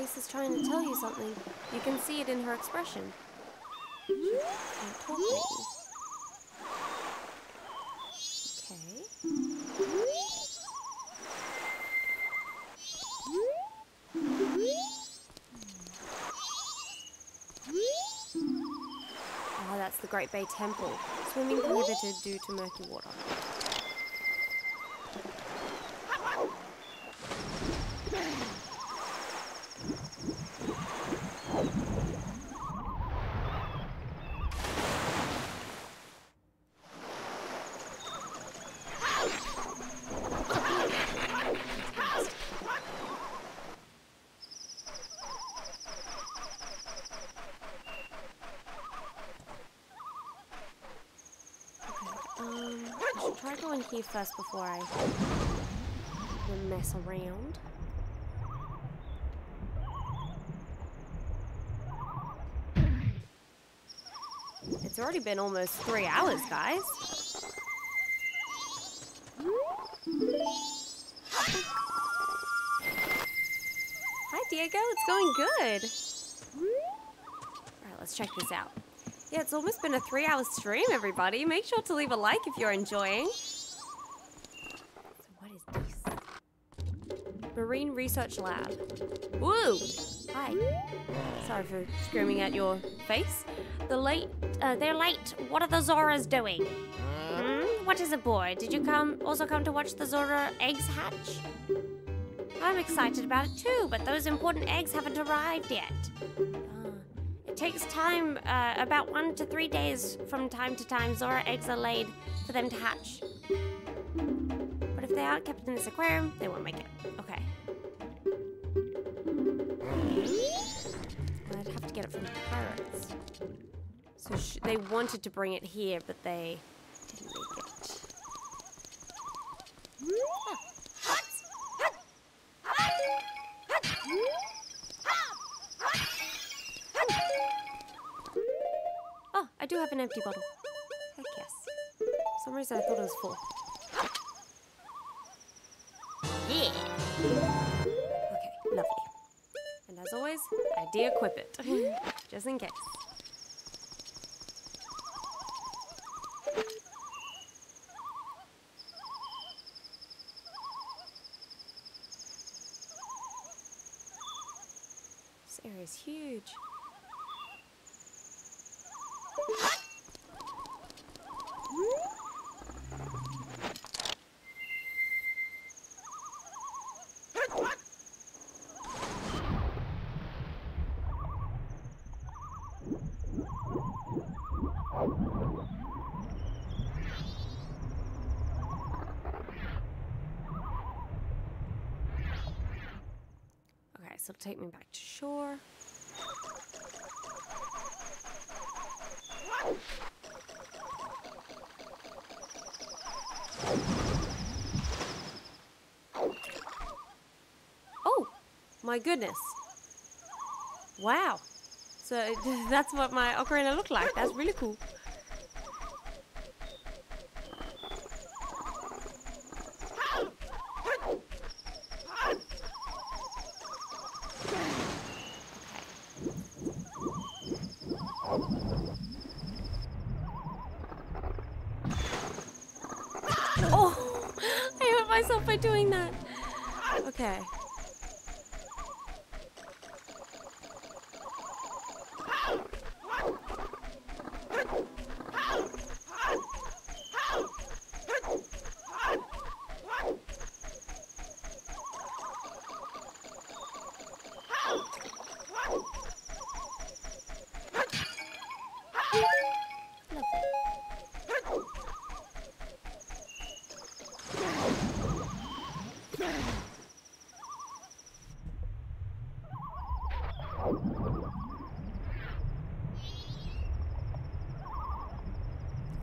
Face is trying to tell you something. You can see it in her expression. Okay. Oh, that's the Great Bay Temple. Swimming prohibited due to murky water. Um, I here first before I mess around. It's already been almost three hours, guys. Hi, Diego. It's going good. All right, let's check this out. Yeah, it's almost been a three hour stream, everybody. Make sure to leave a like if you're enjoying. So, what is this? Marine Research Lab. Woo! Hi. Sorry for screaming at your face. The late, uh, they're late. What are the Zoras doing? Hmm? What is it, boy? Did you come also come to watch the Zora eggs hatch? I'm excited about it too, but those important eggs haven't arrived yet. Ah. It takes time, uh, about one to three days from time to time. Zora eggs are laid for them to hatch. But if they aren't kept in this aquarium, they won't make it. wanted to bring it here, but they didn't make it. Oh, I do have an empty bottle. Heck yes. For some reason I thought it was full. Yeah. Okay, lovely. And as always, I de-equip it. [laughs] Just in case. So it'll take me back to shore. Oh, my goodness. Wow. So [laughs] that's what my ocarina looked like. That's really cool.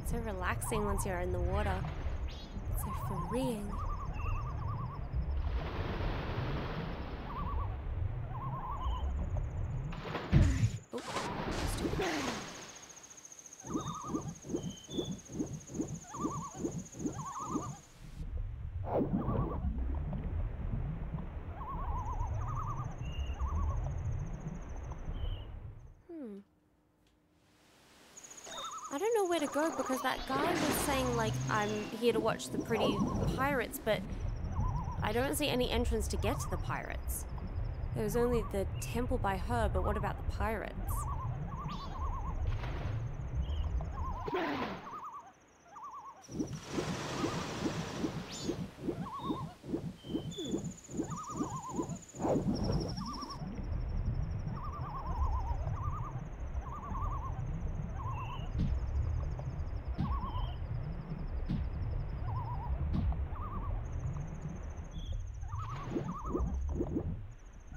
It's so relaxing once you're in the water. It's so freeing. Oh, stupid. Hmm. I don't know where to go because that guy was saying like I'm here to watch the pretty pirates, but I don't see any entrance to get to the pirates. There's only the temple by her, but what about the pirates?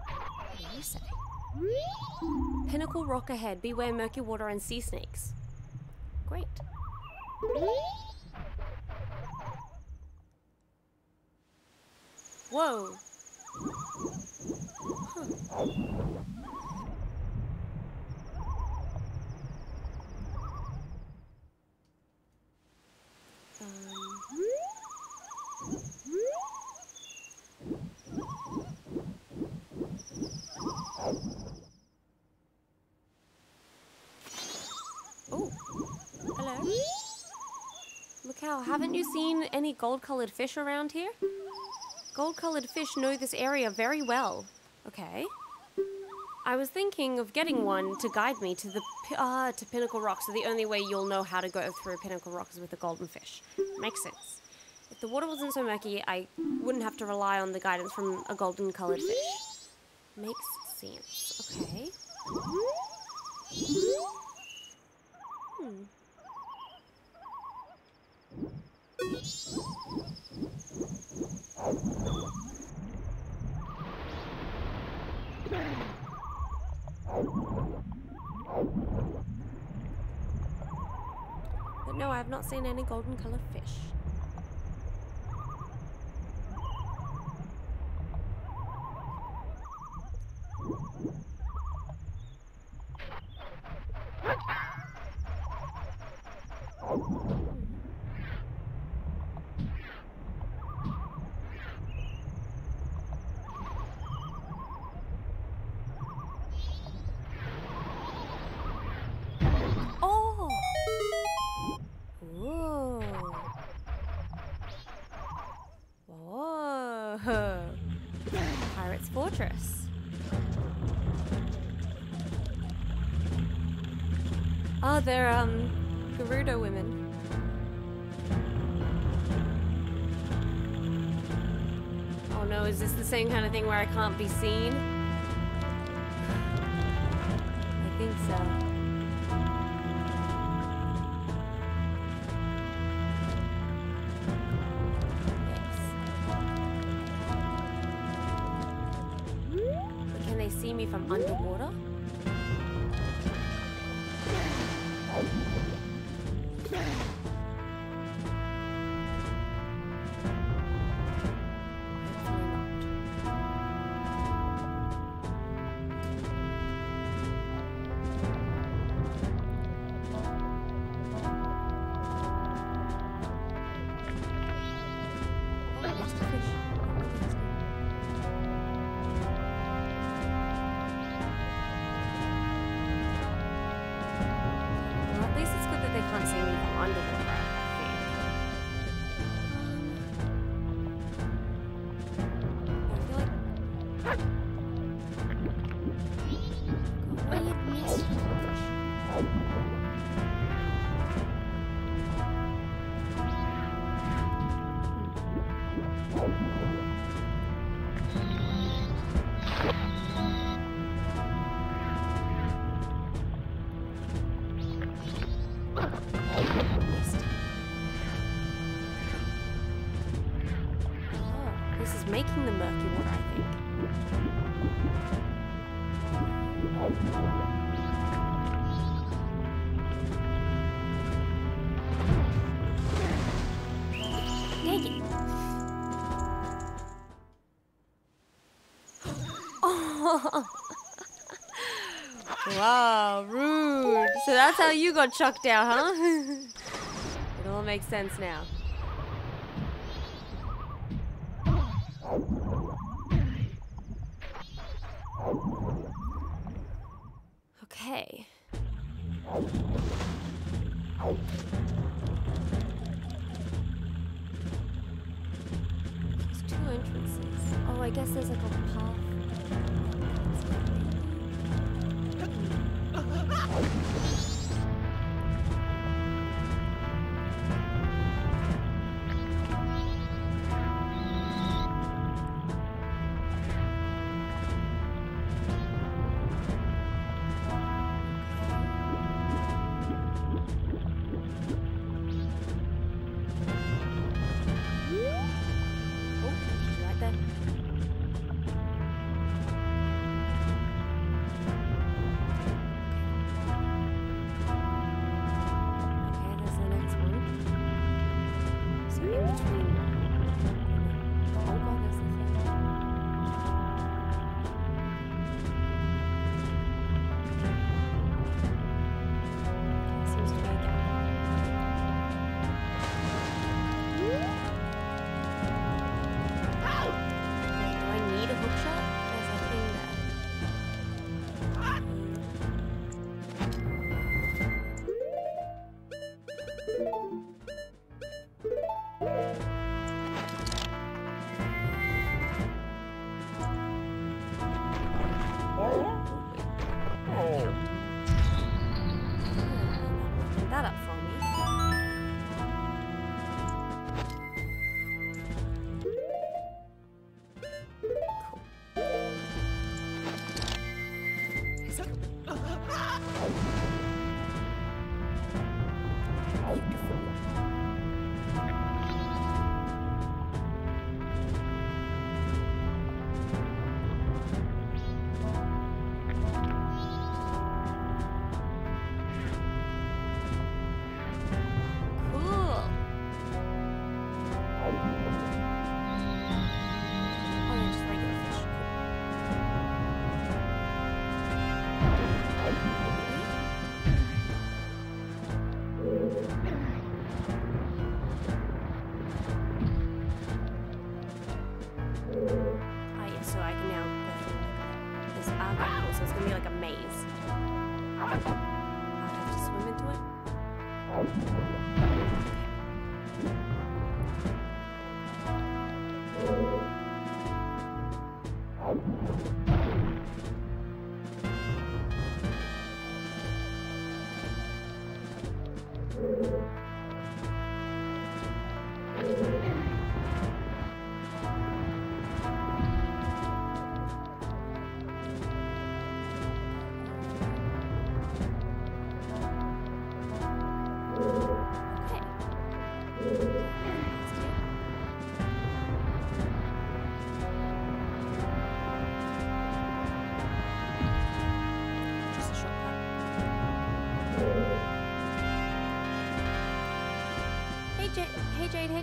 What do you say? Pinnacle rock ahead. Beware murky water and sea snakes. Great. Whoa. Huh. Um, Oh, hello. Haven't you seen any gold-colored fish around here? Gold-colored fish know this area very well. Okay. I was thinking of getting one to guide me to the ah to Pinnacle Rock. So the only way you'll know how to go through Pinnacle Rock is with a golden fish. Makes sense. If the water wasn't so murky, I wouldn't have to rely on the guidance from a golden-colored fish. Makes sense. Okay. Hmm. But no, I have not seen any golden colored fish. where I can't be seen. how you got chucked out, huh? [laughs] it all makes sense now.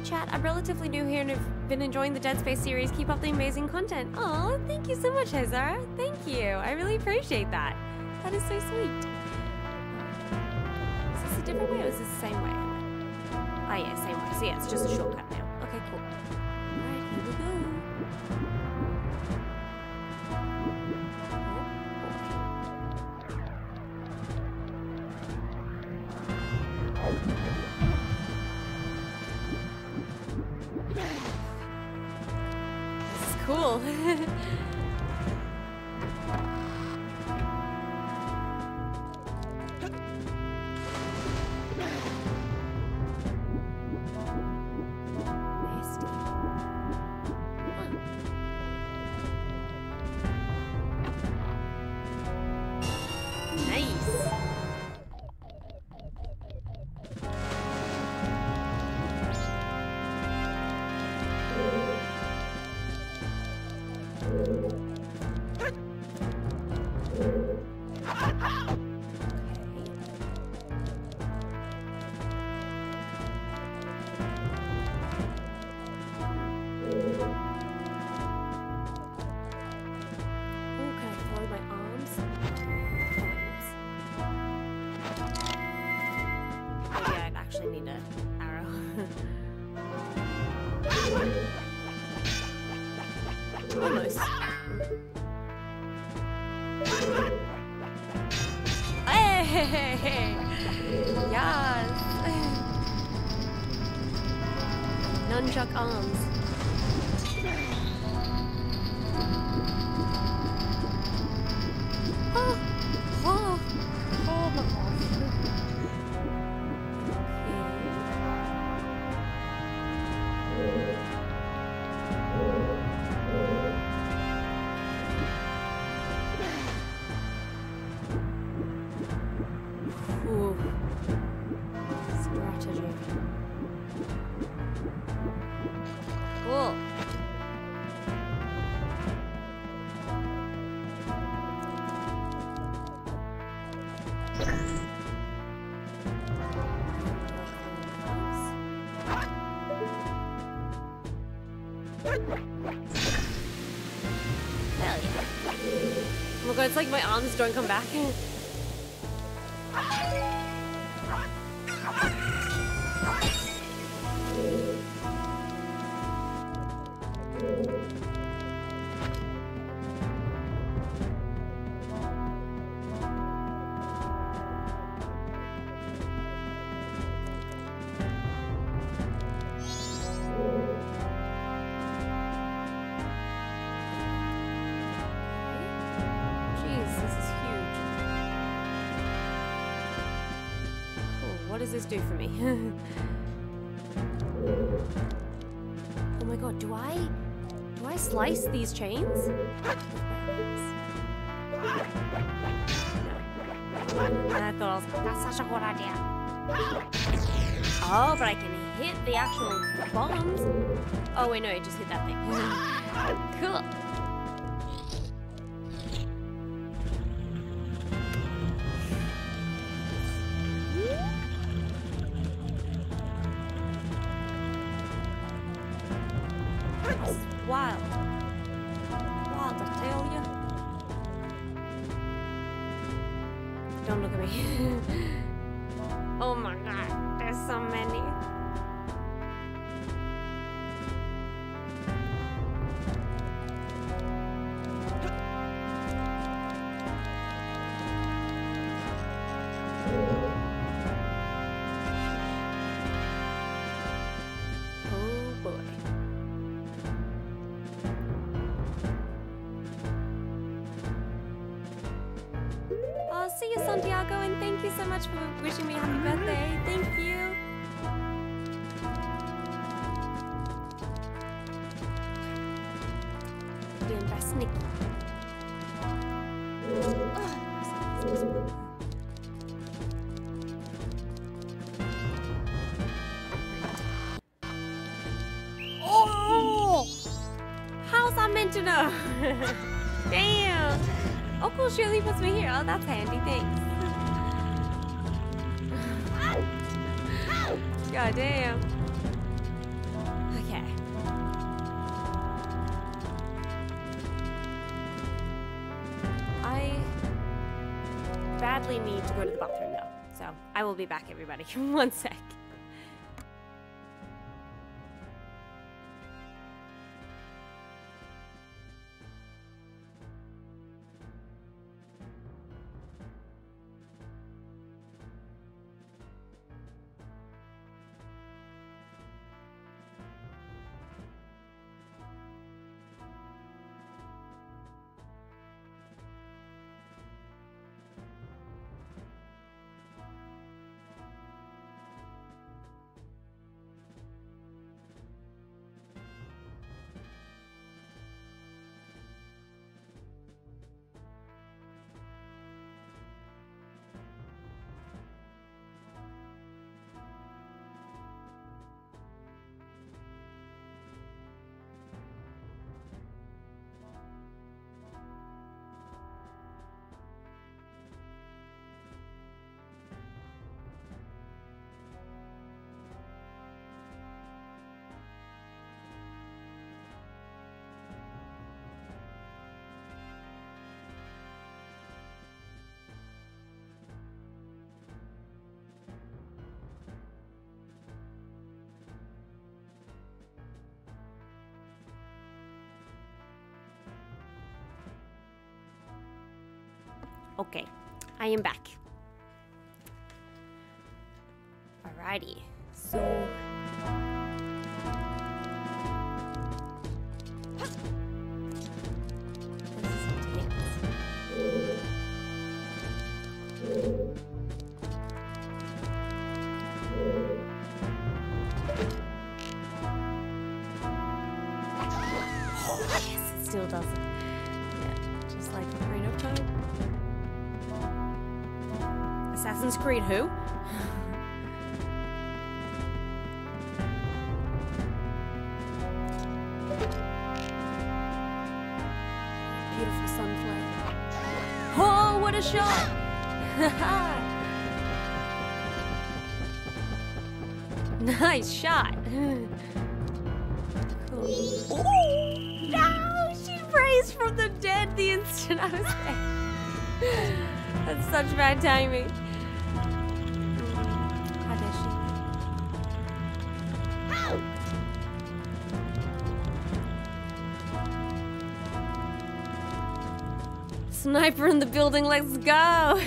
Chat. I'm relatively new here and have been enjoying the Dead Space series. Keep up the amazing content. Oh, thank you so much, Hazara. Thank you. I really appreciate that. That is so sweet. Is this a different way or is this the same way? Ah, yeah, same way. So yeah, it's just a shortcut cool. Like my arms don't come back. Slice these chains? That's such a good idea. Oh, but I can hit the actual bombs. Oh wait, no, just hit that thing. [gasps] cool. See you, Santiago, and thank you so much for wishing me happy birthday. Thank you. Doing by Snicky. Shirley puts me here. Oh, that's handy, thanks. God damn. Okay. I badly need to go to the bathroom though, so I will be back, everybody. [laughs] One sec. Okay, I am back. Alrighty, so. Still doesn't. Assassin's Creed who? Beautiful sunflare. Oh, what a shot! [laughs] nice shot. [laughs] cool. No, she raised from the dead the instant I was [laughs] there. That's such bad timing. Sniper in the building, let's go!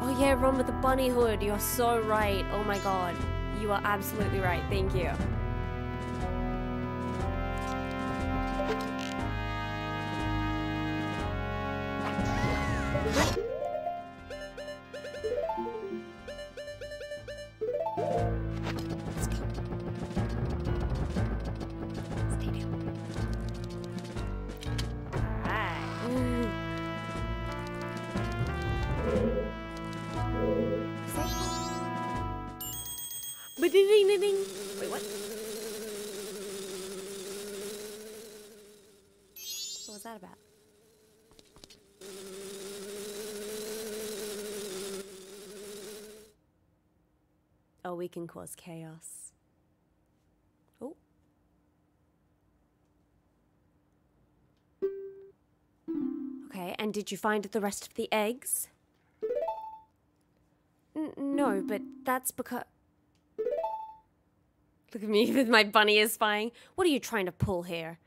Oh yeah, run with the bunny hood. You're so right. Oh my god. You are absolutely right. Thank you. Can cause chaos. Oh. Okay, and did you find the rest of the eggs? N- no, but that's because. Look at me [laughs] with my bunny is spying. What are you trying to pull here?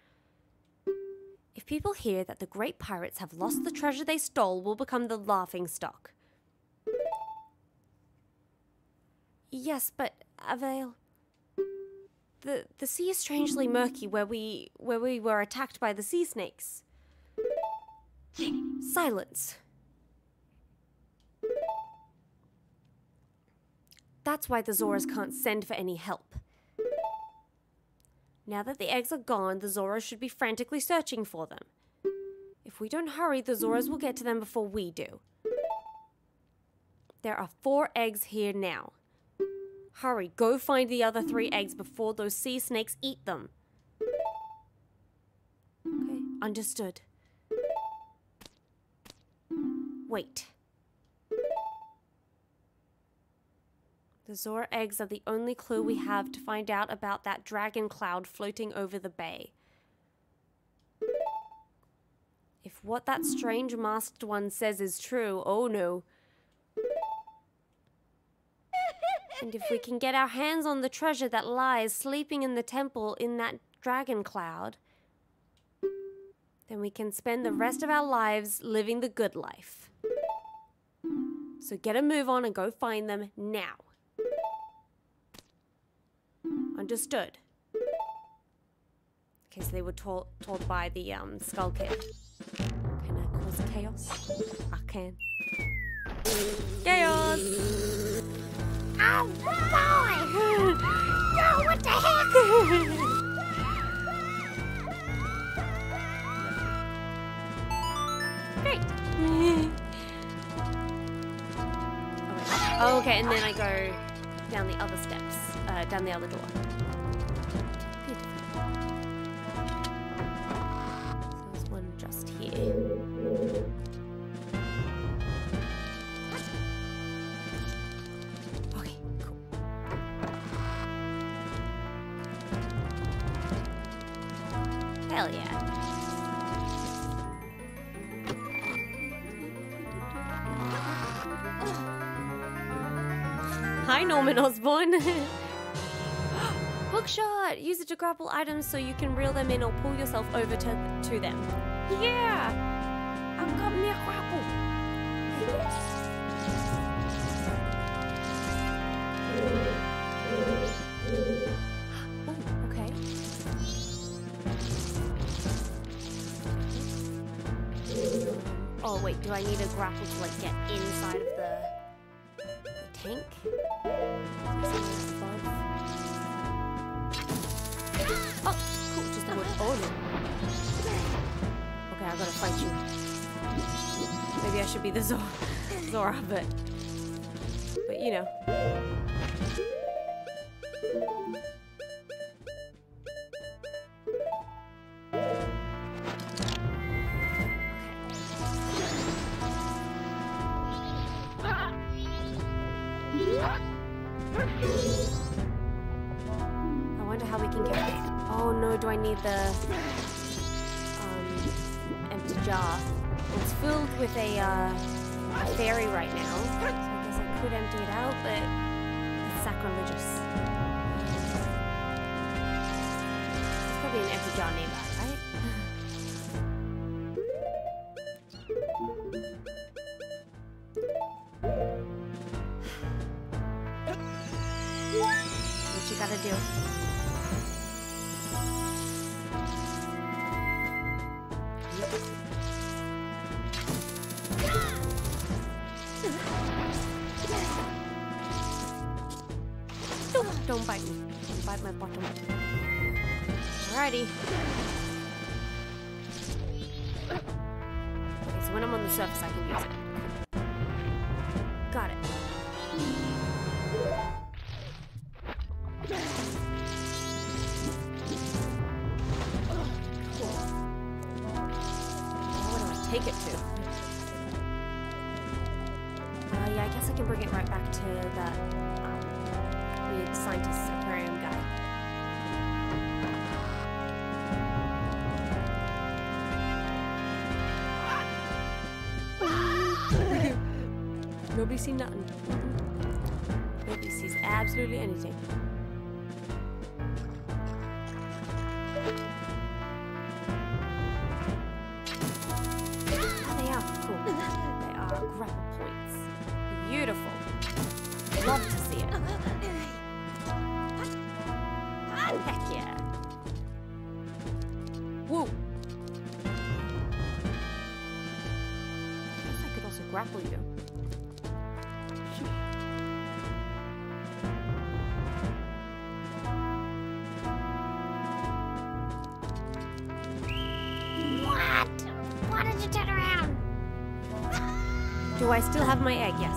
If people hear that the great pirates have lost the treasure they stole, we'll become the laughing stock. Yes, but Aveil. The the sea is strangely murky where we where we were attacked by the sea snakes. Silence. That's why the Zoras can't send for any help. Now that the eggs are gone, the Zoras should be frantically searching for them. If we don't hurry, the Zoras will get to them before we do. There are four eggs here now. Hurry, go find the other three eggs before those sea snakes eat them. Okay, understood. Wait. The Zora eggs are the only clue we have to find out about that dragon cloud floating over the bay. If what that strange masked one says is true, oh no. And if we can get our hands on the treasure that lies sleeping in the temple in that dragon cloud, then we can spend the rest of our lives living the good life. So get a move on and go find them now. Understood. Okay, so they were told, told by the um, Skull Kid. Can I cause chaos? I can. Chaos! Oh, boy! no, what the heck? [laughs] Great. [laughs] okay, and then I go down the other steps, uh, down the other door. Norman [laughs] Osborn. [gasps] Hookshot! Use it to grapple items so you can reel them in or pull yourself over to, to them. Yeah! I've got me a grapple. Oh, [gasps] okay. Oh, wait, do I need a grapple to, like, get inside of the, the tank? Oh, just. Okay, I gotta fight you. Maybe I should be the Zora, Zora but... But, you know. Nobody seen nothing. Nobody sees absolutely anything. I still have my egg? Yes,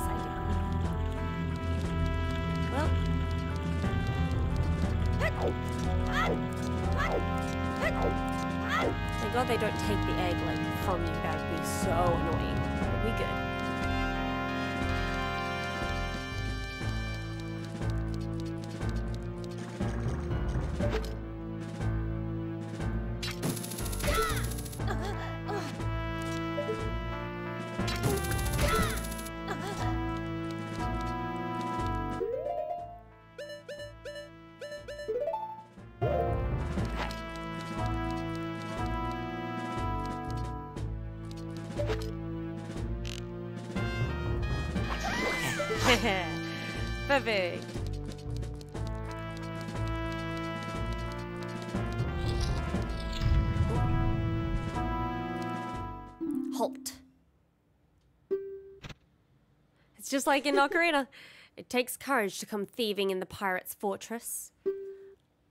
just like in Ocarina. It takes courage to come thieving in the pirate's fortress.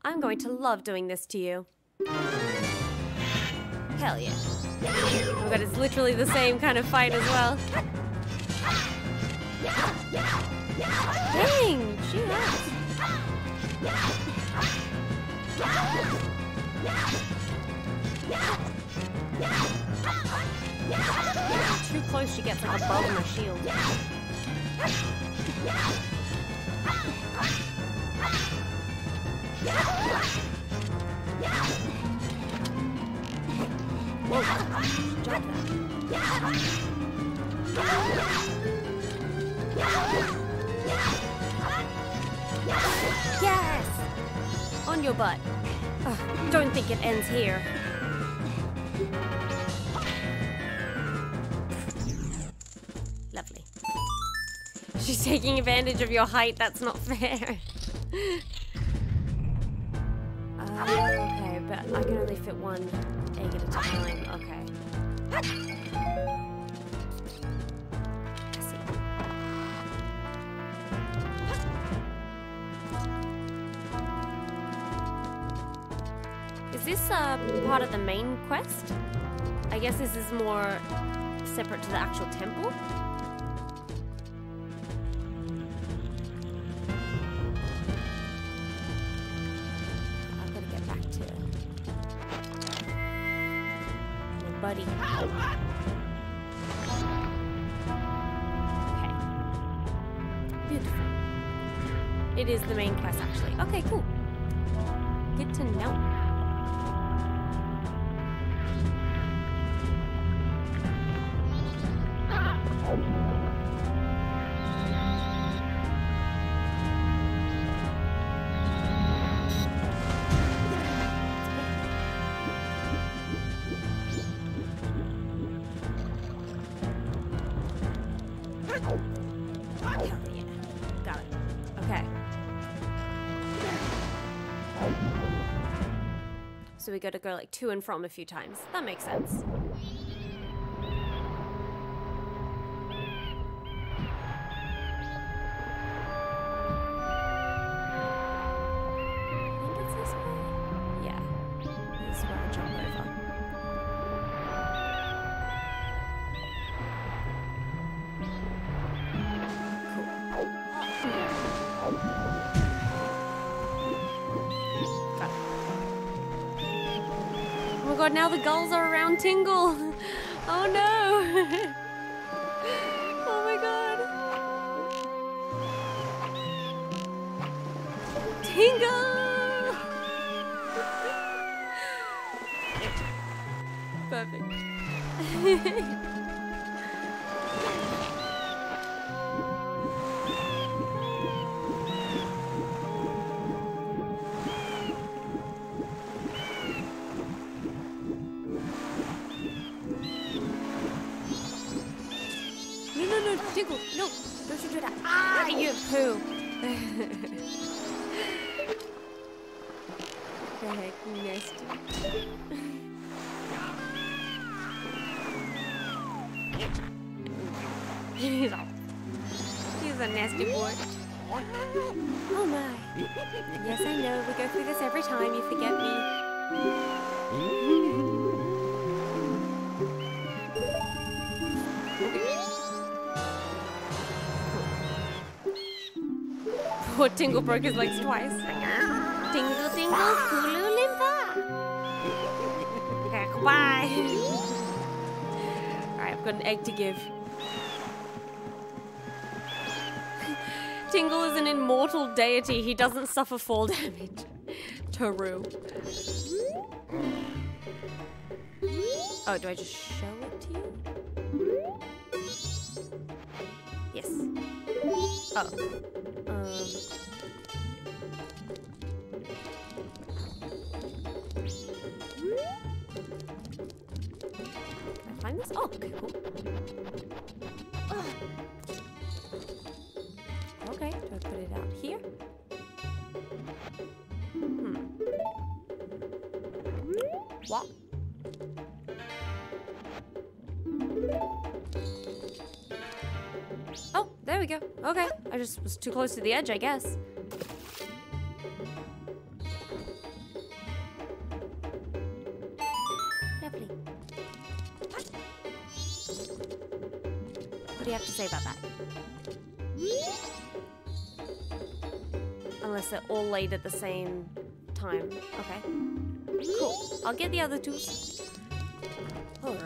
I'm going to love doing this to you. Hell yeah. Oh god, it's literally the same kind of fight as well. Dang, she. Too close, she gets like a bug in her shield. Yes! On your butt. Don't think it ends here. Lovely. She's taking advantage of your height. That's not fair. [laughs] Uh, okay, but I can only fit one egg at a time. Okay. Is this uh, part of the main quest? I guess this is more separate to the actual temple. Buddy. Okay. Beautiful. It is the main quest, actually. Okay, cool. We gotta go like to and from a few times. That makes sense. Tingle. Tingle broke his legs twice. Tingle, tingle, Kulu Limpa. Okay, goodbye. Alright, I've got an egg to give. Tingle is an immortal deity. He doesn't suffer fall damage. Taru. Oh, do I just show it to you? Yes. Oh. Too close to the edge, I guess. Lovely. What do you have to say about that? Unless they're all laid at the same time. Okay. Cool. I'll get the other two. All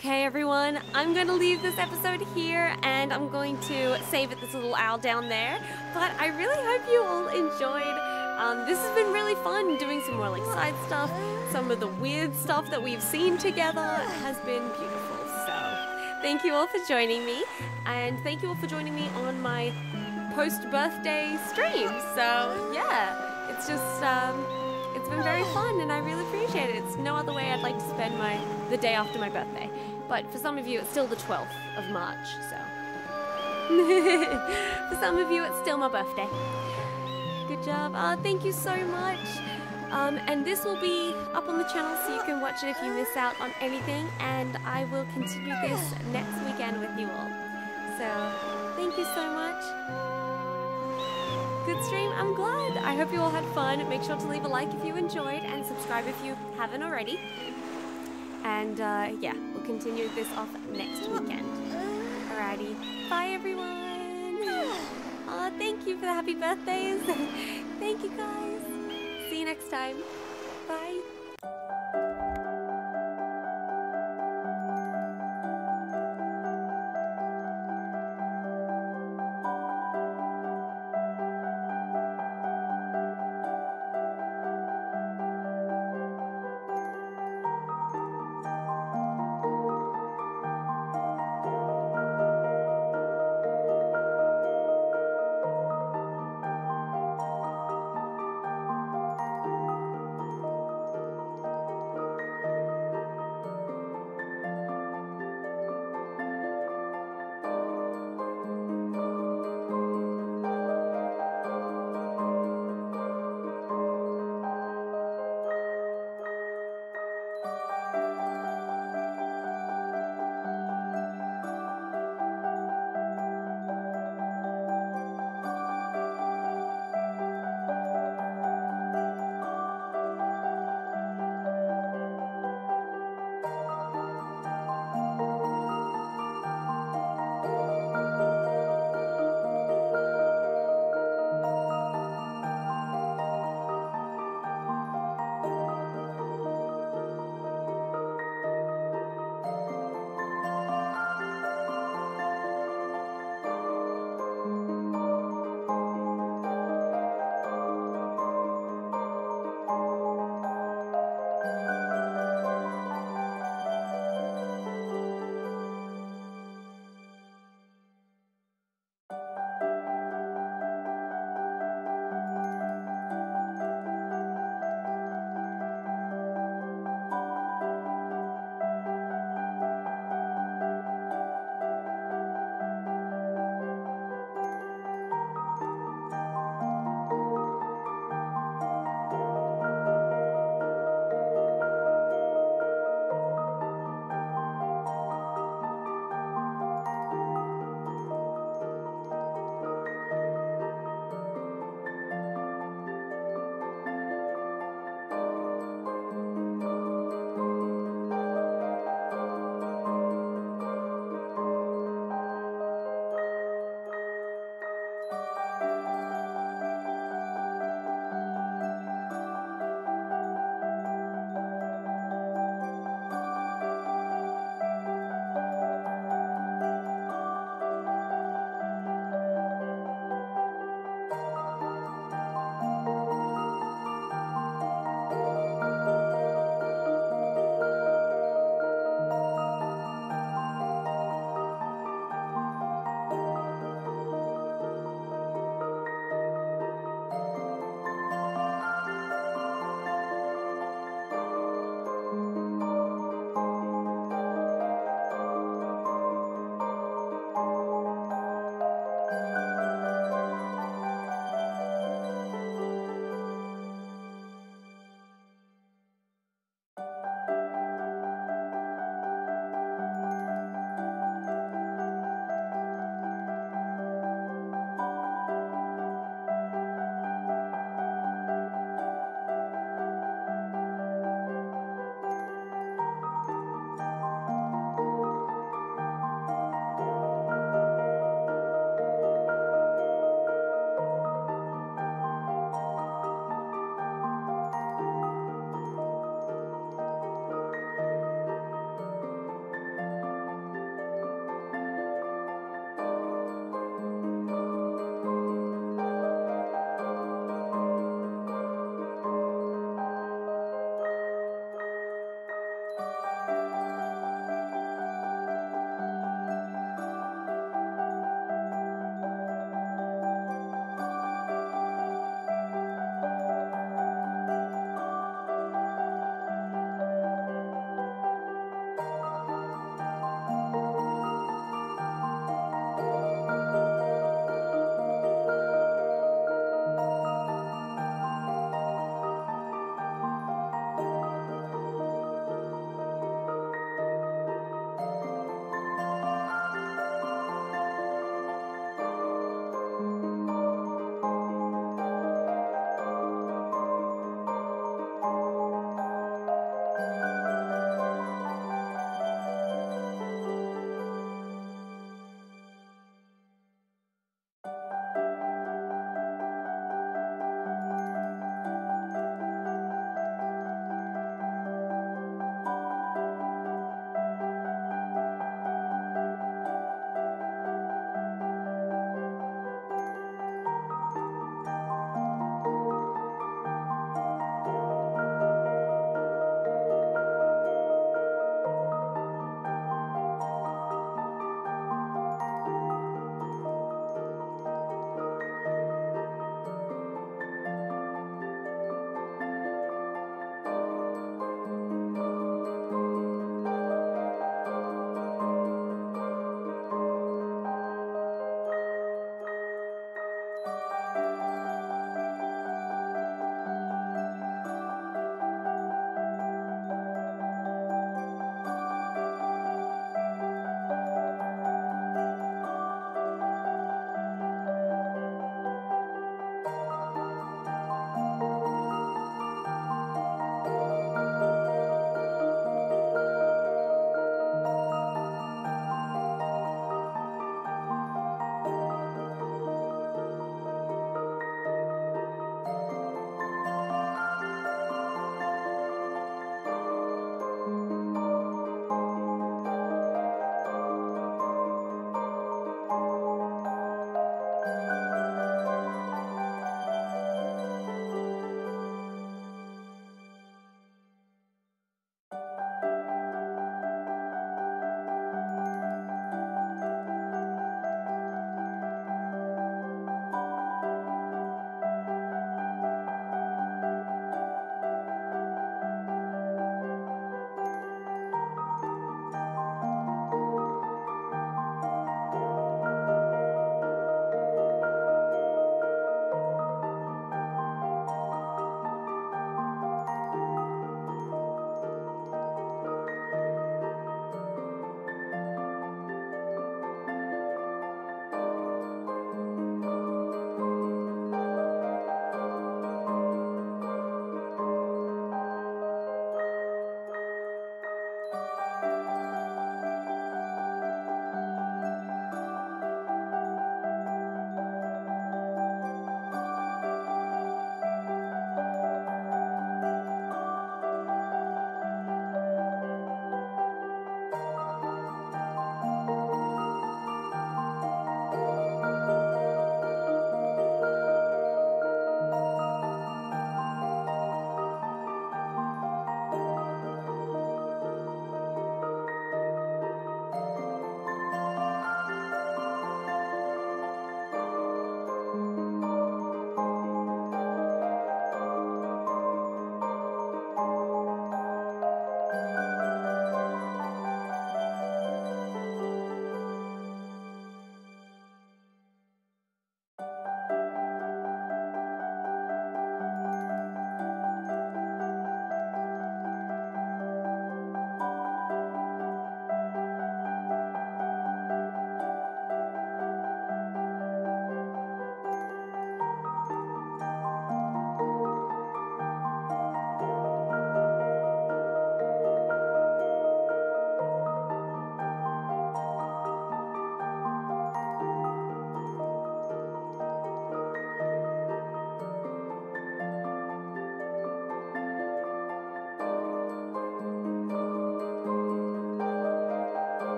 Okay, everyone, I'm going to leave this episode here and I'm going to save it this little owl down there. But I really hope you all enjoyed. Um, this has been really fun doing some more like side stuff. Some of the weird stuff that we've seen together has been beautiful. So thank you all for joining me. And thank you all for joining me on my post birthday stream. So yeah, it's just. Um, it's been very fun and I really appreciate it. It's no other way I'd like to spend my the day after my birthday. But for some of you it's still the 12th of March, so [laughs] for some of you it's still my birthday. Good job. Oh, thank you so much. Um, and this will be up on the channel so you can watch it if you miss out on anything. And I will continue this next weekend with you all. So thank you so much good stream. I'm glad. I hope you all had fun. Make sure to leave a like if you enjoyed and subscribe if you haven't already. And uh, yeah, we'll continue this off next weekend. Alrighty. Bye, everyone. [gasps] Aw, thank you for the happy birthdays. [laughs] thank you, guys. See you next time. Bye.